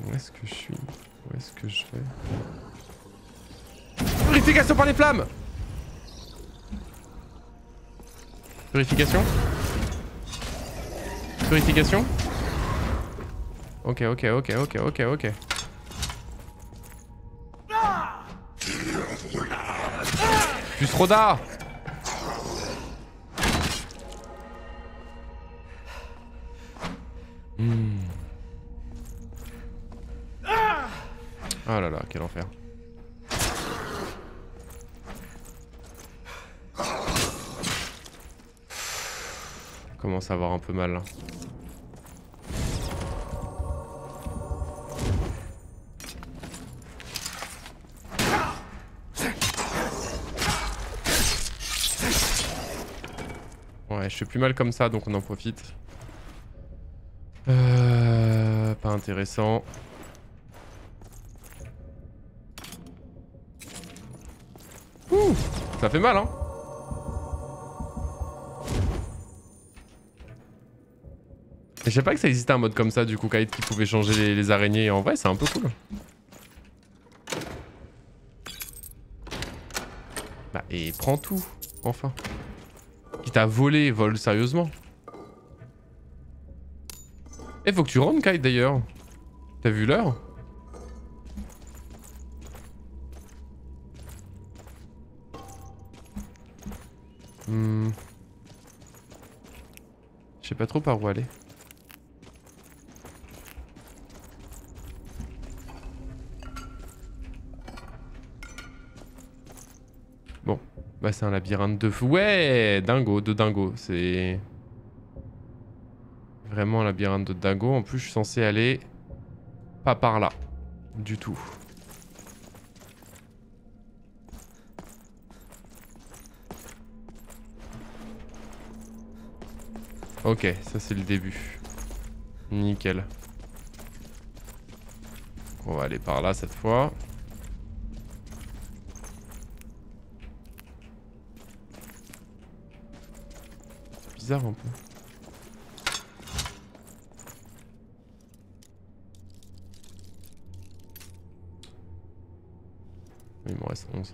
Speaker 1: Où est-ce que je suis? Où est-ce que je vais? Purification par les flammes Purification Purification Ok, ok, ok, ok, ok, ok. Plus Roda hmm. Oh là là, quel enfer. commence à avoir un peu mal là. Ouais, je suis plus mal comme ça, donc on en profite. Euh, pas intéressant. Ouh, ça fait mal, hein Je sais pas que ça existait un mode comme ça du coup, Kite qui pouvait changer les, araignées. En vrai, c'est un peu cool. Bah, et prends tout, enfin. Qui t'a volé, vole sérieusement. Eh, faut que tu rentres, Kite d'ailleurs. T'as vu l'heure? Hmm. Je sais pas trop par où aller. Bah c'est un labyrinthe de fou. Ouais, dingo, de dingo. C'est vraiment un labyrinthe de dingo. En plus, je suis censé aller pas par là. Du tout. Ok, ça c'est le début. Nickel. On va aller par là cette fois. Un peu. Il m'en reste 11.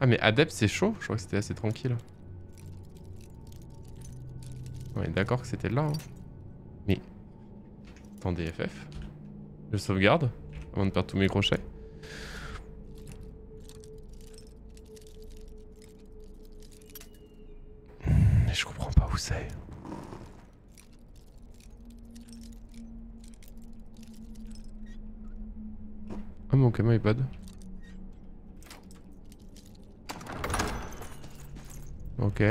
Speaker 1: Ah mais Adept c'est chaud, je crois que c'était assez tranquille. On est d'accord que c'était là. Hein. Mais... Attendez FF. Je sauvegarde avant de perdre tous mes crochets. Ok.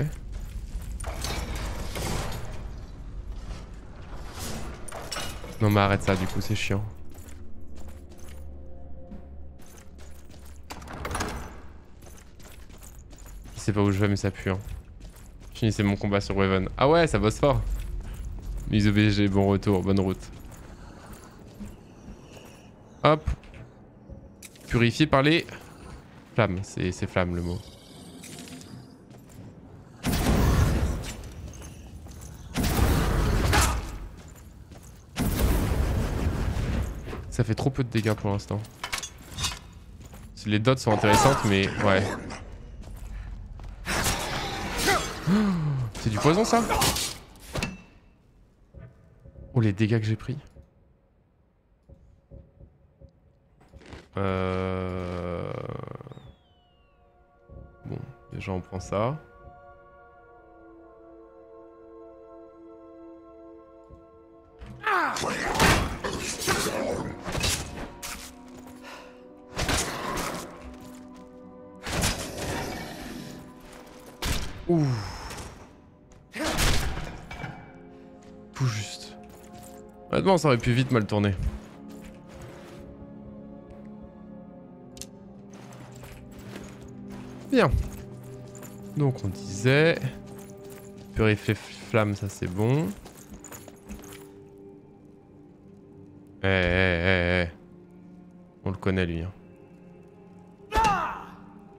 Speaker 1: Non mais arrête ça du coup c'est chiant. Je sais pas où je vais mais ça pue hein. Finissez mon combat sur Raven. Ah ouais, ça bosse fort. Mise BG, bon retour, bonne route. Hop. Par les flammes. C'est flammes le mot. Ça fait trop peu de dégâts pour l'instant. Les dots sont intéressantes mais ouais. C'est du poison ça? Oh les dégâts que j'ai pris. Euh... On prend ça. Ouh. Tout juste. Honnêtement, ça aurait pu vite mal tourner. Bien. Donc on disait... Purifier flamme, ça c'est bon. Eh, eh, eh, eh. On le connaît lui. Hein.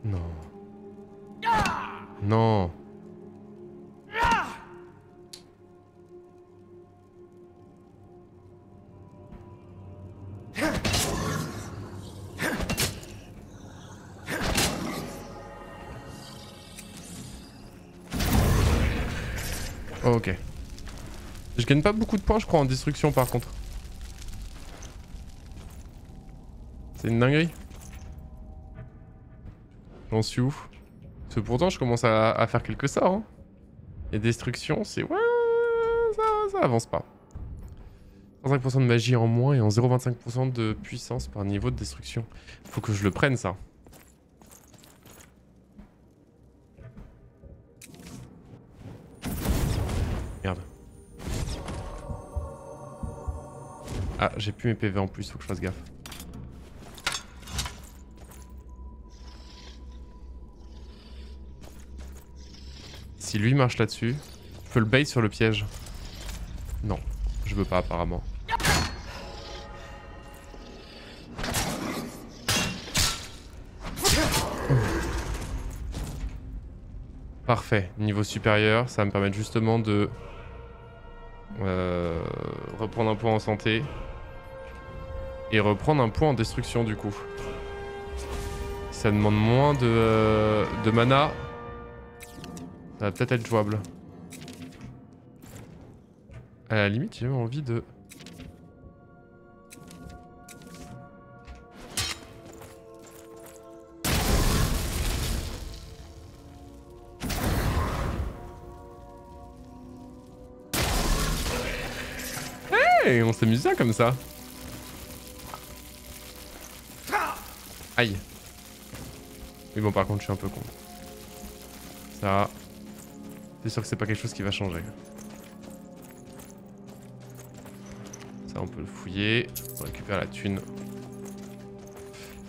Speaker 1: Non. Non. Gagne pas beaucoup de points, je crois, en destruction par contre. C'est une dinguerie. J'en suis ouf. Parce que pourtant, je commence à, faire quelques sorts. Hein. Et destruction, c'est... Ouais, ça, ça avance pas. 35% de magie en moins et en 0,25% de puissance par niveau de destruction. Faut que je le prenne, ça. Ah, j'ai plus mes PV en plus, faut que je fasse gaffe. Si lui marche là-dessus, je peux le bait sur le piège. Non, je veux pas apparemment. Parfait, niveau supérieur, ça va me permettre justement de euh, reprendre un point en santé et reprendre un point en destruction du coup. Ça demande moins de, euh, de mana, ça va peut-être être jouable. À la limite, j'ai envie de... Hey, on s'amuse bien comme ça. Aïe. Mais bon, par contre, je suis un peu con. Ça, c'est sûr que c'est pas quelque chose qui va changer. Ça, on peut le fouiller. On récupère la thune.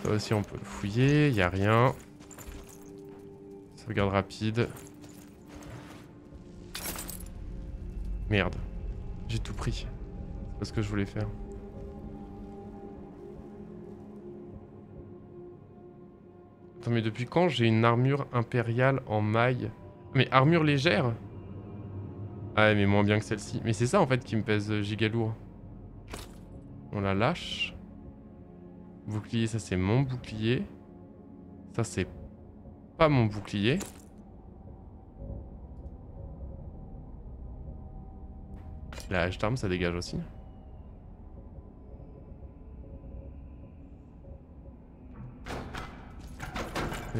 Speaker 1: Ça aussi, on peut le fouiller. Y a rien. Sauvegarde rapide. Merde. J'ai tout pris. C'est pas ce que je voulais faire. Mais depuis quand j'ai une armure impériale en maille mais armure légère Ah mais moins bien que celle-ci. Mais c'est ça en fait qui me pèse euh, giga lourd. On la lâche. Bouclier, ça c'est mon bouclier. Ça c'est pas mon bouclier. La hache d'arme ça dégage aussi.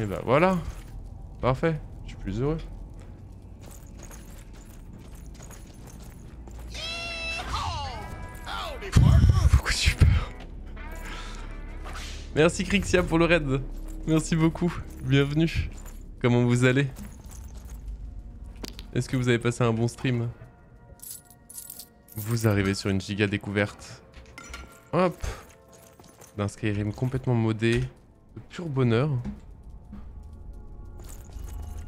Speaker 1: Et bah voilà. Parfait. Je suis plus heureux. Pourquoi tu peur Merci Crixia pour le raid. Merci beaucoup. Bienvenue. Comment vous allez Est-ce que vous avez passé un bon stream Vous arrivez sur une giga découverte. Hop D'un Skyrim complètement modé. De pur bonheur.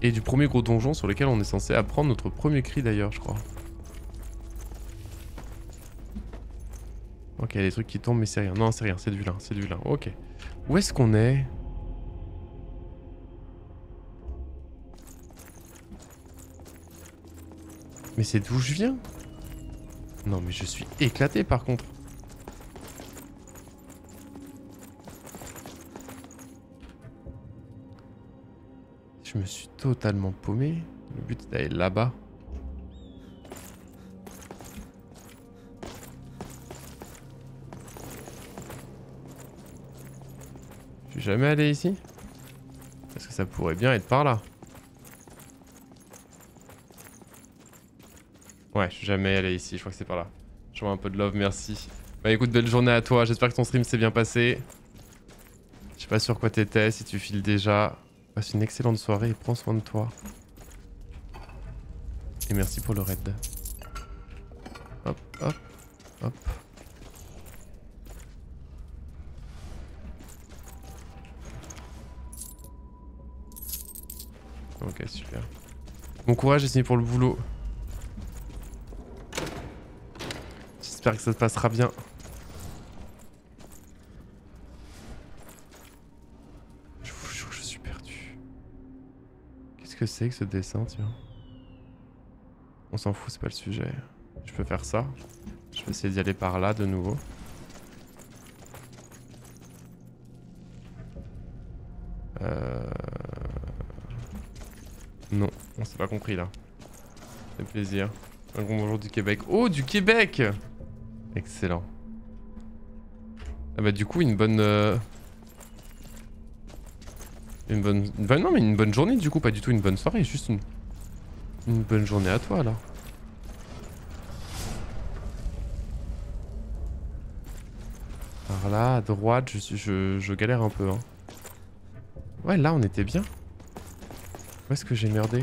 Speaker 1: Et du premier gros donjon sur lequel on est censé apprendre notre premier cri d'ailleurs, je crois. Ok, il y a des trucs qui tombent, mais c'est rien. Non, c'est rien, c'est du lin, c'est du lin. Ok. Où est-ce qu'on est, Mais c'est d'où je viens? Non, mais je suis éclaté par contre. Je me suis totalement paumé. Le but c'est d'aller là-bas. Je suis jamais allé ici Parce que ça pourrait bien être par là? Ouais, je suis jamais allé ici, je crois que c'est par là. Je vois un peu de love, merci. Bah écoute, belle journée à toi, j'espère que ton stream s'est bien passé. Je sais pas sur quoi t'étais, si tu files déjà. Passe une excellente soirée et prends soin de toi. Et merci pour le raid. Hop, hop, hop. Ok, super. Bon courage, signé pour le boulot. J'espère que ça se passera bien. Que c'est que ce dessin, tiens On s'en fout, c'est pas le sujet. Je peux faire ça. Je vais essayer d'y aller par là de nouveau. Euh... Non, on s'est pas compris là. C'est plaisir. Un grand bonjour du Québec. Oh, du Québec Excellent. Ah bah du coup, une bonne... euh, Une bonne... Bah une bonne journée du coup, pas du tout une bonne soirée, juste une... Une bonne journée à toi là. Par là, à droite, je, suis, je, je galère un peu. Hein. Ouais, là on était bien. Où est-ce que j'ai merdé?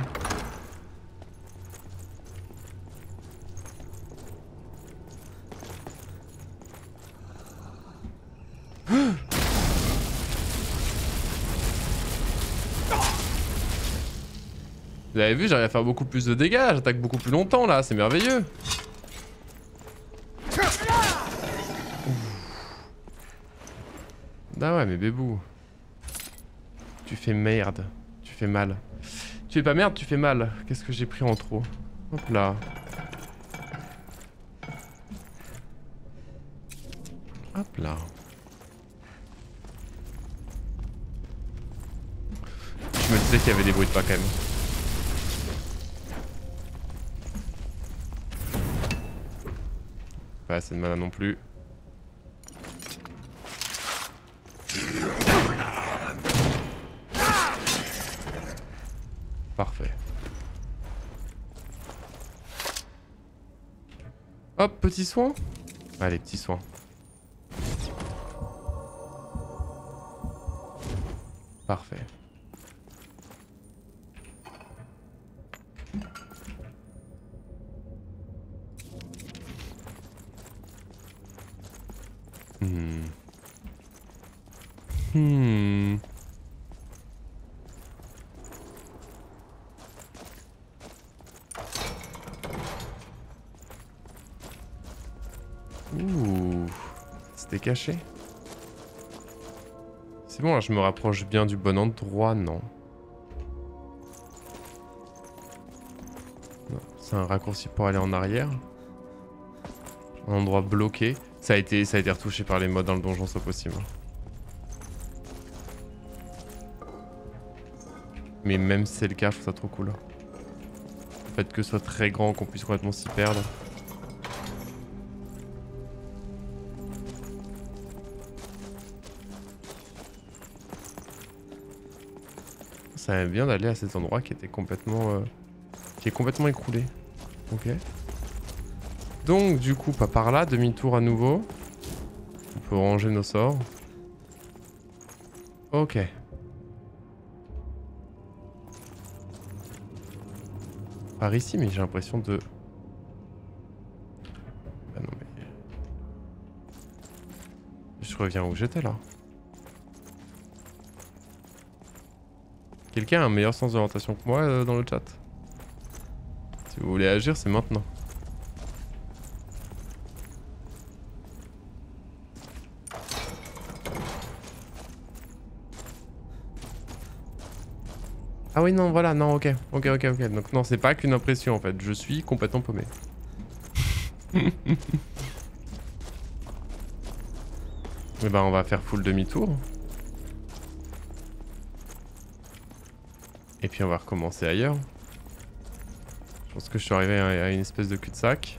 Speaker 1: Vous avez vu, j'arrive à faire beaucoup plus de dégâts, j'attaque beaucoup plus longtemps là, c'est merveilleux. Ah ouais, mais bébou. Tu fais merde. Tu fais mal. Tu fais pas merde, tu fais mal. Qu'est-ce que j'ai pris en trop? Hop là. Hop là. Je me disais qu'il y avait des bruits de pas quand même. Pas assez de mana non plus. Parfait. Hop, petit soin. Allez, petit soin. C'est bon, là, je me rapproche bien du bon endroit, non c'est un raccourci pour aller en arrière. Un endroit bloqué. Ça a été, ça a été retouché par les mods dans le donjon, c'est possible. Mais même si c'est le cas, je trouve ça trop cool. Le fait que ce soit très grand, qu'on puisse complètement s'y perdre. Ça va bien d'aller à cet endroit qui était complètement... euh, qui est complètement écroulé. Ok. Donc du coup, pas par là, demi-tour à nouveau. On peut ranger nos sorts. Ok. Par ici, mais j'ai l'impression de... Bah non mais... Je reviens où j'étais là. Quelqu'un a un meilleur sens d'orientation que moi euh, dans le chat Si vous voulez agir, c'est maintenant. Ah oui, non, voilà, non, ok, ok, ok, ok. Donc non, c'est pas qu'une impression en fait, je suis complètement paumé. Et bah on va faire full demi-tour. Et puis on va recommencer ailleurs. Je pense que je suis arrivé à une espèce de cul-de-sac.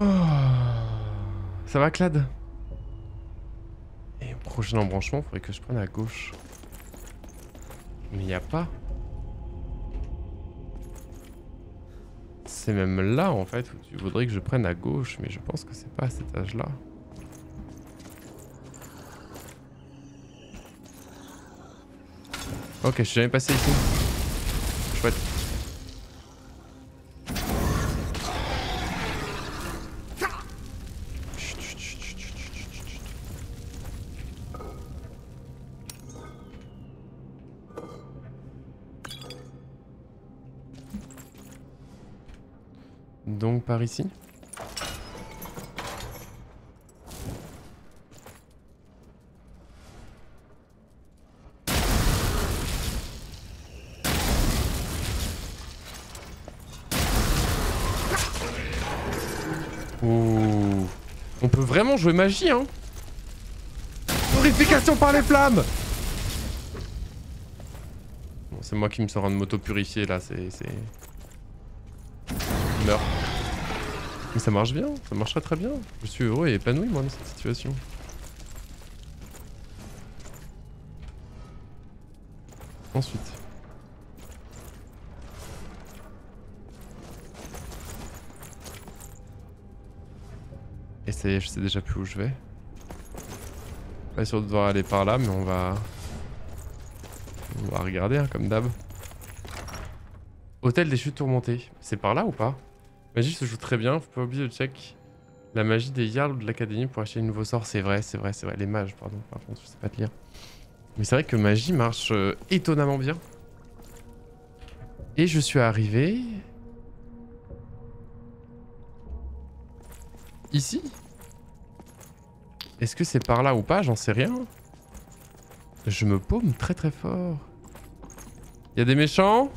Speaker 1: Oh. Ça va Clad? Prochain embranchement, faudrait que je prenne à gauche. Mais il a pas. C'est même là en fait tu voudrais que je prenne à gauche, mais je pense que c'est pas à cet âge là. Ok, je suis jamais passé ici. Par ici. Ouh. On peut vraiment jouer magie, hein. Purification par les flammes. Bon, c'est moi qui me sors un moto purifié là, c'est... Mais ça marche bien, ça marcherait très bien. Je suis heureux et épanoui moi dans cette situation. Ensuite. Et ça y est, je sais déjà plus où je vais. Pas sûr de devoir aller par là, mais on va... On va regarder, hein, comme d'hab. Hôtel des chutes tourmentées. C'est par là ou pas? Magie se joue très bien, faut pas oublier de check la magie des Jarls de l'académie pour acheter un nouveau sort. C'est vrai, c'est vrai, c'est vrai. Les mages, pardon, par contre, je sais pas te lire. Mais c'est vrai que magie marche euh, étonnamment bien. Et je suis arrivé... Ici Est-ce que c'est par là ou pas? J'en sais rien. Je me paume très très fort. Il y a des méchants?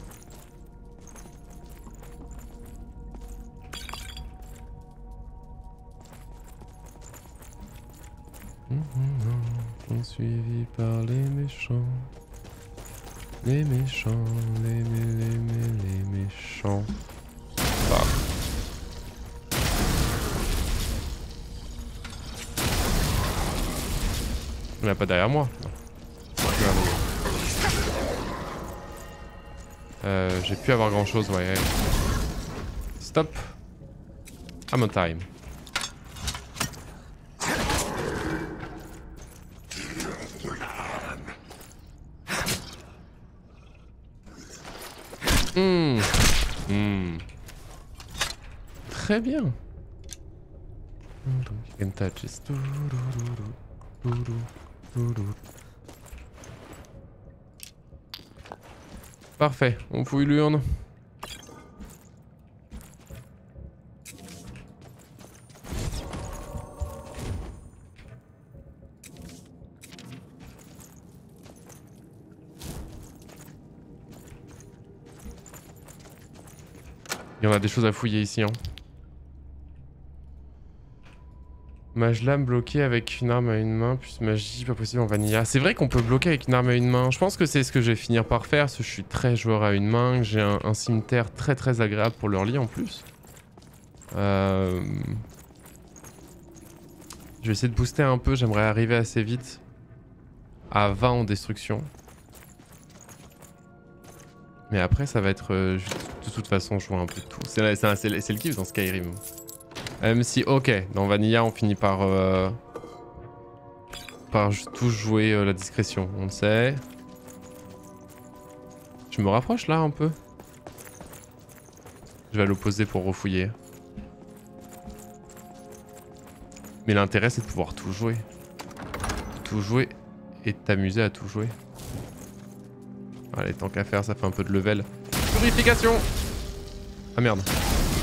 Speaker 1: Derrière moi. Euh, J'ai pu avoir grand chose, ouais. Stop. I'm on time. Hmm. Hmm. Très bien. You can touch this. Parfait, on fouille l'urne. Il y en a des choses à fouiller ici. Hein. Mage lame bloqué avec une arme à une main, plus magie pas possible en vanilla. C'est vrai qu'on peut bloquer avec une arme à une main. Je pense que c'est ce que je vais finir par faire, je suis très joueur à une main, j'ai un, cimetière très très agréable pour leur lit en plus. Euh... Je vais essayer de booster un peu, j'aimerais arriver assez vite à 20 en destruction. Mais après, ça va être euh, de toute façon jouer un peu de tout. C'est le kiff dans Skyrim. Si, ok, dans Vanilla, on finit par... Euh, par tout jouer euh, la discrétion, on le sait. Je me rapproche là un peu. Je vais à l'opposé pour refouiller. Mais l'intérêt c'est de pouvoir tout jouer. Tout jouer et t'amuser à tout jouer. Allez, tant qu'à faire, ça fait un peu de level. Purification Ah merde.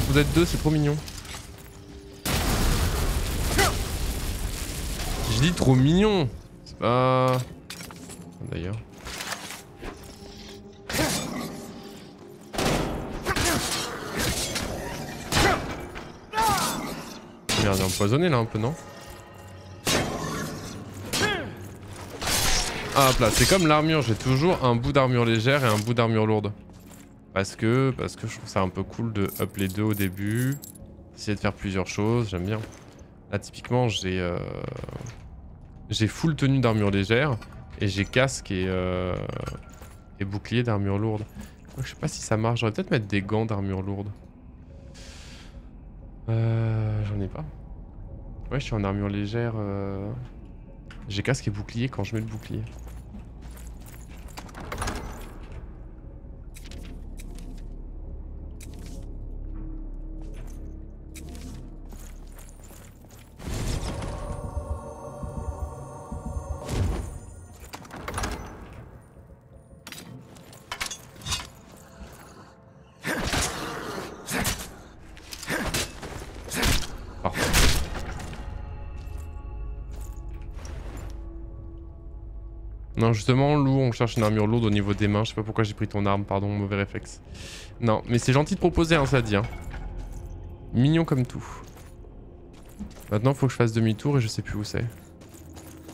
Speaker 1: Vous êtes deux, c'est trop mignon. Trop mignon. C'est pas... D'ailleurs. Merde, empoisonné là un peu, non? Ah, là, c'est comme l'armure, j'ai toujours un bout d'armure légère et un bout d'armure lourde. Parce que, parce que je trouve ça un peu cool de up les deux au début. Essayer de faire plusieurs choses, j'aime bien. Là, typiquement, j'ai... Euh... J'ai full tenue d'armure légère et j'ai casque et, euh, et bouclier d'armure lourde. Je sais pas si ça marche, j'aurais peut-être mettre des gants d'armure lourde. Euh, J'en ai pas. Ouais, je suis en armure légère. euh, J'ai casque et bouclier quand je mets le bouclier. Justement, on cherche une armure lourde au niveau des mains. Je sais pas pourquoi j'ai pris ton arme, pardon, mauvais réflexe. Non, mais c'est gentil de proposer, hein, ça dit. Hein. Mignon comme tout. Maintenant, faut que je fasse demi-tour et je sais plus où c'est.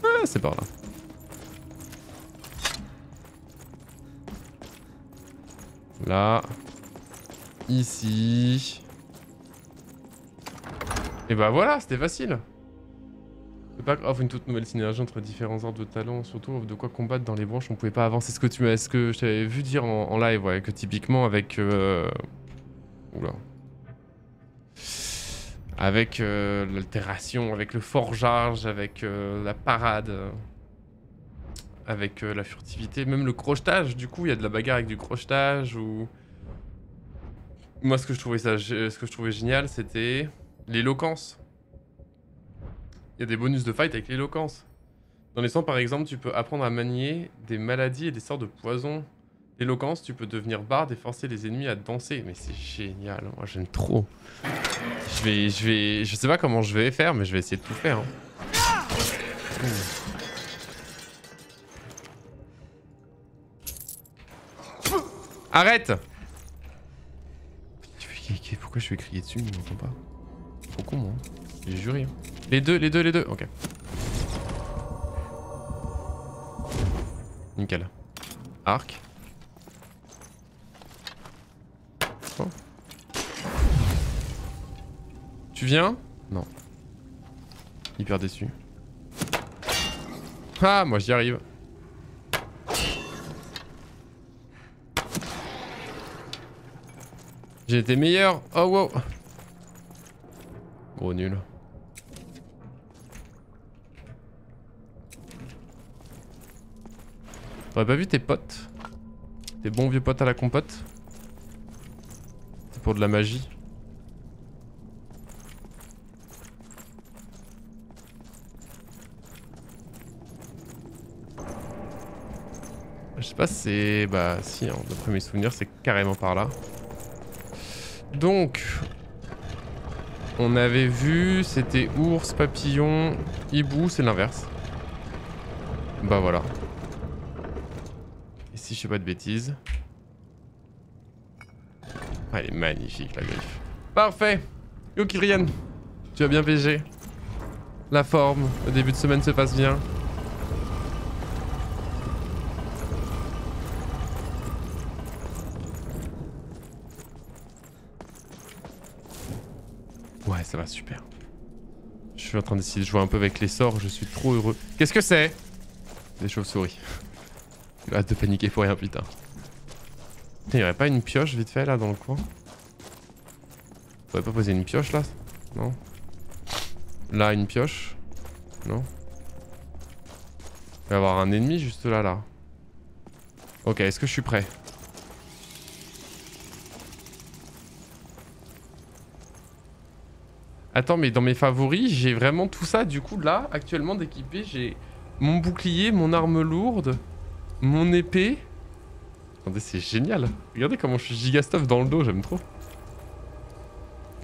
Speaker 1: Ah, c'est par là. Là. Ici. Et bah voilà, c'était facile. Le offre une toute nouvelle synergie entre différents ordres de talents, surtout de quoi combattre dans les branches, on pouvait pas avancer. Ce que tu je t'avais vu dire en, live, ouais, que typiquement avec, euh... oula, avec euh, l'altération, avec le forgeage, avec euh, la parade, avec euh, la furtivité, même le crochetage. Du coup, il y a de la bagarre avec du crochetage ou moi, ce que je ce que je trouvais génial, c'était l'éloquence. Il y a des bonus de fight avec l'éloquence. Dans les 100 par exemple, tu peux apprendre à manier des maladies et des sorts de poison. L'éloquence, tu peux devenir barde et forcer les ennemis à danser. Mais c'est génial, moi j'aime trop. Je vais, je vais, je sais pas comment je vais faire, mais je vais essayer de tout faire. hein. Arrête Pourquoi je vais crier dessus Il m'entend pas? Trop con moi. J'ai juré. hein. Les deux, les deux, les deux. Ok. Nickel. Arc. Oh. Tu viens? Non. Hyper déçu. Ah, moi j'y arrive. J'ai été meilleur. Oh wow. Gros nul. T'aurais pas vu tes potes? Tes bons vieux potes à la compote? C'est pour de la magie. Je sais pas si c'est... Bah si, hein, d'après mes c'est carrément par là. Donc... On avait vu, c'était ours, papillon, hibou, c'est l'inverse. Bah voilà. Je fais pas de bêtises... Ah, elle est magnifique la griffe. Parfait Yo Kyrian, tu as bien PG. La forme, le début de semaine se passe bien. Ouais, ça va super. Je suis en train d'essayer de jouer un peu avec les sorts, je suis trop heureux. Qu'est-ce que c'est? Des chauves-souris. Hâte de paniquer pour rien, putain. Putain, y'aurait pas une pioche vite fait là dans le coin On pourrait pas poser une pioche là Non Là, une pioche Non Il va y avoir un ennemi juste là, là. Ok, est-ce que je suis prêt Attends, mais dans mes favoris, j'ai vraiment tout ça. Du coup, là, actuellement, d'équipé, j'ai mon bouclier, mon arme lourde, mon épée. Attendez, c'est génial. Regardez comment je suis giga stuff dans le dos, j'aime trop.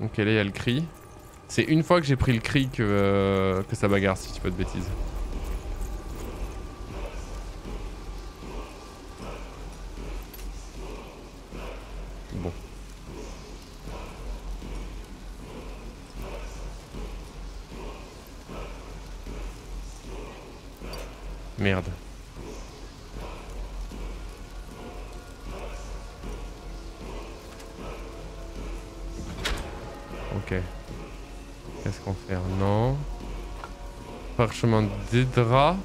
Speaker 1: Ok, là, il y a le cri. C'est une fois que j'ai pris le cri que, euh, que ça bagarre, si dis pas de bêtises. Bon. Merde. Ok. Qu'est-ce qu'on fait Non. Parchemin Dédra.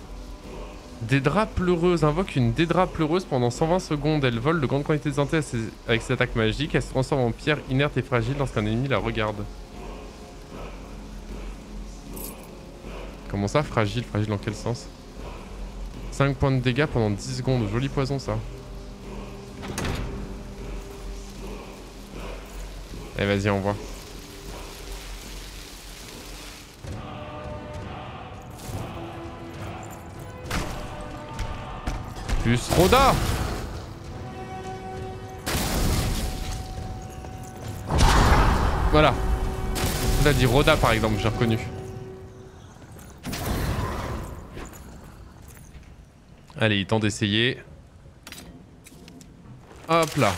Speaker 1: Dédra pleureuse. Invoque une Dédra pleureuse pendant 120 secondes. Elle vole de grandes quantités de santé avec ses attaques magiques. Elle se transforme en pierre inerte et fragile lorsqu'un ennemi la regarde. Comment ça, fragile? Fragile dans quel sens? 5 points de dégâts pendant 10 secondes. Joli poison, ça. Allez, vas-y, envoie. Plus Roda Voilà. T'as dit Roda par exemple, j'ai reconnu. Allez, il temps d'essayer. Hop là.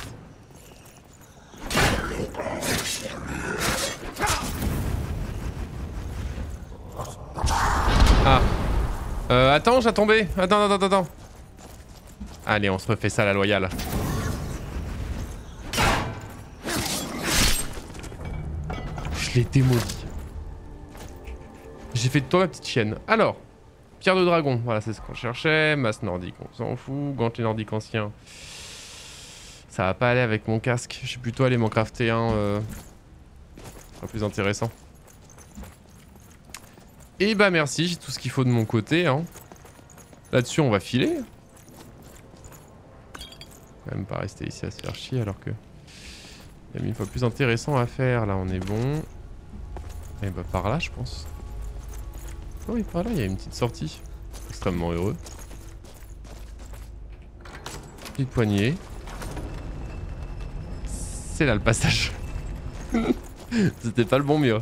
Speaker 1: Ah. Euh, attends, j'ai tombé. Attends, attends, attends. Allez, on se refait ça la loyale. Je l'ai démoli. J'ai fait de toi ma petite chienne. Alors, pierre de dragon, voilà, c'est ce qu'on cherchait. Masse nordique, on s'en fout. Gantelet nordique ancien. Ça va pas aller avec mon casque. Je suis plutôt allé m'en crafter un. Euh... plus intéressant. Et bah merci, j'ai tout ce qu'il faut de mon côté. Hein. Là-dessus, on va filer même pas rester ici à se faire chier alors que... Il y a mille fois plus intéressant à faire. Là, on est bon. Et bah par là, je pense. Oh oui, par là, il y a une petite sortie. Extrêmement heureux. Petite poignée. C'est là le passage. C'était pas le bon mieux.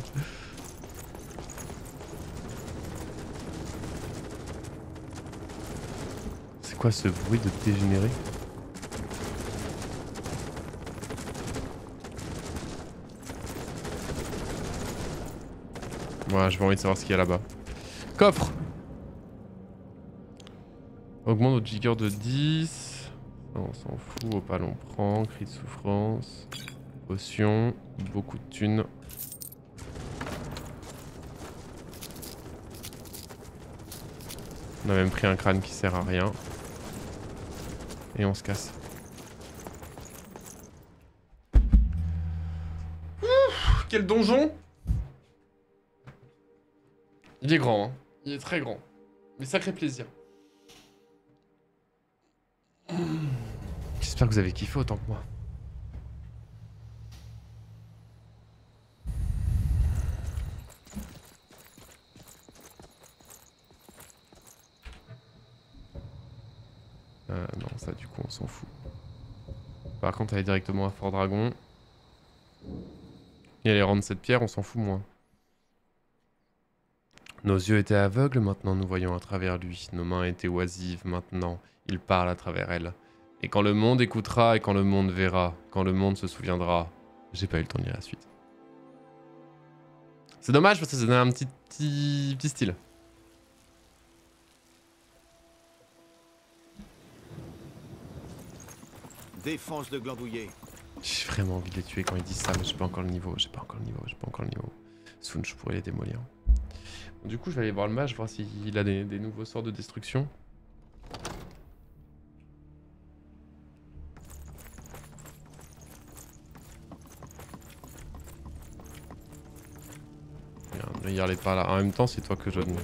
Speaker 1: C'est quoi ce bruit de dégénéré? Ouais, j'ai envie de savoir ce qu'il y a là-bas. Coffre Augmente notre vigueur de 10. on s'en fout. Opal, on prend. Cri de souffrance. Potion. Beaucoup de thunes. On a même pris un crâne qui sert à rien. Et on se casse. Ouf, quel donjon il est grand, hein. Il est très grand. Mais sacré plaisir. J'espère que vous avez kiffé autant que moi. Euh, non, ça du coup on s'en fout. Par contre, aller directement à Fort Dragon. Et aller rendre cette pierre, on s'en fout moins. Nos yeux étaient aveugles, maintenant nous voyons à travers lui. Nos mains étaient oisives, maintenant il parle à travers elles. Et quand le monde écoutera et quand le monde verra, quand le monde se souviendra, j'ai pas eu le temps de lire la suite. C'est dommage parce que ça donne un petit, petit, petit style.
Speaker 8: Défense de glandouiller.
Speaker 1: J'ai vraiment envie de les tuer quand ils disent ça, mais j'ai pas encore le niveau, j'ai pas encore le niveau, j'ai pas encore le niveau. Soon, je pourrais les démolir. Du coup, je vais aller voir le mage, voir s'il a des, nouveaux sorts de destruction. Regarde les pas là. En même temps, c'est toi que je donne.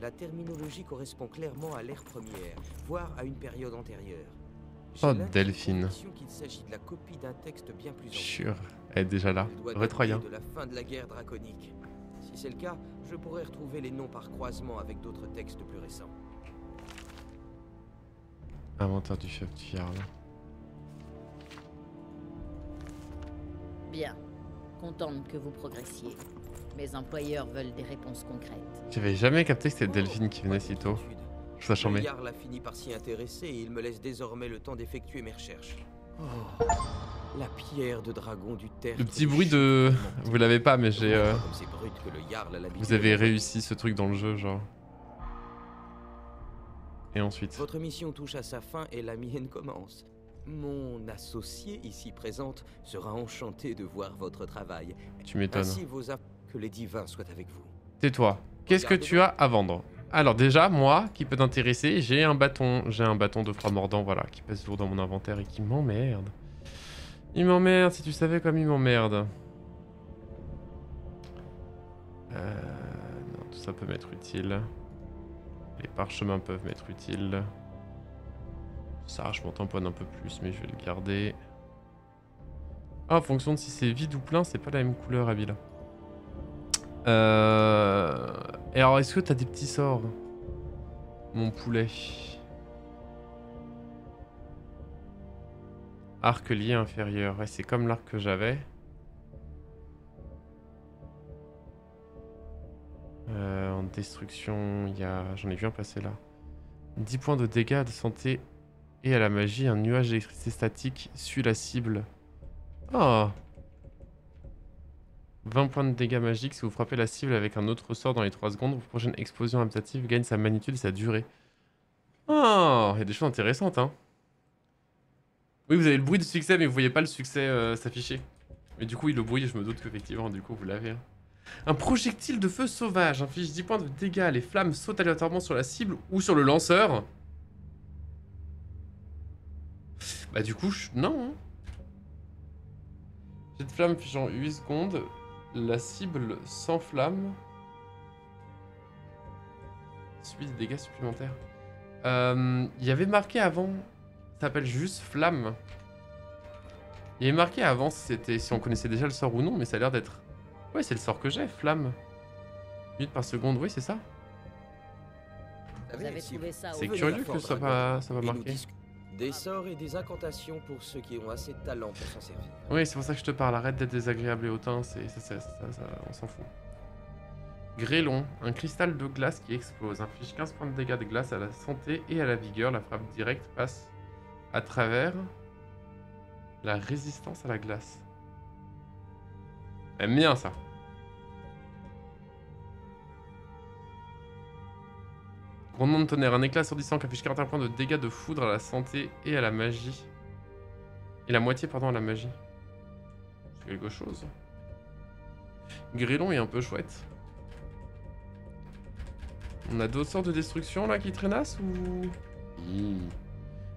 Speaker 12: La terminologie correspond clairement à l'ère première, voire à une période antérieure.
Speaker 1: Oh, Delphine.
Speaker 12: qu'il s'agit de la copie d'un texte bien plus
Speaker 1: Sûr, elle est déjà là. Retroyant.
Speaker 12: de la fin de la guerre draconique. Si c'est le cas, je pourrais retrouver les noms par croisement avec d'autres textes plus récents.
Speaker 1: Inventaire du chef du Jarl.
Speaker 5: Bien. Contente que vous progressiez. Mes employeurs veulent des réponses concrètes.
Speaker 1: J'avais jamais capté que c'était Delphine qui venait si tôt. Je
Speaker 12: Le Jarl a fini par s'y intéresser et il me laisse désormais le temps d'effectuer mes recherches. Oh. La pierre de dragon du terre.
Speaker 1: Le petit bruit de. Vous l'avez pas, mais j'ai. Euh, vous avez réussi ce truc dans le jeu, genre. Et ensuite.
Speaker 12: Votre mission touche à sa fin et la mienne commence. Mon associé ici présente sera enchanté de voir votre travail.
Speaker 1: Tu m'étonnes.
Speaker 12: que les divins soient avec vous.
Speaker 1: Tais-toi. Qu'est-ce que tu as à vendre? Alors déjà, moi, qui peut t'intéresser, j'ai un bâton. J'ai un bâton de froid mordant, voilà, qui pèse lourd dans mon inventaire et qui m'emmerde. Il m'emmerde, si tu savais comme il m'emmerde. Euh, non, tout ça peut m'être utile. Les parchemins peuvent m'être utiles. Ça, je m'en tamponne un peu plus, mais je vais le garder. Ah, en fonction de si c'est vide ou plein, c'est pas la même couleur ville. Euh... Et alors, est-ce que t'as des petits sorts Mon poulet? Arc lié inférieur. Ouais, c'est comme l'arc que j'avais. Euh, en destruction, il y a... J'en ai vu un passer là. 10 points de dégâts de santé et à la magie, un nuage d'électricité statique suit la cible. Oh 20 points de dégâts magiques si vous frappez la cible avec un autre sort dans les 3 secondes. Votre prochaine explosion adaptative gagne sa magnitude et sa durée. Oh Il y a des choses intéressantes, hein. Oui, vous avez le bruit de succès, mais vous voyez pas le succès euh, s'afficher. Mais du coup, oui, le bruit, je me doute qu'effectivement, du coup, vous l'avez. Hein. Un projectile de feu sauvage inflige 10 points de dégâts. Les flammes sautent aléatoirement sur la cible ou sur le lanceur. Bah du coup, non. Hein. Cette flamme fichant 8 secondes. La cible s'enflamme. Subit des dégâts supplémentaires. Euh, il y avait marqué avant... Ça s'appelle juste flamme. Il y avait marqué avant si, si on connaissait déjà le sort ou non, mais ça a l'air d'être... Ouais, c'est le sort que j'ai, flamme. 8 par seconde, oui, c'est ça. C'est curieux que ça va, ça va marquer.
Speaker 12: Des sorts et des incantations pour ceux qui ont assez de talent pour s'en servir.
Speaker 1: Oui, c'est pour ça que je te parle. Arrête d'être désagréable et hautain, c'est on s'en fout. Grélon, un cristal de glace qui explose. Inflige 15 points de dégâts de glace à la santé et à la vigueur. La frappe directe passe à travers la résistance à la glace. Aime bien ça. Grondement de tonnerre, un éclat assourdissant qui affiche 41 points de dégâts de foudre à la santé et à la magie. Et la moitié, pardon, à la magie. C'est quelque chose. Grillon est un peu chouette. On a d'autres sortes de destruction là qui traînassent ou...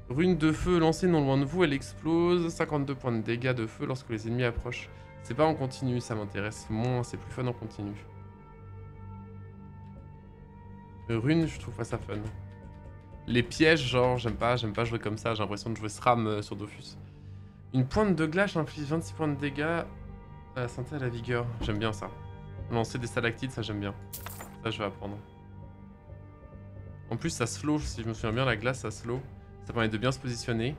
Speaker 1: Rune de feu lancée non loin de vous, elle explose. 52 points de dégâts de feu lorsque les ennemis approchent. C'est pas en continu, ça m'intéresse moins, c'est plus fun en continu. Rune, je trouve pas ça fun. Les pièges, genre, j'aime pas, j'aime pas jouer comme ça, j'ai l'impression de jouer SRAM euh, sur Dofus. Une pointe de glace inflige 26 points de dégâts à la santé à la vigueur. J'aime bien ça. Lancer des stalactites, ça j'aime bien. Ça je vais apprendre. En plus ça slow, si je me souviens bien, la glace ça slow. Ça permet de bien se positionner.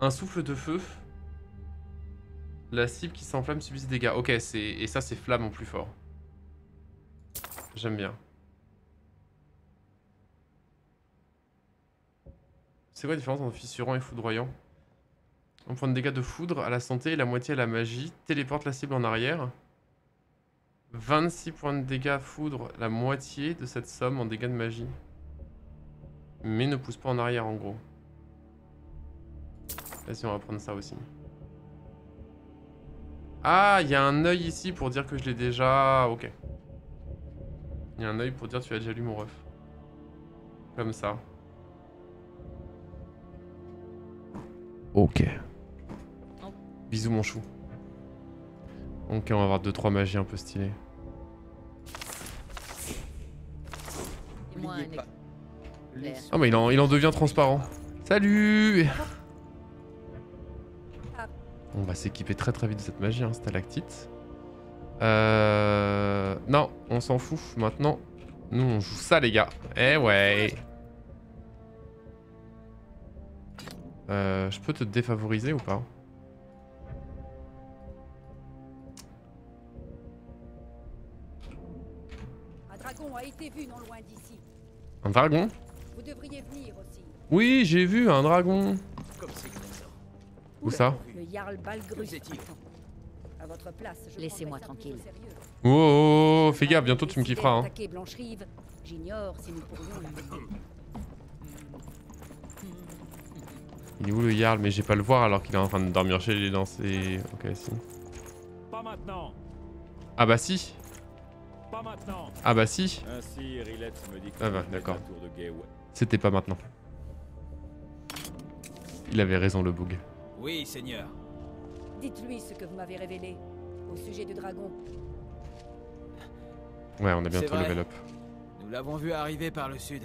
Speaker 1: Un souffle de feu. La cible qui s'enflamme subit des dégâts. Ok, et ça c'est flamme en plus fort. J'aime bien. C'est quoi la différence entre fissurant et foudroyant? Un point de dégâts de foudre à la santé et la moitié à la magie. Téléporte la cible en arrière. 26 points de dégâts foudre, la moitié de cette somme en dégâts de magie. Mais ne pousse pas en arrière en gros. Vas-y, on va prendre ça aussi. Ah, il y a un œil ici pour dire que je l'ai déjà... Ok. Il y a un œil pour dire que tu as déjà lu mon ref. Comme ça. Ok. Bisous mon chou. Ok, on va avoir 2-3 magies un peu stylées. Ah mais il en, il en devient transparent. Salut On va s'équiper très très vite de cette magie, hein, stalactite. Euh... Non, on s'en fout. Maintenant, nous on joue ça les gars. Eh ouais Euh, je peux te défavoriser ou pas
Speaker 5: Un dragon a été vu non loin d'ici.
Speaker 1: Un dragon
Speaker 5: Vous devriez venir aussi.
Speaker 1: Oui, j'ai vu un dragon. Où ça
Speaker 5: Le Jarl Balgrus. À votre place,
Speaker 3: Laissez-moi tranquille.
Speaker 1: Oh, oh, oh, fais gaffe, bientôt tu me kifferas. Hein.
Speaker 5: J'ignore si nous pourrions
Speaker 1: Il est où le Jarl Mais j'ai pas le voir alors qu'il est en train de dormir chez lui dans ses... Ok, si.
Speaker 6: Pas maintenant.
Speaker 1: Ah bah si.
Speaker 6: Pas maintenant.
Speaker 1: Ah bah si.
Speaker 6: Ainsi, Rilette me dit que
Speaker 1: Ah bah, d'accord. C'était pas maintenant. Il avait raison le bug.
Speaker 7: Oui, seigneur.
Speaker 5: Dites-lui ce que vous m'avez révélé au sujet du dragon.
Speaker 1: Ouais, on a bientôt level up.
Speaker 7: Nous l'avons vu arriver par le sud.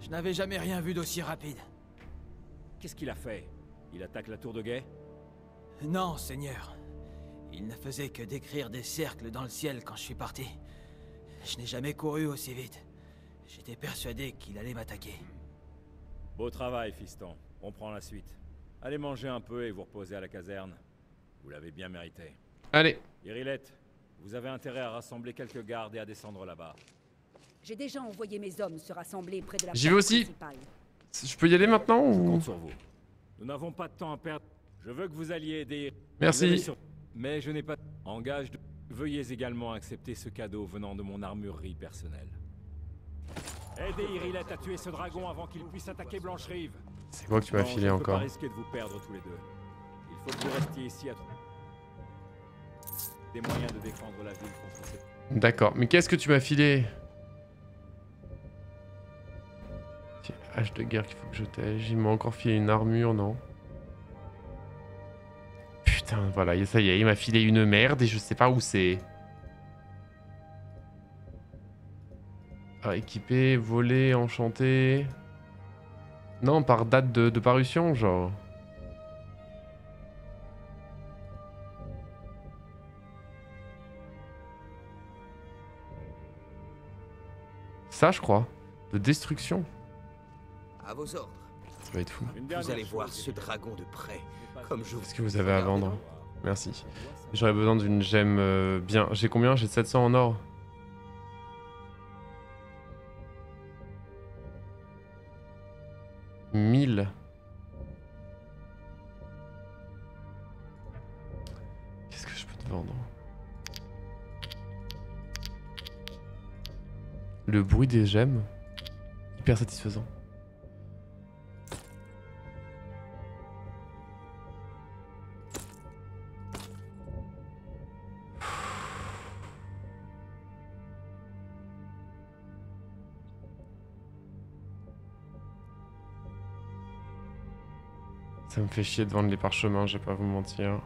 Speaker 7: Je n'avais jamais rien vu d'aussi rapide.
Speaker 6: Qu'est-ce qu'il a fait? Il attaque la tour de guet?
Speaker 7: Non, seigneur. Il ne faisait que décrire des cercles dans le ciel quand je suis parti. Je n'ai jamais couru aussi vite. J'étais persuadé qu'il allait m'attaquer.
Speaker 6: Beau travail, fiston. On prend la suite. Allez manger un peu et vous reposer à la caserne. Vous l'avez bien mérité.
Speaker 1: Allez.
Speaker 6: Irilette, vous avez intérêt à rassembler quelques gardes et à descendre là-bas.
Speaker 5: J'ai déjà envoyé mes hommes se rassembler près de la
Speaker 1: J'y vais aussi.
Speaker 5: principale.
Speaker 1: Je peux y aller maintenant ou
Speaker 6: compte sur vous. Nous n'avons pas de temps à perdre. Je veux que vous alliez aider.
Speaker 1: Merci.
Speaker 6: Mais je n'ai pas... Engage de... Veuillez également accepter ce cadeau venant de mon armurerie personnelle. Aidez Irilette à tuer ce dragon avant qu'il puisse attaquer Blanche-Rive.
Speaker 1: C'est quoi que tu m'as filé
Speaker 6: je ne peux
Speaker 1: encore
Speaker 6: pas risquer de vous perdre tous les deux. Il faut que vous restiez ici à des moyens de défendre la ville contre ces...
Speaker 1: D'accord, mais qu'est-ce que tu m'as filé Hache de guerre qu'il faut que je tège. Il m'a encore filé une armure, non Putain, voilà, ça y est, il m'a filé une merde et je sais pas où c'est. Ah, équipé, volé, enchanté. Non, par date de parution, genre. Ça, je crois. De destruction.
Speaker 12: À vos ordres.
Speaker 1: Ça va être fou.
Speaker 12: Vous allez voir ce dragon de près, comme je vous.
Speaker 1: Qu'est-ce que vous avez à vendre Merci. J'aurais besoin d'une gemme euh, bien. J'ai combien J'ai 700 en or. Mille. Qu'est-ce que je peux te vendre Le bruit des gemmes. Hyper satisfaisant. Ça me fait chier de vendre les parchemins, je vais pas vous mentir.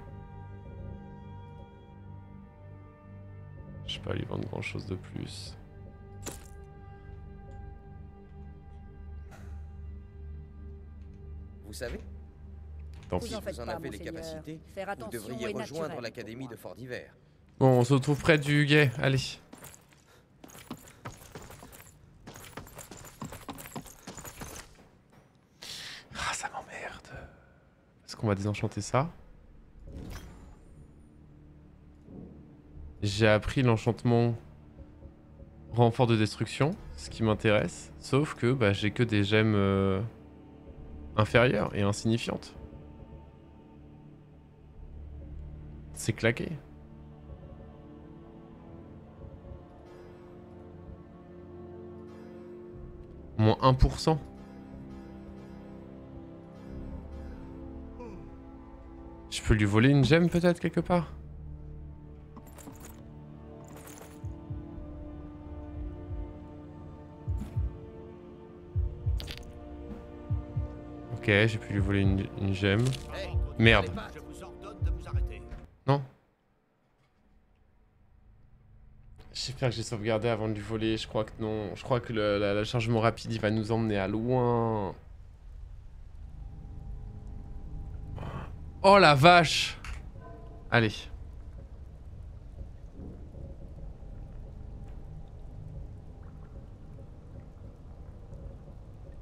Speaker 1: Je vais pas lui vendre grand chose de plus.
Speaker 12: Vous savez?
Speaker 1: Tant
Speaker 5: Vous
Speaker 1: pis.
Speaker 5: en
Speaker 12: vous en
Speaker 5: pas,
Speaker 12: avez les
Speaker 5: monseigneur.
Speaker 12: capacités,
Speaker 5: Faire
Speaker 12: vous devriez
Speaker 5: est
Speaker 12: rejoindre l'académie de Fort d'hiver.
Speaker 1: Bon, on se retrouve près du guet, allez. Ah, ça m'emmerde. Est-ce qu'on va désenchanter ça J'ai appris l'enchantement renfort de destruction, ce qui m'intéresse. Sauf que bah, j'ai que des gemmes euh, inférieures et insignifiantes. C'est claqué. Moins 1%. Peux lui voler une gemme peut-être quelque part Ok, j'ai pu lui voler une, gemme. Merde.
Speaker 8: Je.
Speaker 1: Non. J'espère que j'ai sauvegardé avant de lui voler. Je crois que non. Je crois que le chargement rapide, il va nous emmener à loin. Oh la vache Allez.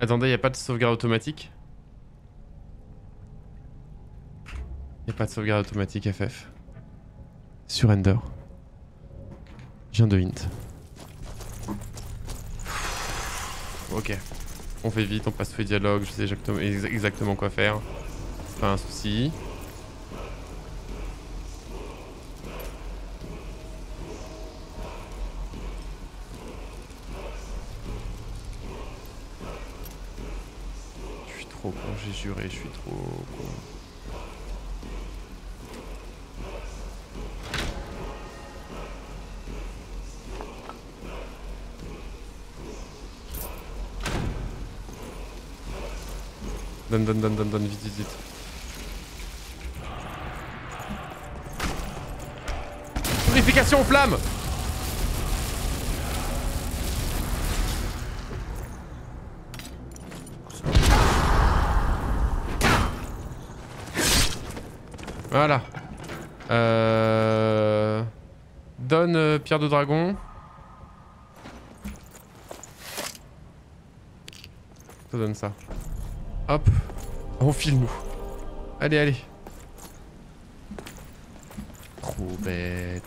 Speaker 1: Attendez, y a pas de sauvegarde automatique? Y a pas de sauvegarde automatique FF. Surrender. Viens de hint. Ok. On fait vite, on passe tous les dialogues, je sais exactement, ex- exactement quoi faire. Pas un souci. trop quoi. Donne, donne, donne, donne, vite, vite, vite. Purification aux flammes Voilà. Euh... Donne euh, pierre de dragon. Ça donne ça. Hop. On file nous. Allez, allez. Trop bête.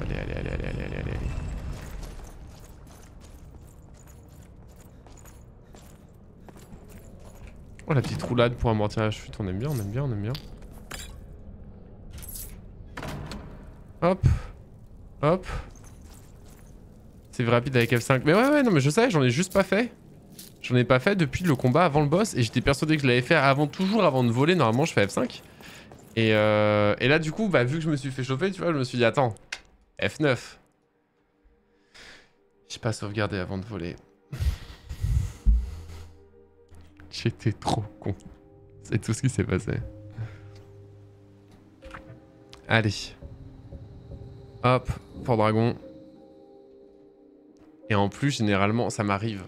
Speaker 1: Allez, allez, allez, allez, allez, allez, allez. allez. Oh la petite roulade pour amortir la chute, on aime bien, on aime bien, on aime bien. Hop. Hop. C'est rapide avec F5. Mais ouais, ouais, non, mais je sais, j'en ai juste pas fait. J'en ai pas fait depuis le combat avant le boss et j'étais persuadé que je l'avais fait avant, toujours avant de voler. Normalement, je fais F5. Et, euh, et là, du coup, bah, vu que je me suis fait chauffer, tu vois, je me suis dit, attends, F9. J'ai pas sauvegardé avant de voler. J'étais trop con. C'est tout ce qui s'est passé. Allez. Hop, Fort Dragon. Et en plus, généralement, ça m'arrive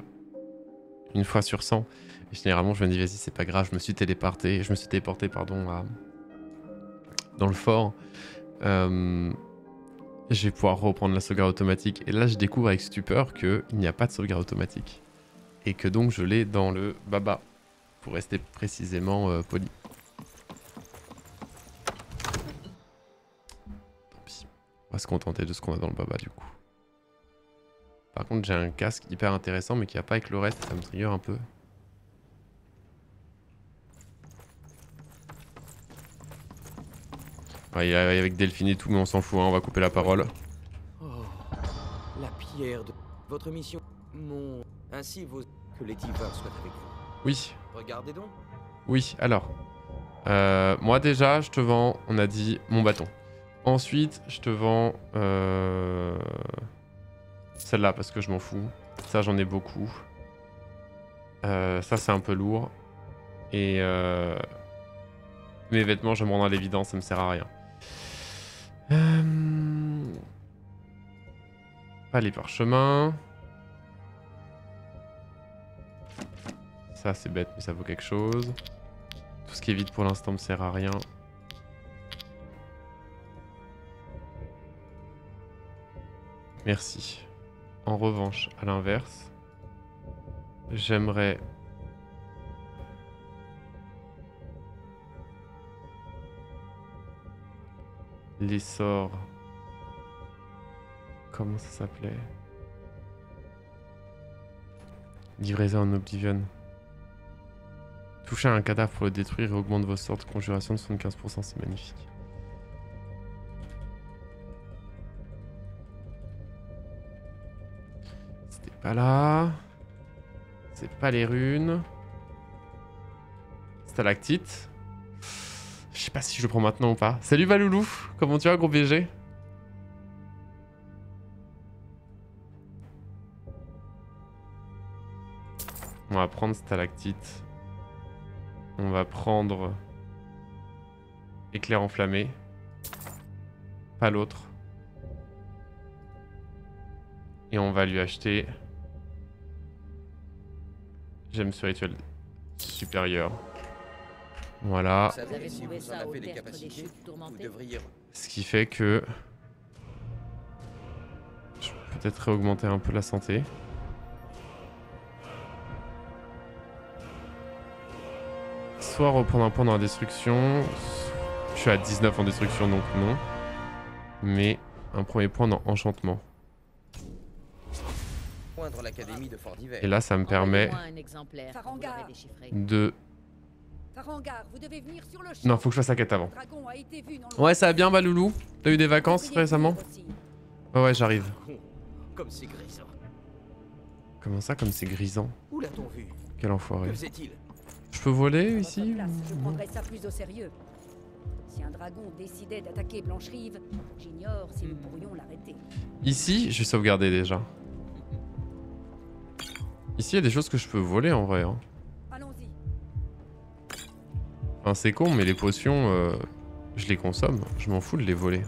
Speaker 1: une fois sur 100. Et généralement, je me dis, vas-y, c'est pas grave, je me suis téléporté, je me suis téléporté, pardon, à... dans le fort. Euh, Je vais pouvoir reprendre la sauvegarde automatique. Et là, je découvre avec stupeur qu'il n'y a pas de sauvegarde automatique. Et que donc, je l'ai dans le baba. Pour rester précisément euh, poli. Tant pis. On va se contenter de ce qu'on a dans le baba, du coup. Par contre, j'ai un casque hyper intéressant, mais qui a pas avec le reste, ça me trigger un peu. Ouais, avec Delphine et tout, mais on s'en fout, hein, on va couper la parole.
Speaker 12: Oh, la pierre de votre mission. Mon. Ainsi vos. Que les divins soient avec vous.
Speaker 1: Oui,
Speaker 12: Regardez donc.
Speaker 1: oui, alors. Euh, moi déjà, je te vends, on a dit, mon bâton. Ensuite, je te vends... Euh... Celle-là, parce que je m'en fous. Ça, j'en ai beaucoup. Euh, ça, c'est un peu lourd. Et... Euh... Mes vêtements, je me rendre à l'évidence, ça me sert à rien. Pas les parchemins. Ça, c'est bête, mais ça vaut quelque chose. Tout ce qui est vide pour l'instant me sert à rien. Merci. En revanche, à l'inverse, j'aimerais... Les sorts... Comment ça s'appelait? Livraison en Oblivion. Toucher à un cadavre pour le détruire et augmente vos sorts de conjuration de 75%, c'est magnifique. C'était pas là. C'est pas les runes. Stalactite. Je sais pas si je le prends maintenant ou pas. Salut Valoulou, comment tu vas gros BG On va prendre stalactite. On va prendre éclair enflammé. Pas l'autre. Et on va lui acheter J'aime ce rituel supérieur. Voilà. Ce qui fait que je peux peut-être réaugmenter un peu la santé. Soit reprendre un point dans la destruction. Je suis à 19 en destruction donc non. Mais un premier point dans enchantement.
Speaker 12: Poindre l'académie de Fort d'hiver.
Speaker 1: Et là ça me permet de... Non faut que je fasse la quête avant. Ouais ça va bien Baloulou T'as eu des vacances récemment Ouais ouais j'arrive. Comment ça comme c'est grisant? Quel enfoiré.
Speaker 12: Que
Speaker 1: Je peux voler ici
Speaker 3: place, Je
Speaker 1: ou-
Speaker 3: prendrai ça plus au sérieux.
Speaker 13: Si un dragon décidait d'attaquer Blancherive, j'ignore si nous pourrions l'arrêter.
Speaker 1: Ici, je vais sauvegarder déjà. Ici, il y a des choses que je peux voler en vrai. Hein.
Speaker 13: Allons-y.
Speaker 1: Enfin, c'est con, mais les potions, euh, je les consomme. Je m'en fous de les voler.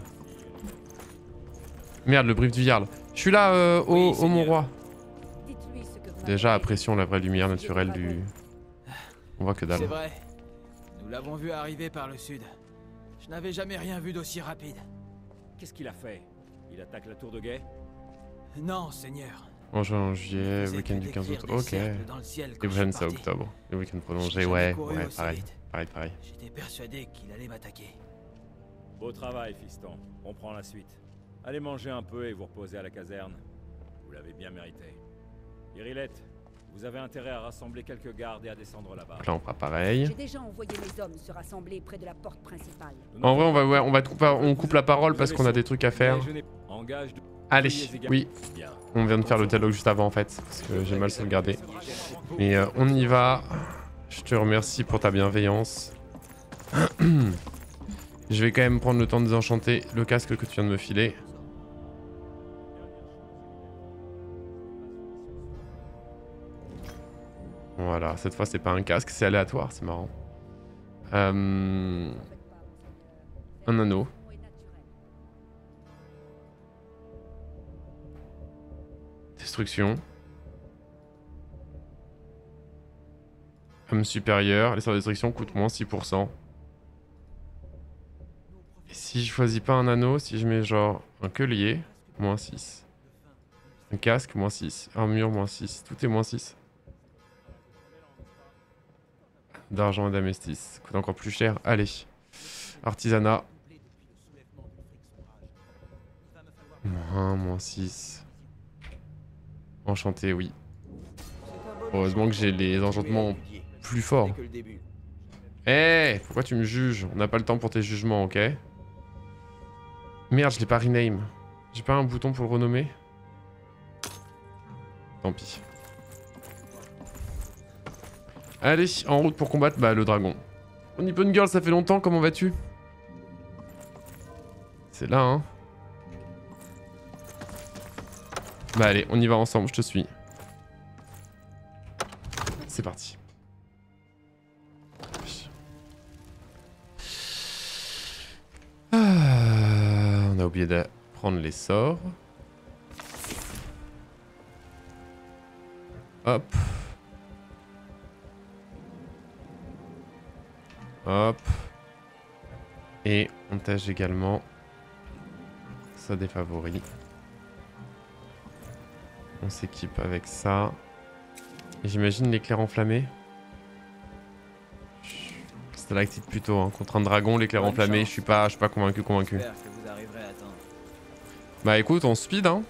Speaker 1: Merde, le brief du Jarl. Je suis là, euh, au, au mon roi.
Speaker 13: Dites-lui ce que vous
Speaker 1: Déjà, apprécions la vraie lumière naturelle du... On voit que
Speaker 7: C'est
Speaker 1: dalle.
Speaker 7: vrai. Nous l'avons vu arriver par le sud. Je n'avais jamais rien vu d'aussi rapide.
Speaker 6: Qu'est-ce qu'il a fait? Il attaque la tour de guet?
Speaker 7: Non, Seigneur.
Speaker 1: En juillet, week-end du 15 août. Ok.
Speaker 7: le
Speaker 1: prochaines,
Speaker 7: suis
Speaker 1: c'est octobre. Les week-ends prolongés,
Speaker 7: J'ai
Speaker 1: ouais. Ouais, pareil.
Speaker 7: vite.
Speaker 1: Pareil, pareil.
Speaker 7: J'étais persuadé qu'il allait m'attaquer.
Speaker 6: Beau travail, fiston. On prend la suite. Allez manger un peu et vous reposer à la caserne. Vous l'avez bien mérité. Irilette, vous avez intérêt à rassembler quelques gardes et à descendre là-bas.
Speaker 1: Donc là, on fera pareil.
Speaker 13: J'ai déjà envoyé mes hommes se rassembler près de la porte principale.
Speaker 1: En vrai, on va, ouais, on va te couper- on coupe la parole parce qu'on a des trucs à faire. Allez, oui. On vient de faire le dialogue juste avant en fait, parce que j'ai mal sauvegardé. Mais euh, on y va. Je te remercie pour ta bienveillance. Je vais quand même prendre le temps de désenchanter le casque que tu viens de me filer. Voilà, cette fois c'est pas un casque, c'est aléatoire, c'est marrant. Euh, Un anneau. Destruction. Homme supérieur. Les sorts de destruction coûtent moins 6%. Et si je choisis pas un anneau, si je mets genre un collier, moins 6. Un casque, moins 6. Armure, moins 6. Tout est moins 6. D'argent et d'amestis. Coûte encore plus cher. Allez. Artisanat. Moins 1, moins 6. Enchanté, oui. Heureusement que j'ai les enchantements plus forts. Eh, pourquoi tu me juges? On n'a pas le temps pour tes jugements, ok? Merde, je l'ai pas rename. J'ai pas un bouton pour le renommer? Tant pis. Allez, en route pour combattre bah, le dragon. Nippon Girl, ça fait longtemps, comment vas-tu? C'est là, hein Bah allez, on y va ensemble, je te suis. C'est parti. Ah, on a oublié de prendre les sorts. Hop. Hop. Et on tâche également ça des favoris. On s'équipe avec ça. J'imagine l'éclair enflammé. Stalactite plutôt, hein. contre un dragon, l'éclair enflammé,
Speaker 7: chance.
Speaker 1: je suis pas, je suis pas convaincu, convaincu. Bah écoute, on speed, hein.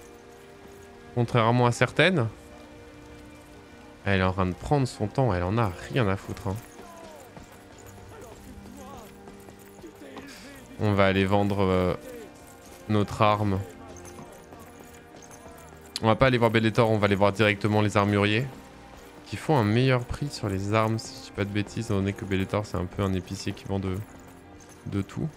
Speaker 1: Contrairement à certaines. Elle est en train de prendre son temps, elle en a rien à foutre. hein. On va aller vendre euh, notre arme. On va pas aller voir Bellator, on va aller voir directement les armuriers. Qui font un meilleur prix sur les armes, si je dis pas de bêtises, étant donné que Bellator c'est un peu un épicier qui vend de, de tout.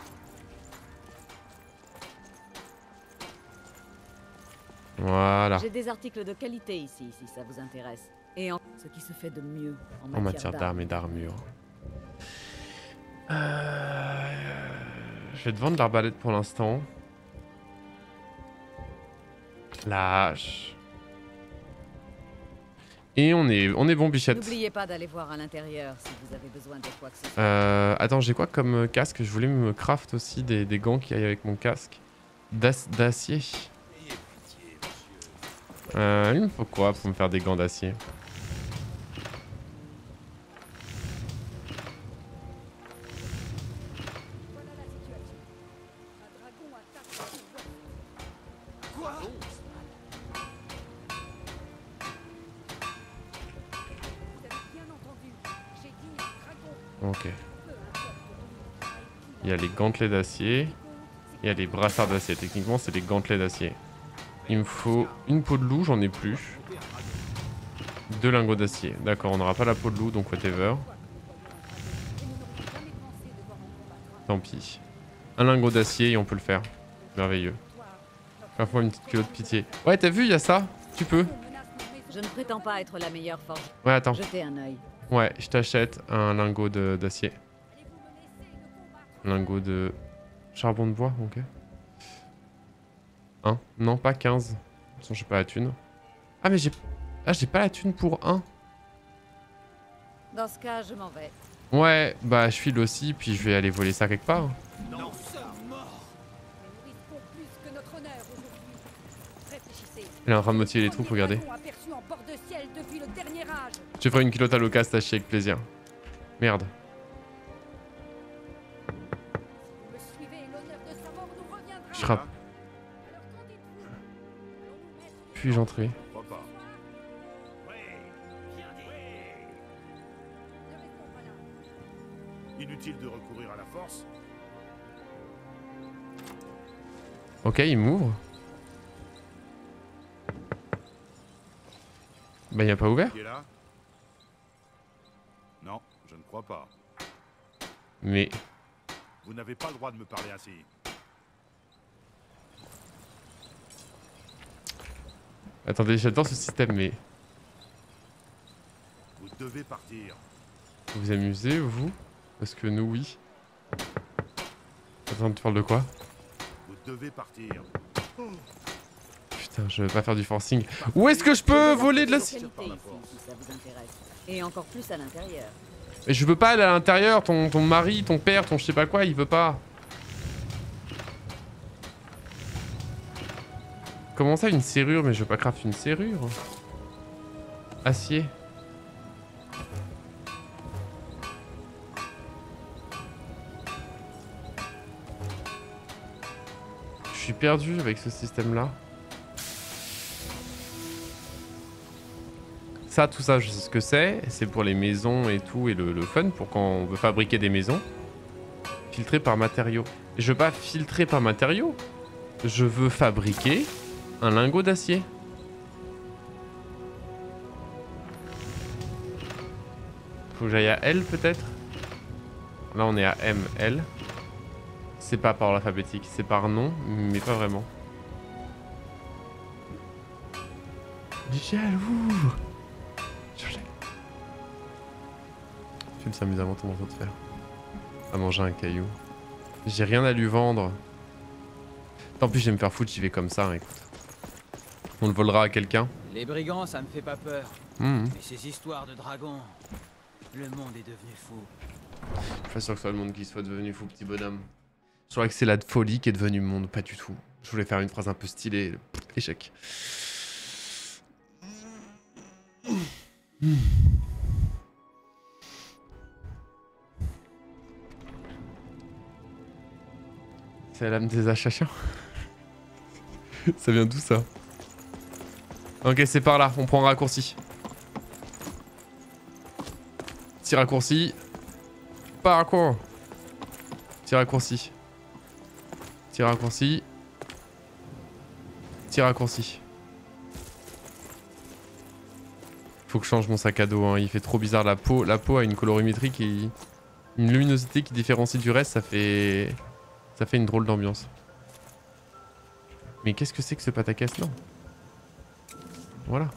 Speaker 1: Voilà.
Speaker 5: J'ai des articles de qualité ici, si ça vous intéresse. Et en ce qui se fait de mieux en,
Speaker 1: En matière d'armes et d'armure. Euh, Je vais te vendre l'arbalète pour l'instant. Lâche. Et on est, on est bon, bichette.
Speaker 5: N'oubliez pas d'aller voir à l'intérieur si vous avez besoin de quoi que ce soit.
Speaker 1: Euh, attends, j'ai quoi comme casque? Je voulais me craft aussi des, des gants qui aillent avec mon casque. D'ac- D'acier. Euh, il me faut quoi pour me faire des gants d'acier? Ok. Il y a les gantelets d'acier. Il y a les brassards d'acier. Techniquement, c'est les gantelets d'acier. Il me faut une peau de loup, j'en ai plus. Deux lingots d'acier. D'accord, on n'aura pas la peau de loup, donc whatever. Tant pis. Un lingot d'acier et on peut le faire. Merveilleux. Parfois une petite culotte de pitié. Ouais, t'as vu, il y a ça Tu peux.
Speaker 5: Je ne prétends pas être la meilleure forge.
Speaker 1: Ouais, attends.
Speaker 5: Jetez un œil.
Speaker 1: Ouais, je t'achète un lingot de- d'acier. Lingot de charbon de bois, ok. 1 Non, pas 15. De toute façon, j'ai pas la thune. Ah, mais j'ai... Ah, j'ai pas la thune pour 1.
Speaker 5: Dans ce cas, je m'en vais.
Speaker 1: Ouais, bah je file aussi, puis je vais aller voler ça quelque part.
Speaker 13: Non.
Speaker 1: Elle est en train de motiver les troupes, regardez. Te ferai une culotte à l'occasion tachée avec plaisir. Merde. Je frappe. Puis-je entrer.
Speaker 10: Inutile de recourir à la force.
Speaker 1: Ok, il m'ouvre. Bah, il a pas ouvert
Speaker 10: crois pas.
Speaker 1: Mais...
Speaker 10: Vous n'avez pas le droit de me parler ainsi.
Speaker 1: Attendez, j'adore ce système, mais...
Speaker 10: Vous devez partir.
Speaker 1: Vous vous amusez, vous? Parce que nous, oui. Attends, tu parles de quoi?
Speaker 10: Vous devez partir.
Speaker 1: Putain, je vais pas faire du forcing. Où est-ce que je peux voler de la...
Speaker 5: Et encore plus à l'intérieur.
Speaker 1: Mais je veux pas aller à l'intérieur, ton, mari, ton père, ton je sais pas quoi, il veut pas. Comment ça une serrure? Mais je veux pas craft une serrure. Acier. Je suis perdu avec ce système là. Tout ça, je sais ce que c'est. C'est pour les maisons et tout, et le, fun, pour quand on veut fabriquer des maisons. Filtrer par matériaux. Je veux pas filtrer par matériaux. Je veux fabriquer un lingot d'acier. Faut que j'aille à L peut-être? Là on est à M, L. C'est pas par l'alphabétique, c'est par nom, mais pas vraiment. Jaloux Cherchez. Film s'amuse avant ton de fer. À manger un caillou. J'ai rien à lui vendre. Tant pis, je vais me faire foutre, j'y vais comme ça, hein, écoute. On le volera à quelqu'un.
Speaker 7: Les brigands, ça me fait pas peur.
Speaker 1: Mhm.
Speaker 7: Mais ces histoires de dragons, le monde est devenu fou.
Speaker 1: Je suis pas sûr que ce soit le monde qui soit devenu fou, petit bonhomme. Je crois que c'est la folie qui est devenue monde, pas du tout. Je voulais faire une phrase un peu stylée. Échec. C'est la lame des achats chiens. ça vient d'où ça? Ok, c'est par là, on prend un raccourci. Petit raccourci. Parcours. Petit raccourci. Petit raccourci. Petit raccourci. Faut que je change mon sac à dos, hein. il fait trop bizarre la peau. La peau a une colorimétrie qui... Une luminosité qui différencie du reste, ça fait... Ça fait une drôle d'ambiance. Mais qu'est-ce que c'est que ce pataquès Non? Voilà.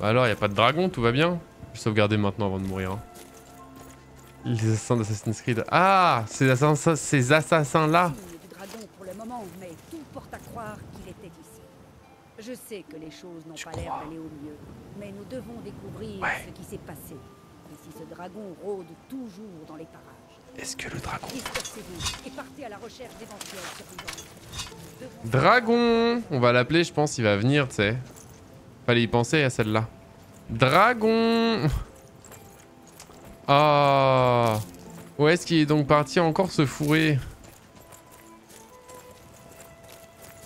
Speaker 1: Bah alors, y a pas de dragon, tout va bien Je vais sauvegarder maintenant avant de mourir. hein. Les assassins d'Assassin's Creed. Ah ces assassins-là
Speaker 13: Signe du dragon pour le moment, mais tout porte à croire qu'il était ici. Je sais que les choses n'ont pas l'air d'aller au mieux, mais nous devons découvrir ce qui s'est passé. Et si ce dragon rôde toujours dans les parages.
Speaker 1: Est-ce que le dragon...
Speaker 13: Dispersez-vous et partez à la recherche d'éventuels survivants. Nous devons
Speaker 1: Dragon On va l'appeler, je pense, il va venir, tu sais. Fallait y penser à celle-là. Dragon Ah Où est-ce qu'il est donc parti encore se fourrer?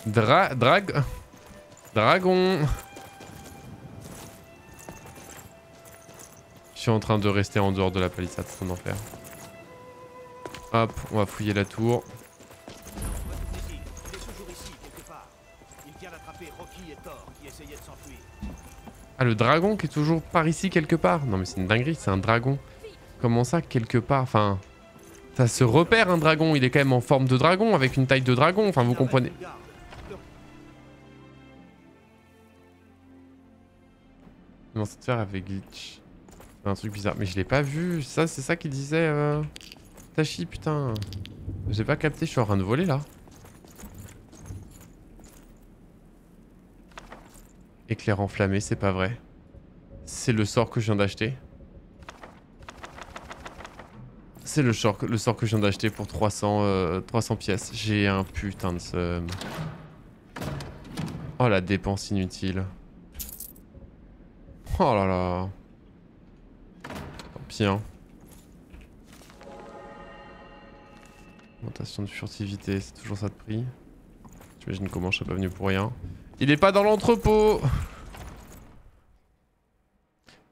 Speaker 1: Dra... Drag... Dragon Je suis en train de rester en dehors de la palissade, c'est un enfer. Hop, on va fouiller la tour. Ah, le dragon qui est toujours par ici quelque part? Non mais c'est une dinguerie, c'est un dragon. Comment ça, quelque part? Enfin... Ça se repère un dragon, il est quand même en forme de dragon, avec une taille de dragon, enfin vous comprenez. Non, cette faire avec glitch. Un truc bizarre. Mais je l'ai pas vu. Ça, c'est ça qu'il disait. Euh... Tachi, putain. J'ai pas capté, je suis en train de voler là. Éclair enflammé, c'est pas vrai. C'est le sort que je viens d'acheter. C'est le, sort, que je viens d'acheter pour 300, 300 euh, pièces. J'ai un putain de. Oh la dépense inutile. Oh là là. Tant pis hein. Augmentation de furtivité, c'est toujours ça de prix. J'imagine comment je suis pas venu pour rien. Il est pas dans l'entrepôt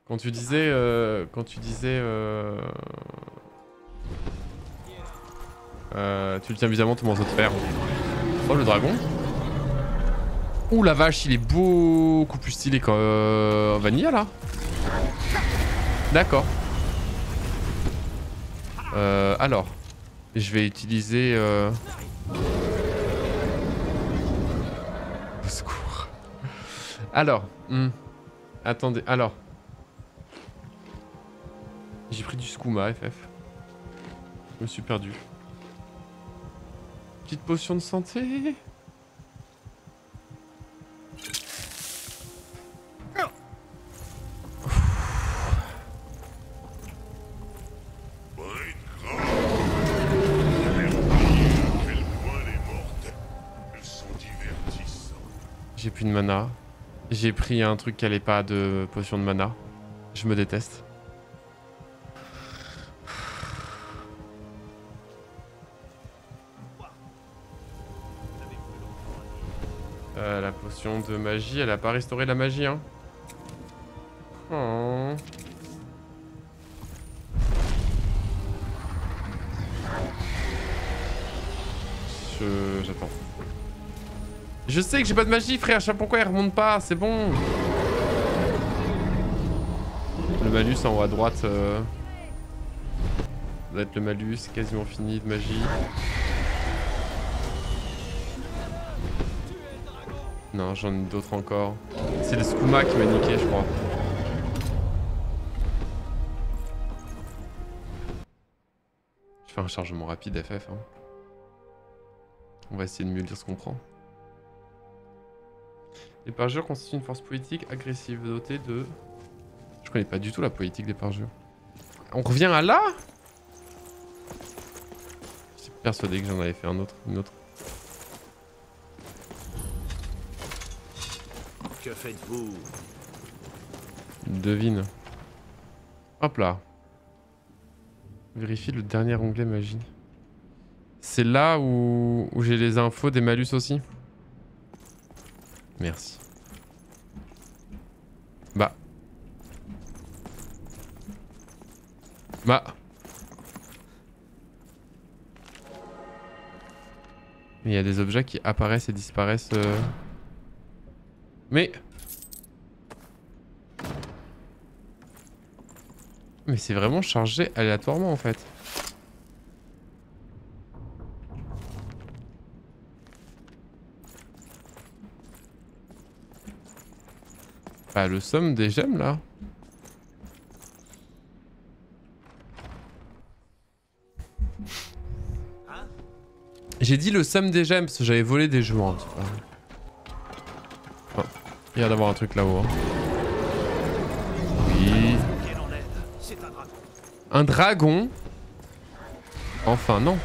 Speaker 1: Quand tu disais... Euh, quand tu disais... Euh, euh, tu le tiens bizarrement tout le monde de faire. Oh le dragon Ouh la vache, il est beaucoup plus stylé qu'en euh, Vanilla là. D'accord. Euh, alors, je vais utiliser... Euh... Secours. Alors, hmm. attendez, alors. J'ai pris du skouma FF. Je me suis perdu. Petite potion de santé J'ai pris un truc qui allait pas de potion de mana. Je me déteste. Euh, la potion de magie, elle a pas restauré la magie, hein. Que j'ai pas de magie, frère. Je sais pas pourquoi elle remonte pas. C'est bon. Le malus en haut à droite. Euh... Ça doit être le malus. Quasiment fini de magie. Non, j'en ai d'autres encore. C'est le skouma qui m'a niqué, je crois. Je fais un chargement rapide FF. Hein. On va essayer de mieux lire ce qu'on prend. Les parjures constituent une force politique agressive dotée de... Je connais pas du tout la politique des parjures. On revient à là? J'étais persuadé que j'en avais fait un autre, une autre.
Speaker 8: Que faites-vous?
Speaker 1: Devine. Hop là. Vérifie le dernier onglet magie. C'est là où, où j'ai les infos des malus aussi? Merci. Bah. Bah. Il y a des objets qui apparaissent et disparaissent. Euh. Mais... Mais c'est vraiment chargé aléatoirement en fait. Bah le somme des gemmes là. J'ai dit le somme des gemmes parce que j'avais volé des joueurs. Oh, il y a d'avoir un truc là-haut. Hein. Oui. Un dragon Enfin non.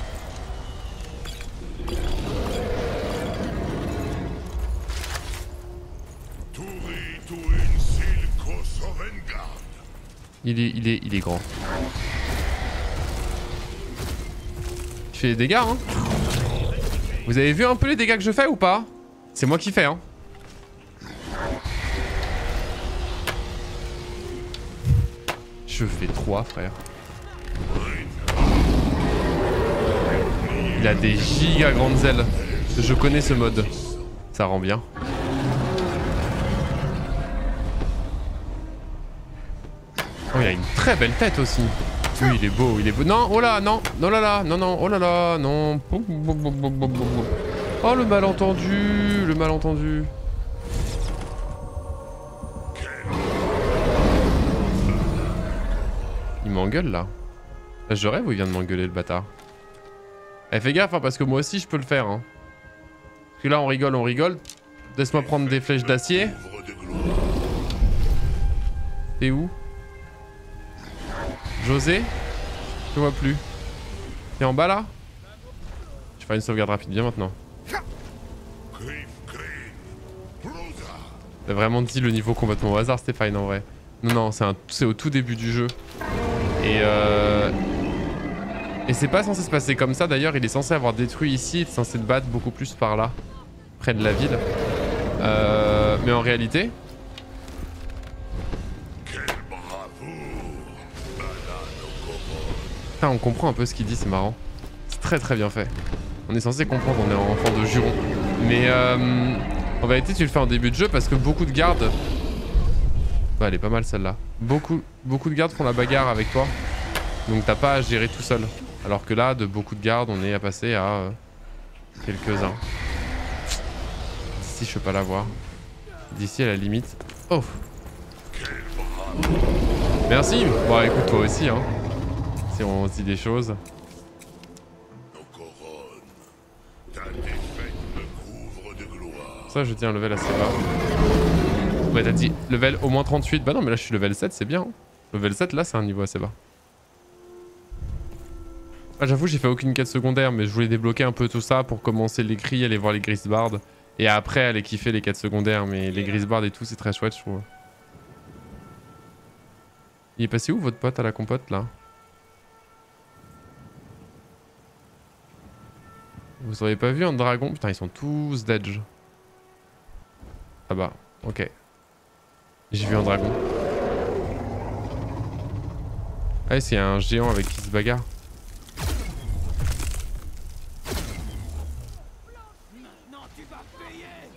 Speaker 1: Il est, il est, il est grand. Je fais des dégâts, hein? Vous avez vu un peu les dégâts que je fais ou pas? C'est moi qui fais, hein. Je fais 3, frère. Il a des giga grandes ailes. Je connais ce mode. Ça rend bien. Oh, il a une très belle tête aussi. Oui, il est beau, il est beau. Non, oh là, non, non là là, non, non, oh là là, non. Oh, le malentendu, le malentendu. Il m'engueule là. Je rêve ou il vient de m'engueuler le bâtard Eh, fais gaffe, hein, parce que moi aussi je peux le faire. Hein. Parce que là, on rigole, on rigole. Laisse-moi prendre des flèches d'acier. T'es où? José Je vois plus. T'es en bas là? Je vais faire une sauvegarde rapide, viens maintenant. T'as vraiment dit le niveau complètement au hasard Stéphane en vrai. Non non c'est au tout début du jeu. Et euh... Et c'est pas censé se passer comme ça d'ailleurs, il est censé avoir détruit ici, il est censé te battre beaucoup plus par là, près de la ville. Euh... Mais en réalité... On comprend un peu ce qu'il dit, c'est marrant. Très très bien fait. On est censé comprendre, on est enfant de juron. Mais euh... En vérité, tu le fais en début de jeu parce que beaucoup de gardes... Bah, elle est pas mal celle-là. Beaucoup, beaucoup de gardes font la bagarre avec toi. Donc t'as pas à gérer tout seul. Alors que là, de beaucoup de gardes, on est à passer à euh, quelques-uns. D'ici, je peux pas la voir. D'ici, à la limite. Oh Merci Bon, écoute, toi aussi, hein. Si on se dit des choses. Ça, je tiens un level assez bas. Ouais, t'as dit level au moins 38. Bah non, mais là, je suis level 7, c'est bien. Hein. Level 7, là, c'est un niveau assez bas. Ah, J'avoue, j'ai fait aucune quête secondaire, mais je voulais débloquer un peu tout ça pour commencer les cris, aller voir les Grisbards. Et après, aller kiffer les quêtes secondaires. Mais les Grisbards et tout, c'est très chouette, je trouve. Il est passé où, votre pote, à la compote, là? Vous avez pas vu un dragon? Putain, ils sont tous d'edge. Ah bah, ok. J'ai vu un dragon. Ah, c'est un géant avec qui se bagarre.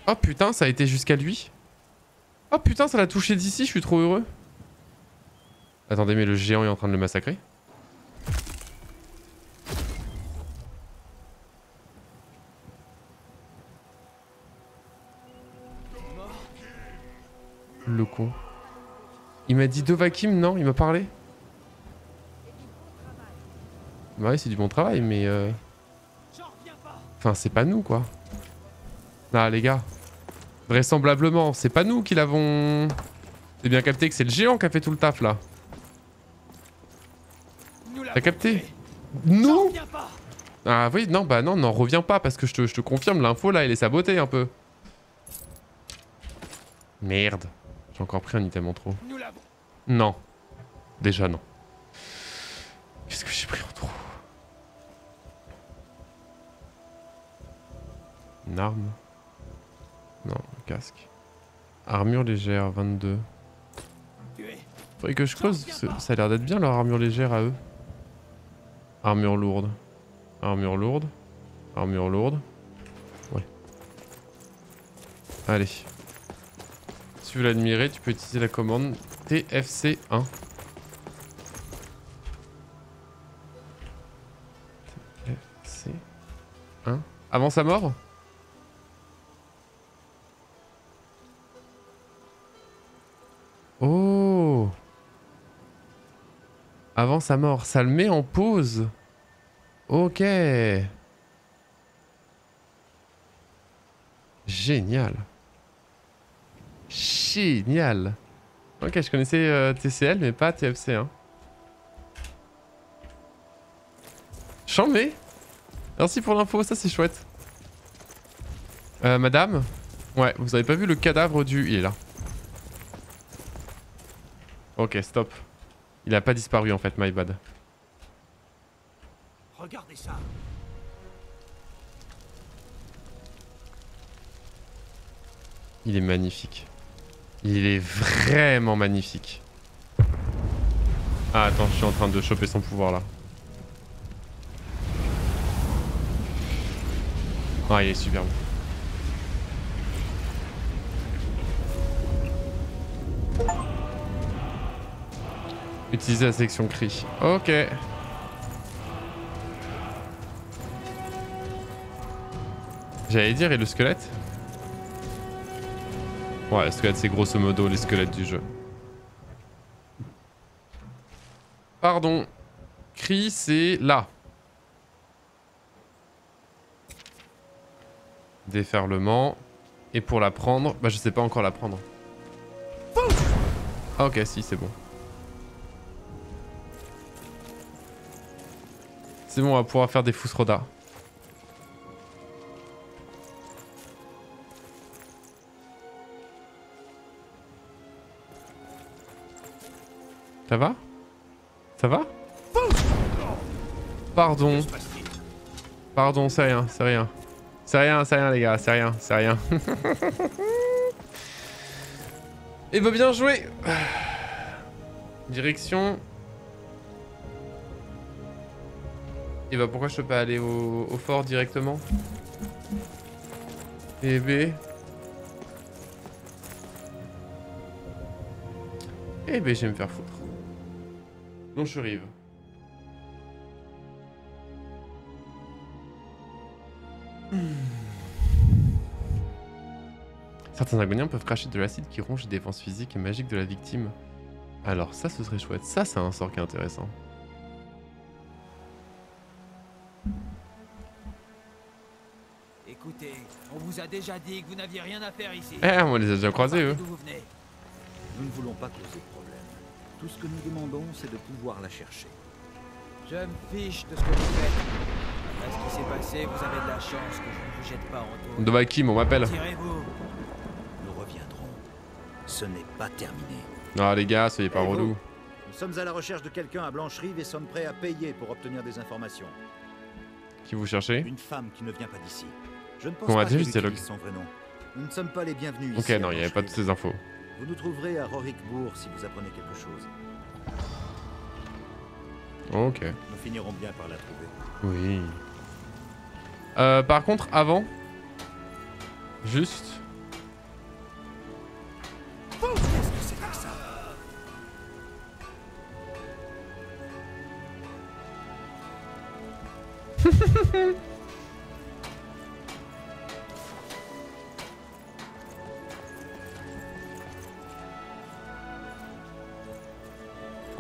Speaker 1: Oh putain, ça a été jusqu'à lui. Oh putain, ça l'a touché d'ici, je suis trop heureux. Attendez, mais le géant est en train de le massacrer Le con. Il m'a dit Dovakim, non Il m'a parlé Bah oui, c'est du bon travail, mais... Euh... Enfin, c'est pas nous, quoi. Ah, les gars. Vraisemblablement, c'est pas nous qui l'avons... C'est bien capté que c'est le géant qui a fait tout le taf, là. T'as capté? Nous? Ah oui, non, bah non, n'en reviens pas, parce que je te, je te confirme, l'info, là, elle est sabotée un peu. Merde. J'ai encore pris un item en trop. Non. Déjà non. Qu'est-ce que j'ai pris en trop Une arme Non, un casque. Armure légère, 22. Faudrait que je creuse, ça a l'air d'être bien leur armure légère à eux. Armure lourde. Armure lourde. Armure lourde. Ouais. Allez. Tu veux l'admirer, tu peux utiliser la commande TFC1. TFC1. Avant sa mort? Oh Avant sa mort, ça le met en pause. Ok. Génial. Génial. Ok, je connaissais euh, TCL, mais pas TFC. Hein. Chambé Merci pour l'info, ça c'est chouette. Euh, madame? Ouais, vous avez pas vu le cadavre du... Il est là. Ok, stop. Il a pas disparu en fait, my bad.
Speaker 14: Regardez ça.
Speaker 1: Il est magnifique. Il est vraiment magnifique. Ah attends, je suis en train de choper son pouvoir là. Ah il est superbe. Utiliser la section cri. Ok. J'allais dire, et le squelette? Ouais, le squelette, c'est grosso modo les squelettes du jeu. Pardon. Cri, c'est là. Déferlement. Et pour la prendre, bah je sais pas encore la prendre. Ah, ok, si, c'est bon. C'est bon, on va pouvoir faire des Fusroda. Ça va? Ça va? Pardon. Pardon, c'est rien, c'est rien. C'est rien, c'est rien les gars, c'est rien, c'est rien. Et bah bien joué Direction... Et bah pourquoi je peux pas aller au, au fort directement? Et B Eh ben je vais me faire foutre. Non je rive. Certains agoniens peuvent cracher de l'acide qui ronge les défenses physiques et magiques de la victime. Alors ça, ce serait chouette. Ça, c'est un sort qui est intéressant.
Speaker 7: Écoutez, on vous a déjà dit que vous n'aviez rien à faire ici.
Speaker 1: Eh, on les a déjà croisés, eux.
Speaker 15: Nous ne voulons pas causer. Tout ce que nous demandons, c'est de pouvoir la chercher.
Speaker 7: Je me fiche de ce que vous faites. Après ce qui s'est passé, vous avez de la chance que je ne vous jette pas en dos.
Speaker 1: De Vakim, on m'appelle.
Speaker 15: Nous reviendrons. Ce n'est pas terminé.
Speaker 1: Ah les gars, soyez pas relous.
Speaker 15: Nous sommes à la recherche de quelqu'un à Blancherive et sommes prêts à payer pour obtenir des informations.
Speaker 1: Qui vous cherchez
Speaker 15: Une femme qui ne vient pas d'ici. Je ne pense
Speaker 1: On
Speaker 15: pas utilise
Speaker 1: logs.
Speaker 15: son vrai nom. Nous ne sommes pas les bienvenus
Speaker 1: Ok,
Speaker 15: ici.
Speaker 1: non, il n'y avait pas toutes ces infos.
Speaker 15: Vous nous trouverez à Rorikbourg si vous apprenez quelque chose.
Speaker 1: Ok.
Speaker 15: Nous finirons bien par la trouver.
Speaker 1: Oui. Euh, par contre, avant... Juste...
Speaker 7: Que ça?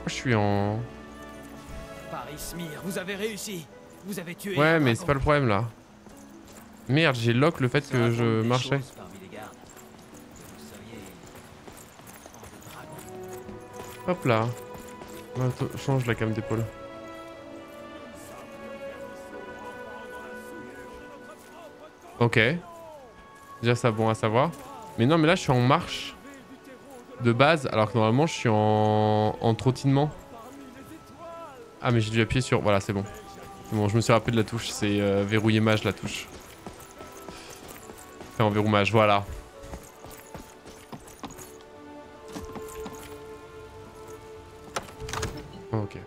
Speaker 1: Pourquoi je suis en...
Speaker 7: Paris Smir, vous avez réussi. Vous avez tué.
Speaker 1: Ouais, mais c'est pas le problème, là. Merde, j'ai lock le fait que je marchais. Hop là. Attends, change la cam d'épaule. Ok. Déjà ça bon à savoir. Mais non mais là je suis en marche de base alors que normalement je suis en, en trottinement. Ah mais j'ai dû appuyer sur... Voilà c'est bon. Bon je me suis rappelé de la touche. C'est euh, verrouiller mage la touche. Fait en verrou mage voilà. Ok.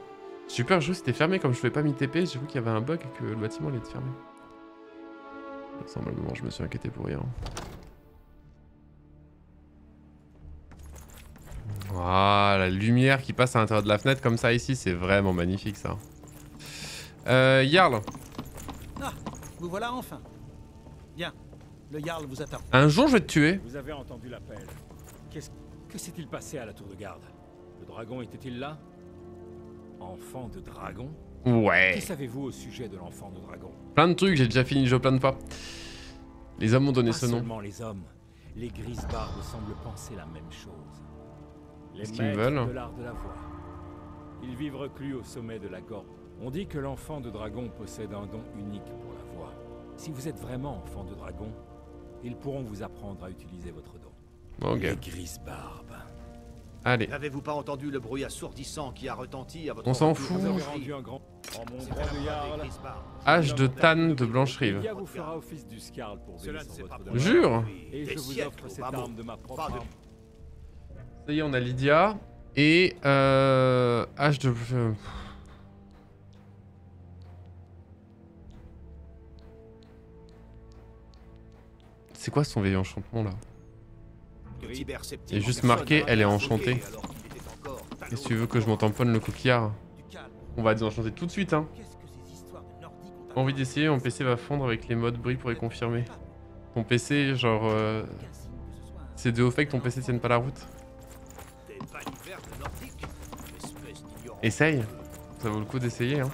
Speaker 1: Super jeu, c'était fermé comme je pouvais pas m'y TP, j'ai vu qu'il y avait un bug et que le bâtiment allait être fermé. Vraisemblablement, je me suis inquiété pour rien. Voilà, la lumière qui passe à l'intérieur de la fenêtre comme ça ici, c'est vraiment magnifique ça. Euh, Jarl,
Speaker 7: Ah, vous voilà enfin. Bien, le Jarl vous attend.
Speaker 1: un jour je vais te tuer.
Speaker 6: Vous avez entendu l'appel. Qu'est-ce que s'est-il passé à la tour de garde? Le dragon était-il là? Enfant de dragon?
Speaker 1: Ouais.
Speaker 6: Que savez-vous au sujet de l'enfant de dragon?
Speaker 1: Plein de trucs, j'ai déjà fini le jeu plein de fois. Les hommes ont donné
Speaker 6: Pas
Speaker 1: ce nom.
Speaker 6: seulement les hommes, les Grisbarbes semblent penser la même chose. Les
Speaker 1: Qu'est-ce qu'ils
Speaker 6: maîtres
Speaker 1: veulent
Speaker 6: de l'art de la voix. Ils vivent reclus au sommet de la gorge. On dit que l'enfant de dragon possède un don unique pour la voix. Si vous êtes vraiment enfant de dragon, ils pourront vous apprendre à utiliser votre don.
Speaker 1: Ok.
Speaker 6: Les Grisbarbes.
Speaker 1: Allez.
Speaker 14: N'avez-vous pas entendu le bruit assourdissant qui a retenti à votre
Speaker 1: On s'en fout.
Speaker 14: Grisbards.
Speaker 1: Âge de Tann de Blancherive.
Speaker 6: Elia vous fera office du Scarl pour
Speaker 14: Cela
Speaker 6: veiller
Speaker 14: ne
Speaker 6: sur
Speaker 14: s'est pas
Speaker 6: votre
Speaker 14: produit.
Speaker 1: Jure
Speaker 6: Et je vous offre cette arme de ma
Speaker 14: Pas
Speaker 6: propre.
Speaker 1: Ça y est, on a Lydia. Et euh, âge de... euh, C'est quoi son vieil enchantement là? Il a juste marqué, elle est enchantée. Qu'est-ce que tu veux que je m'en tamponne le coquillard On va désenchanter tout de suite, hein. Envie d'essayer, mon PC va fondre avec les modes bruit pour y confirmer. Ton PC, genre... euh, C'est de haut fait que ton PC tienne pas la route. Essaye. Ça vaut le coup d'essayer, hein.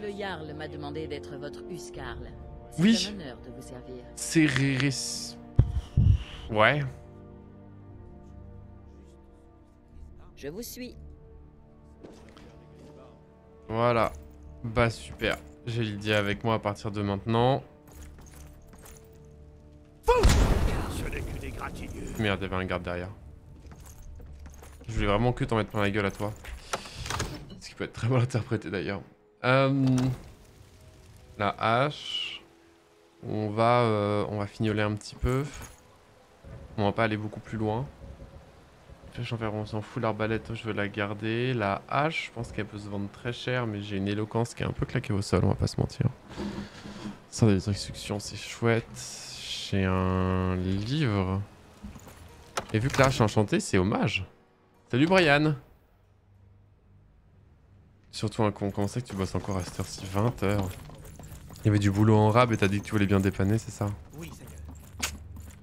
Speaker 16: Le Jarl m'a demandé d'être votre Huskarl. C'est
Speaker 1: Oui.
Speaker 16: un honneur de vous servir.
Speaker 1: C'est Réris... Ouais.
Speaker 16: Je vous suis.
Speaker 1: Voilà. Bah super. J'ai Lydia avec moi à partir de maintenant. Merde, il y avait un garde derrière. Je voulais vraiment que t'en mettre plein la gueule à toi. Ce qui peut être très mal interprété d'ailleurs. Euh, la hache. On va, euh, on va fignoler un petit peu. On va pas aller beaucoup plus loin. Flèche en fer, on s'en fout. L'arbalète, je veux la garder. La hache, je pense qu'elle peut se vendre très cher, mais j'ai une éloquence qui est un peu claquée au sol, on va pas se mentir. Ça, des instructions, c'est chouette. J'ai un livre. Et vu que la hache est enchantée, c'est hommage. Salut Brian Surtout un con, comment ça que tu bosses encore à cette heure-ci? 20h Il y avait du boulot en rab et t'as dit que tu voulais bien dépanner, c'est ça?
Speaker 9: Oui.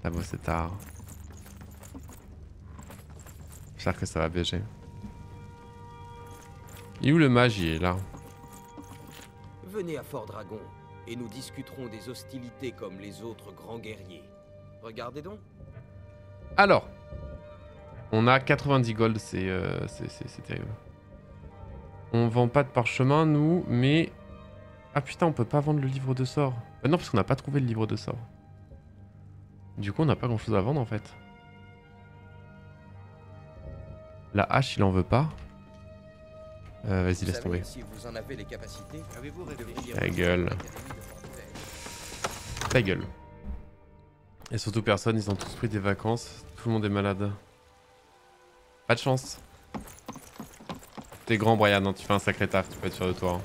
Speaker 1: T'as bossé tard. J'espère que ça va BG. Il est où le mage? Il est là.
Speaker 12: Venez à Fort Dragon et nous discuterons des hostilités comme les autres grands guerriers. Regardez donc.
Speaker 1: Alors, on a 90 gold, c'est euh, c'est- terrible. On vend pas de parchemin, nous, mais... Ah putain, on peut pas vendre le livre de sort. Bah non, parce qu'on n'a pas trouvé le livre de sort. Du coup, on n'a pas grand chose à vendre en fait. La hache, il en veut pas. Euh, Vas-y, laisse tomber.
Speaker 12: Si vous en avez les capacités, avez-vous réfléchi
Speaker 1: Ta gueule. Ta gueule. Et surtout personne, ils ont tous pris des vacances. Tout le monde est malade. Pas de chance. T'es grand Brian, hein, tu fais un sacré taf, tu peux être sûr de toi. hein.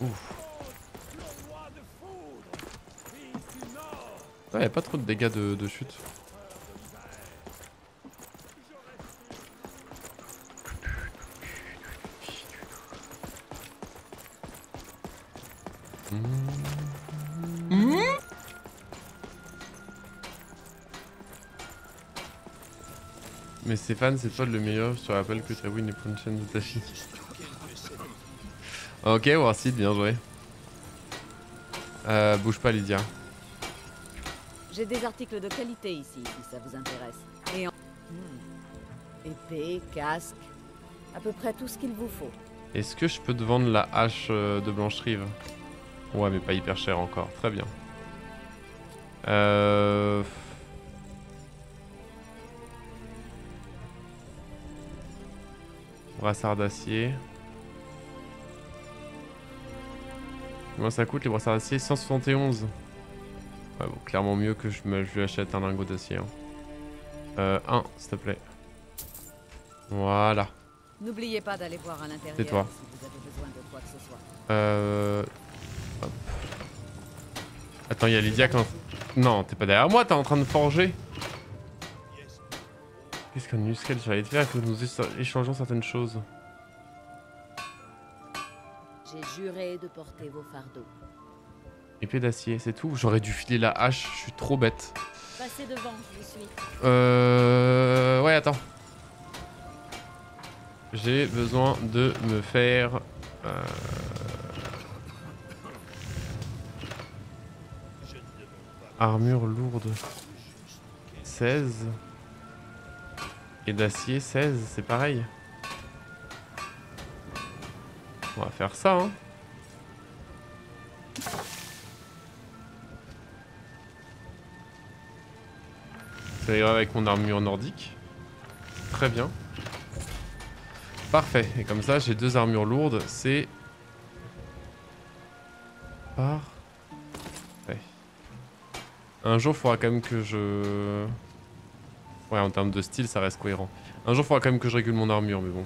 Speaker 1: Ouf. Ouais, y a pas trop de dégâts de, de chute. Mais Stéphane, c'est toi le meilleur, je te rappelle que win les points de chaîne de ta ok, Warseed, bien joué. Euh, bouge pas Lydia.
Speaker 5: J'ai des articles de qualité ici, si ça vous intéresse. Et en... Hmm. Épée, casque, à peu près tout ce qu'il vous faut.
Speaker 1: Est-ce que je peux te vendre la hache euh, de Blancherive Ouais, mais pas hyper cher encore. Très bien. Euh... Brassard d'acier. Combien ça coûte les brassards d'acier 171. Ouais, bon, clairement mieux que je, me, je lui achète un lingot d'acier. hein. Euh, un, s'il te plaît. Voilà.
Speaker 5: N'oubliez pas d'aller voir à l'intérieur
Speaker 1: C'est toi.
Speaker 5: si vous avez besoin de quoi que ce soit.
Speaker 1: Euh... hop. Attends, il y a Lydia quand... Non, t'es pas derrière moi, t'es en train de forger. Qu'est-ce qu'un muscle j'allais te faire que nous écha- échangeons certaines choses.
Speaker 16: J'ai juré de porter vos fardeaux.
Speaker 1: Épée d'acier, c'est tout. J'aurais dû filer la hache, je suis trop bête.
Speaker 16: Passez devant, je vous suis.
Speaker 1: Euh... Ouais, attends. J'ai besoin de me faire... euh, Armure lourde. 16. Et d'acier 16, c'est pareil. On va faire ça, hein. Ça ira avec mon armure nordique. Très bien. Parfait. Et comme ça, j'ai deux armures lourdes. C'est... Par... Un jour, il faudra quand même que je... Ouais, en termes de style, ça reste cohérent. Un jour, il faudra quand même que je régule mon armure, mais bon.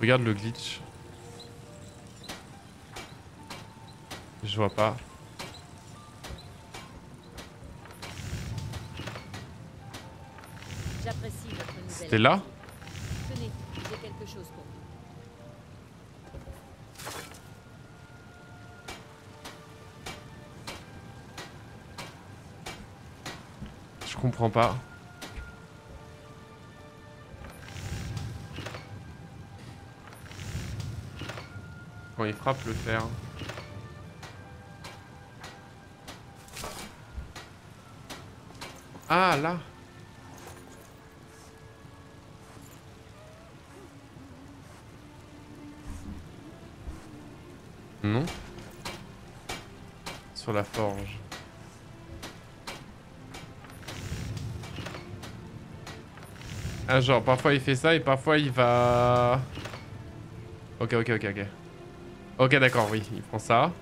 Speaker 1: Regarde le glitch. Je vois pas. C'était là?
Speaker 3: Tenez, j'ai quelque chose pour vous.
Speaker 1: Je comprends pas. Quand il frappe le fer. Ah là Non Sur la forge. Ah genre parfois il fait ça et parfois il va... Ok ok ok ok. Ok d'accord oui, il prend ça.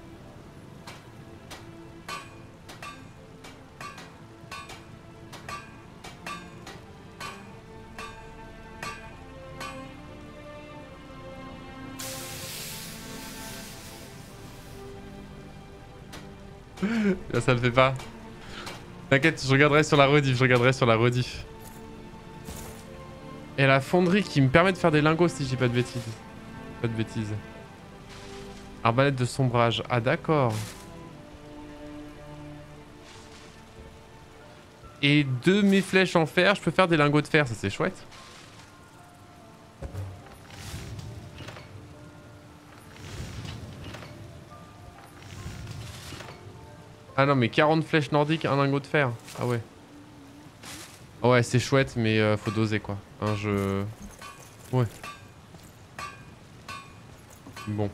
Speaker 1: Ça le fait pas. T'inquiète, je regarderai sur la rediff, je regarderai sur la rediff. Et la fonderie qui me permet de faire des lingots si j'ai pas de bêtises. Pas de bêtises. Arbalète de sombrage. Ah d'accord. Et de mes flèches en fer, je peux faire des lingots de fer, ça c'est chouette. Ah non mais 40 flèches nordiques, un lingot de fer. Ah ouais. Ouais c'est chouette mais euh, faut doser quoi. Hein, je... Ouais. Bon.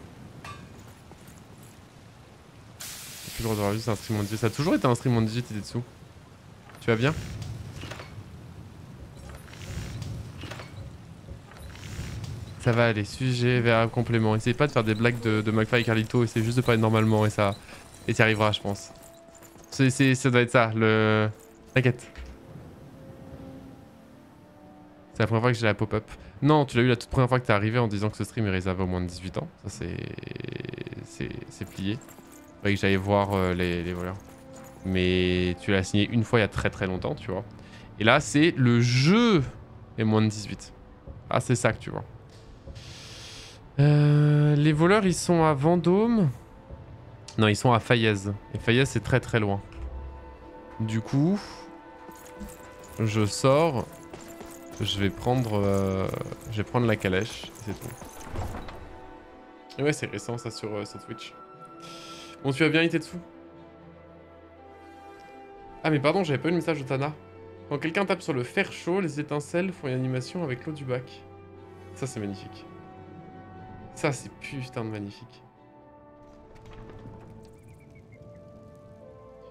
Speaker 1: Plus le un stream en 18. Ça a toujours été un stream en 18 dessous. Tu vas bien? Ça va aller, sujet, vers complément. Essayez pas de faire des blagues de, de McFly et Carlito, essayez juste de parler normalement et ça... Et t'y arriveras je pense. C'est, ça doit être ça, le... T'inquiète. C'est la première fois que j'ai la pop-up. Non, tu l'as eu la toute première fois que t'es arrivé en disant que ce stream est réservé aux moins de 18 ans. Ça, c'est... C'est plié. Que j'aille voir euh, les, les, voleurs. Mais tu l'as signé une fois il y a très très longtemps, tu vois. Et là, c'est le jeu est moins de 18. Ah, c'est ça que tu vois. Euh, les voleurs, ils sont à Vendôme. Non, ils sont à Fayez. Et Fayez, c'est très très loin. Du coup, je sors. Je vais prendre, euh, je vais prendre la calèche. C'est tout. Et ouais, c'est récent ça sur, euh, sur Twitch. Bon, tu as bien dessous Ah, mais pardon, j'avais pas eu le message de Tana. Quand quelqu'un tape sur le fer chaud, les étincelles font une animation avec l'eau du bac. Ça, c'est magnifique. Ça, c'est putain de magnifique.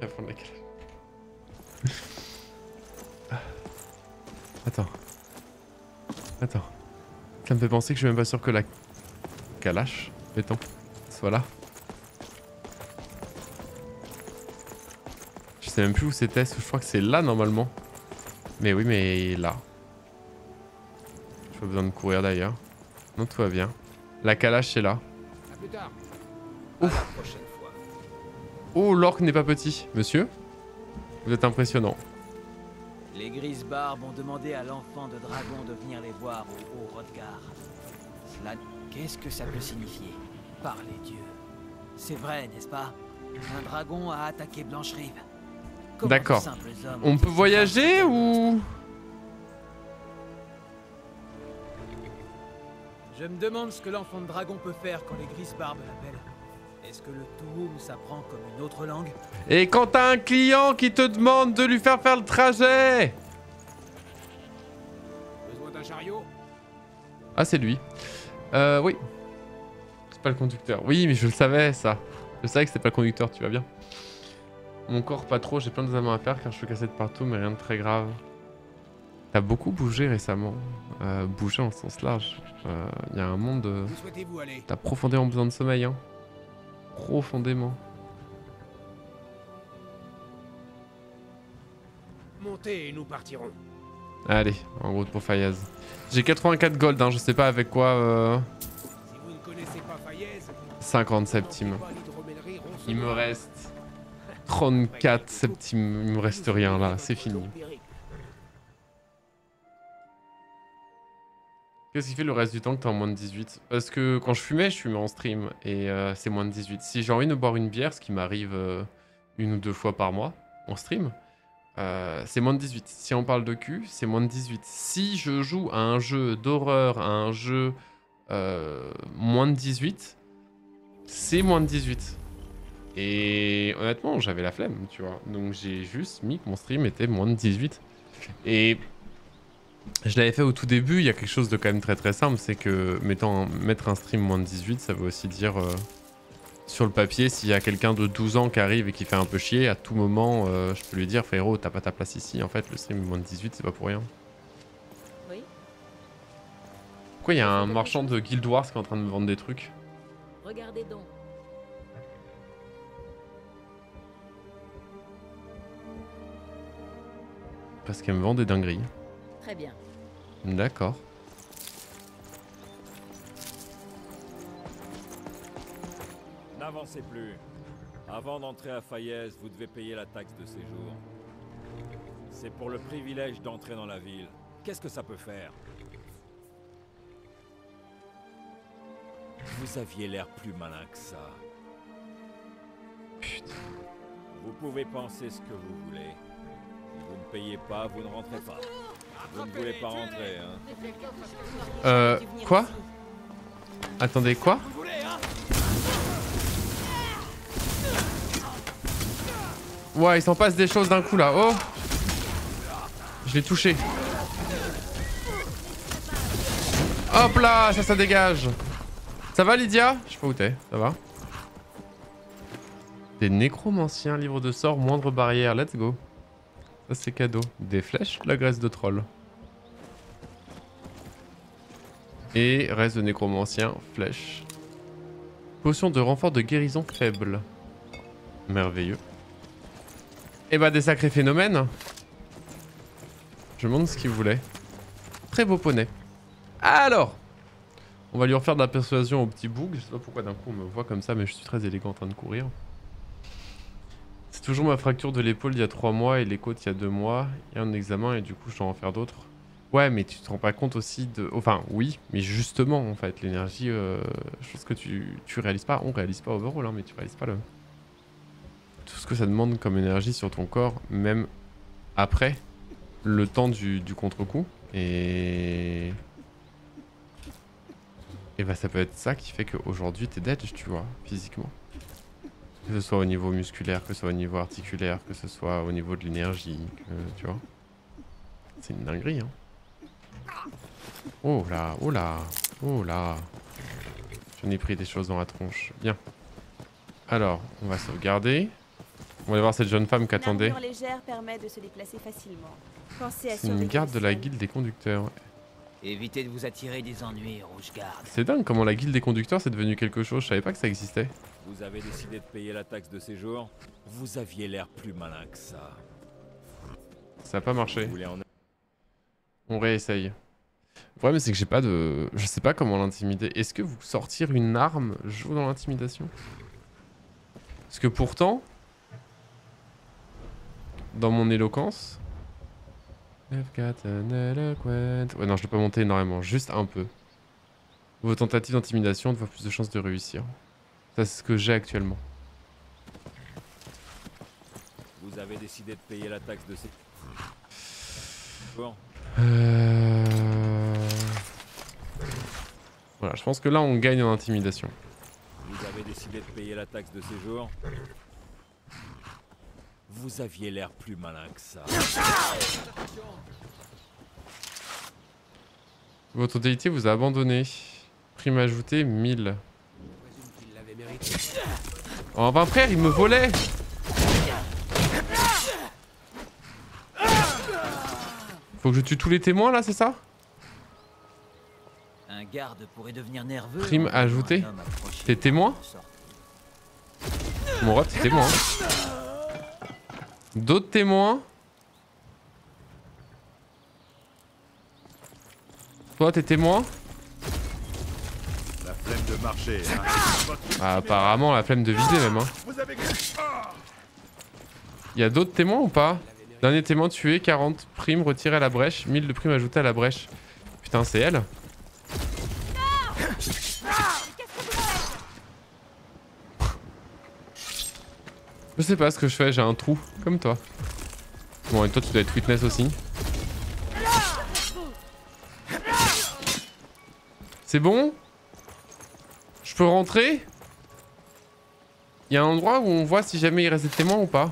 Speaker 1: Je vais prendre la. Attends. Attends. Ça me fait penser que je suis même pas sûr que la calache, mettons, soit là. Sais même plus où c'était, je crois que c'est là normalement. Mais oui, mais là. J'ai pas besoin de courir d'ailleurs. Non, tout va bien. La calache, c'est là. Ouf. Oh, l'orque n'est pas petit. Monsieur? Vous êtes impressionnant.
Speaker 7: Les grises barbes ont demandé à l'enfant de dragon de venir les voir au haut Rodgar. Cela, qu'est-ce que ça peut signifier? Par les dieux. C'est vrai, n'est-ce pas? Un dragon a attaqué Blancherive.
Speaker 1: D'accord. On peut voyager ou...
Speaker 7: Je me demande ce que l'enfant de dragon peut faire quand les grises barbes l'appellent. Est-ce que le Touroum s'apprend comme une autre langue
Speaker 1: Et quand t'as un client qui te demande de lui faire faire le trajet
Speaker 7: Besoin d'un chariot
Speaker 1: Ah, c'est lui. Euh, oui. C'est pas le conducteur. Oui, mais je le savais, ça. Je savais que c'était pas le conducteur, tu vas bien. Mon corps pas trop, j'ai plein d'examens à faire car je suis cassé de partout, mais rien de très grave. T'as beaucoup bougé récemment. Euh, bougé en sens large. Il euh, y a un monde... Euh... T'as profondément besoin de sommeil, hein. Profondément.
Speaker 7: Montez et nous partirons.
Speaker 1: Allez, en route pour Fayez. J'ai 84 gold, hein, je sais pas avec quoi... Euh...
Speaker 7: Si vous ne connaissez pas Fayez,
Speaker 1: 50 centimes. Il me reste 34 centimes. Il me reste rien là, c'est fini. Qu'est-ce qui fait le reste du temps que t'es en moins de 18 Parce que quand je fumais, je fumais en stream et euh, c'est moins de 18. Si j'ai envie de boire une bière, ce qui m'arrive euh, une ou deux fois par mois en stream, euh, c'est moins de 18. Si on parle de cul, c'est moins de 18. Si je joue à un jeu d'horreur, à un jeu moins de 18, c'est moins de 18. Et honnêtement, j'avais la flemme, tu vois. Donc j'ai juste mis que mon stream était moins de 18. Et je l'avais fait au tout début, il y a quelque chose de quand même très très simple, c'est que mettant, mettre un stream moins de 18, ça veut aussi dire euh, sur le papier, s'il y a quelqu'un de 12 ans qui arrive et qui fait un peu chier, à tout moment, euh, je peux lui dire, frérot, t'as pas ta place ici, en fait, le stream moins de 18, c'est pas pour rien.
Speaker 16: Oui.
Speaker 1: Pourquoi il y a un marchand de Guild Wars qui est en train de me vendre des trucs?
Speaker 16: Regardez donc.
Speaker 1: Parce qu'elle me vend des dingueries.
Speaker 16: Très bien.
Speaker 1: D'accord.
Speaker 6: N'avancez plus. Avant d'entrer à Fayez, vous devez payer la taxe de séjour. C'est pour le privilège d'entrer dans la ville. Qu'est-ce que ça peut faire? Vous aviez l'air plus malin que ça.
Speaker 1: Putain.
Speaker 6: Vous pouvez penser ce que vous voulez. Payez pas, vous ne rentrez pas. Vous ne voulez pas rentrer, hein
Speaker 1: Euh, quoi? Attendez, quoi? Ouais, il s'en passe des choses d'un coup là. Oh Je l'ai touché. Hop là, ça, ça dégage. Ça va, Lydia? Je sais pas où t'es, ça va Des nécromanciens, livre de sorts, moindre barrière, let's go. C'est cadeau. Des flèches, la graisse de troll. Et reste de nécromancien, flèche. Potion de renfort de guérison faible. Merveilleux. Et bah des sacrés phénomènes. Je me ce qu'il voulait. Très beau poney. Alors, on va lui refaire de la persuasion au petit boug. Je sais pas pourquoi d'un coup on me voit comme ça, mais je suis très élégant en train de courir. Toujours ma fracture de l'épaule il y a 3 mois et les côtes il y a 2 mois. Il y a un examen et du coup je dois en faire d'autres. Ouais, mais tu te rends pas compte aussi de... Enfin, oui, mais justement, en fait, l'énergie, euh, chose que tu, tu réalises pas. On réalise pas overall, hein, mais tu réalises pas le... Tout ce que ça demande comme énergie sur ton corps, même après le temps du, du contre-coup. Et... Et bah ça peut être ça qui fait qu'aujourd'hui t'es dead, tu vois, physiquement. Que ce soit au niveau musculaire, que ce soit au niveau articulaire, que ce soit au niveau de l'énergie, tu vois. C'est une dinguerie, hein. Oh là, oh là, oh là. J'en ai pris des choses dans la tronche. Bien. Alors, on va sauvegarder. On va aller voir cette jeune femme qu'attendait.
Speaker 11: légère permet de se déplacer facilement. Pensez à
Speaker 1: C'est une garde de la guilde des conducteurs.
Speaker 17: Évitez de vous attirer des ennuis, Rouge Garde.
Speaker 1: C'est dingue comment la guilde des conducteurs c'est devenu quelque chose. Je savais pas que ça existait.
Speaker 6: Vous avez décidé de payer la taxe de séjour Vous aviez l'air plus malin que ça.
Speaker 1: Ça a pas marché.
Speaker 6: En-
Speaker 1: On réessaye. Le problème c'est que j'ai pas de... Je sais pas comment l'intimider. Est-ce que vous sortir une arme joue dans l'intimidation? Parce que pourtant... Dans mon éloquence... An eloquent- Ouais non je l'ai pas monté énormément, juste un peu. Vos tentatives d'intimidation ont fois plus de chances de réussir. Ça c'est ce que j'ai actuellement.
Speaker 6: Vous avez décidé de payer la taxe de séjour Bon.
Speaker 1: Euh... Voilà, je pense que là on gagne en intimidation.
Speaker 6: Vous avez décidé de payer la taxe de séjour Vous aviez l'air plus malin que ça.
Speaker 1: Votre déité vous a abandonné. Prime ajoutée 1000. Oh, enfin frère, il me volait Faut que je tue tous les témoins là, c'est ça?
Speaker 17: Un garde pourrait devenir nerveux.
Speaker 1: Prime
Speaker 17: approcher
Speaker 1: T'es témoin. Mon ref, t'es témoin. hein. D'autres témoins? Toi, t'es témoin? Ah, apparemment, la flemme de viser même. Hein. Il d'autres témoins ou pas? Dernier témoin tué, 40 primes retirées à la brèche, 1000 de primes ajoutées à la brèche. Putain, c'est elle Je sais pas ce que je fais, j'ai un trou, comme toi. Bon, et toi, tu dois être witness aussi. C'est bon? Peux rentrer? Il y a un endroit où on voit si jamais il reste des témoins ou pas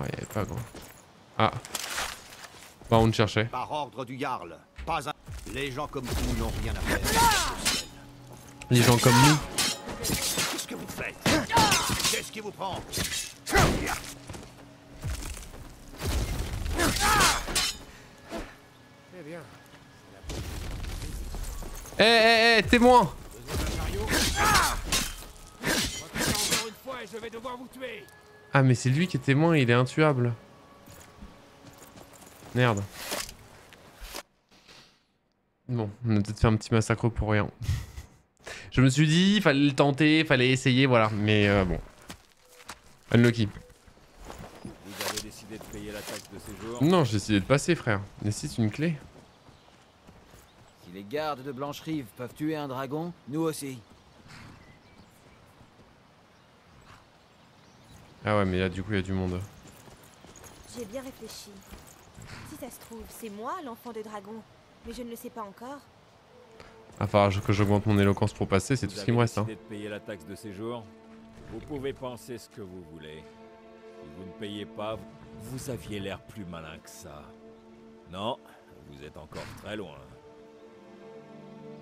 Speaker 1: Ouais, il pas grand. Ah. Bah, on te cherchait.
Speaker 14: Par ordre du Jarl, pas un... Les gens comme vous n'ont rien à faire.
Speaker 1: Les gens comme nous
Speaker 14: Qu'est-ce que vous faites? Qu'est-ce qui vous prend?
Speaker 1: Eh. Eh, eh, témoin Ah, mais c'est lui qui est témoin, il est intuable. Merde. Bon, on a peut-être fait un petit massacre pour rien. Je me suis dit, fallait le tenter, fallait essayer, voilà. Mais euh, bon. Unlucky.
Speaker 6: Vous avez décidé de payer la taxe de séjour
Speaker 1: Non, j'ai décidé de passer, frère. Nécessite une clé.
Speaker 17: Si les gardes de Blancherive peuvent tuer un dragon, nous aussi.
Speaker 1: Ah ouais, mais là, du coup, il y a du monde.
Speaker 11: J'ai bien réfléchi. Si ça se trouve, c'est moi l'enfant de dragon, mais je ne le sais pas encore.
Speaker 1: À falloir que j'augmente mon éloquence pour passer, c'est tout ce qui me reste. Hein.
Speaker 6: Vous avez décidé de payer la taxe de séjour? Vous pouvez penser ce que vous voulez. Si vous ne payez pas, vous aviez l'air plus malin que ça. Non, vous êtes encore très loin.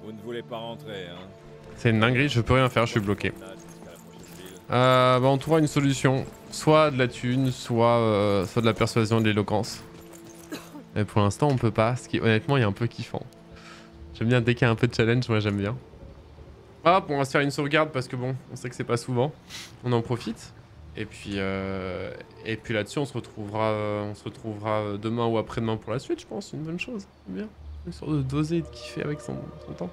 Speaker 6: Vous ne voulez pas rentrer, hein
Speaker 1: C'est une dinguerie, je peux rien faire, je suis bloqué. Euh, bah on trouvera une solution. Soit de la thune, soit, euh, soit de la persuasion et de l'éloquence. Mais pour l'instant on peut pas, ce qui honnêtement est un peu kiffant. J'aime bien dès qu'il y a un peu de challenge, moi j'aime bien. Hop, on va se faire une sauvegarde parce que bon, on sait que c'est pas souvent. On en profite. Et puis, euh, et puis là-dessus, on se retrouvera, on se retrouvera demain ou après-demain pour la suite, je pense. Une bonne chose. Bien. Une sorte de doser et de kiffer avec son, son temps.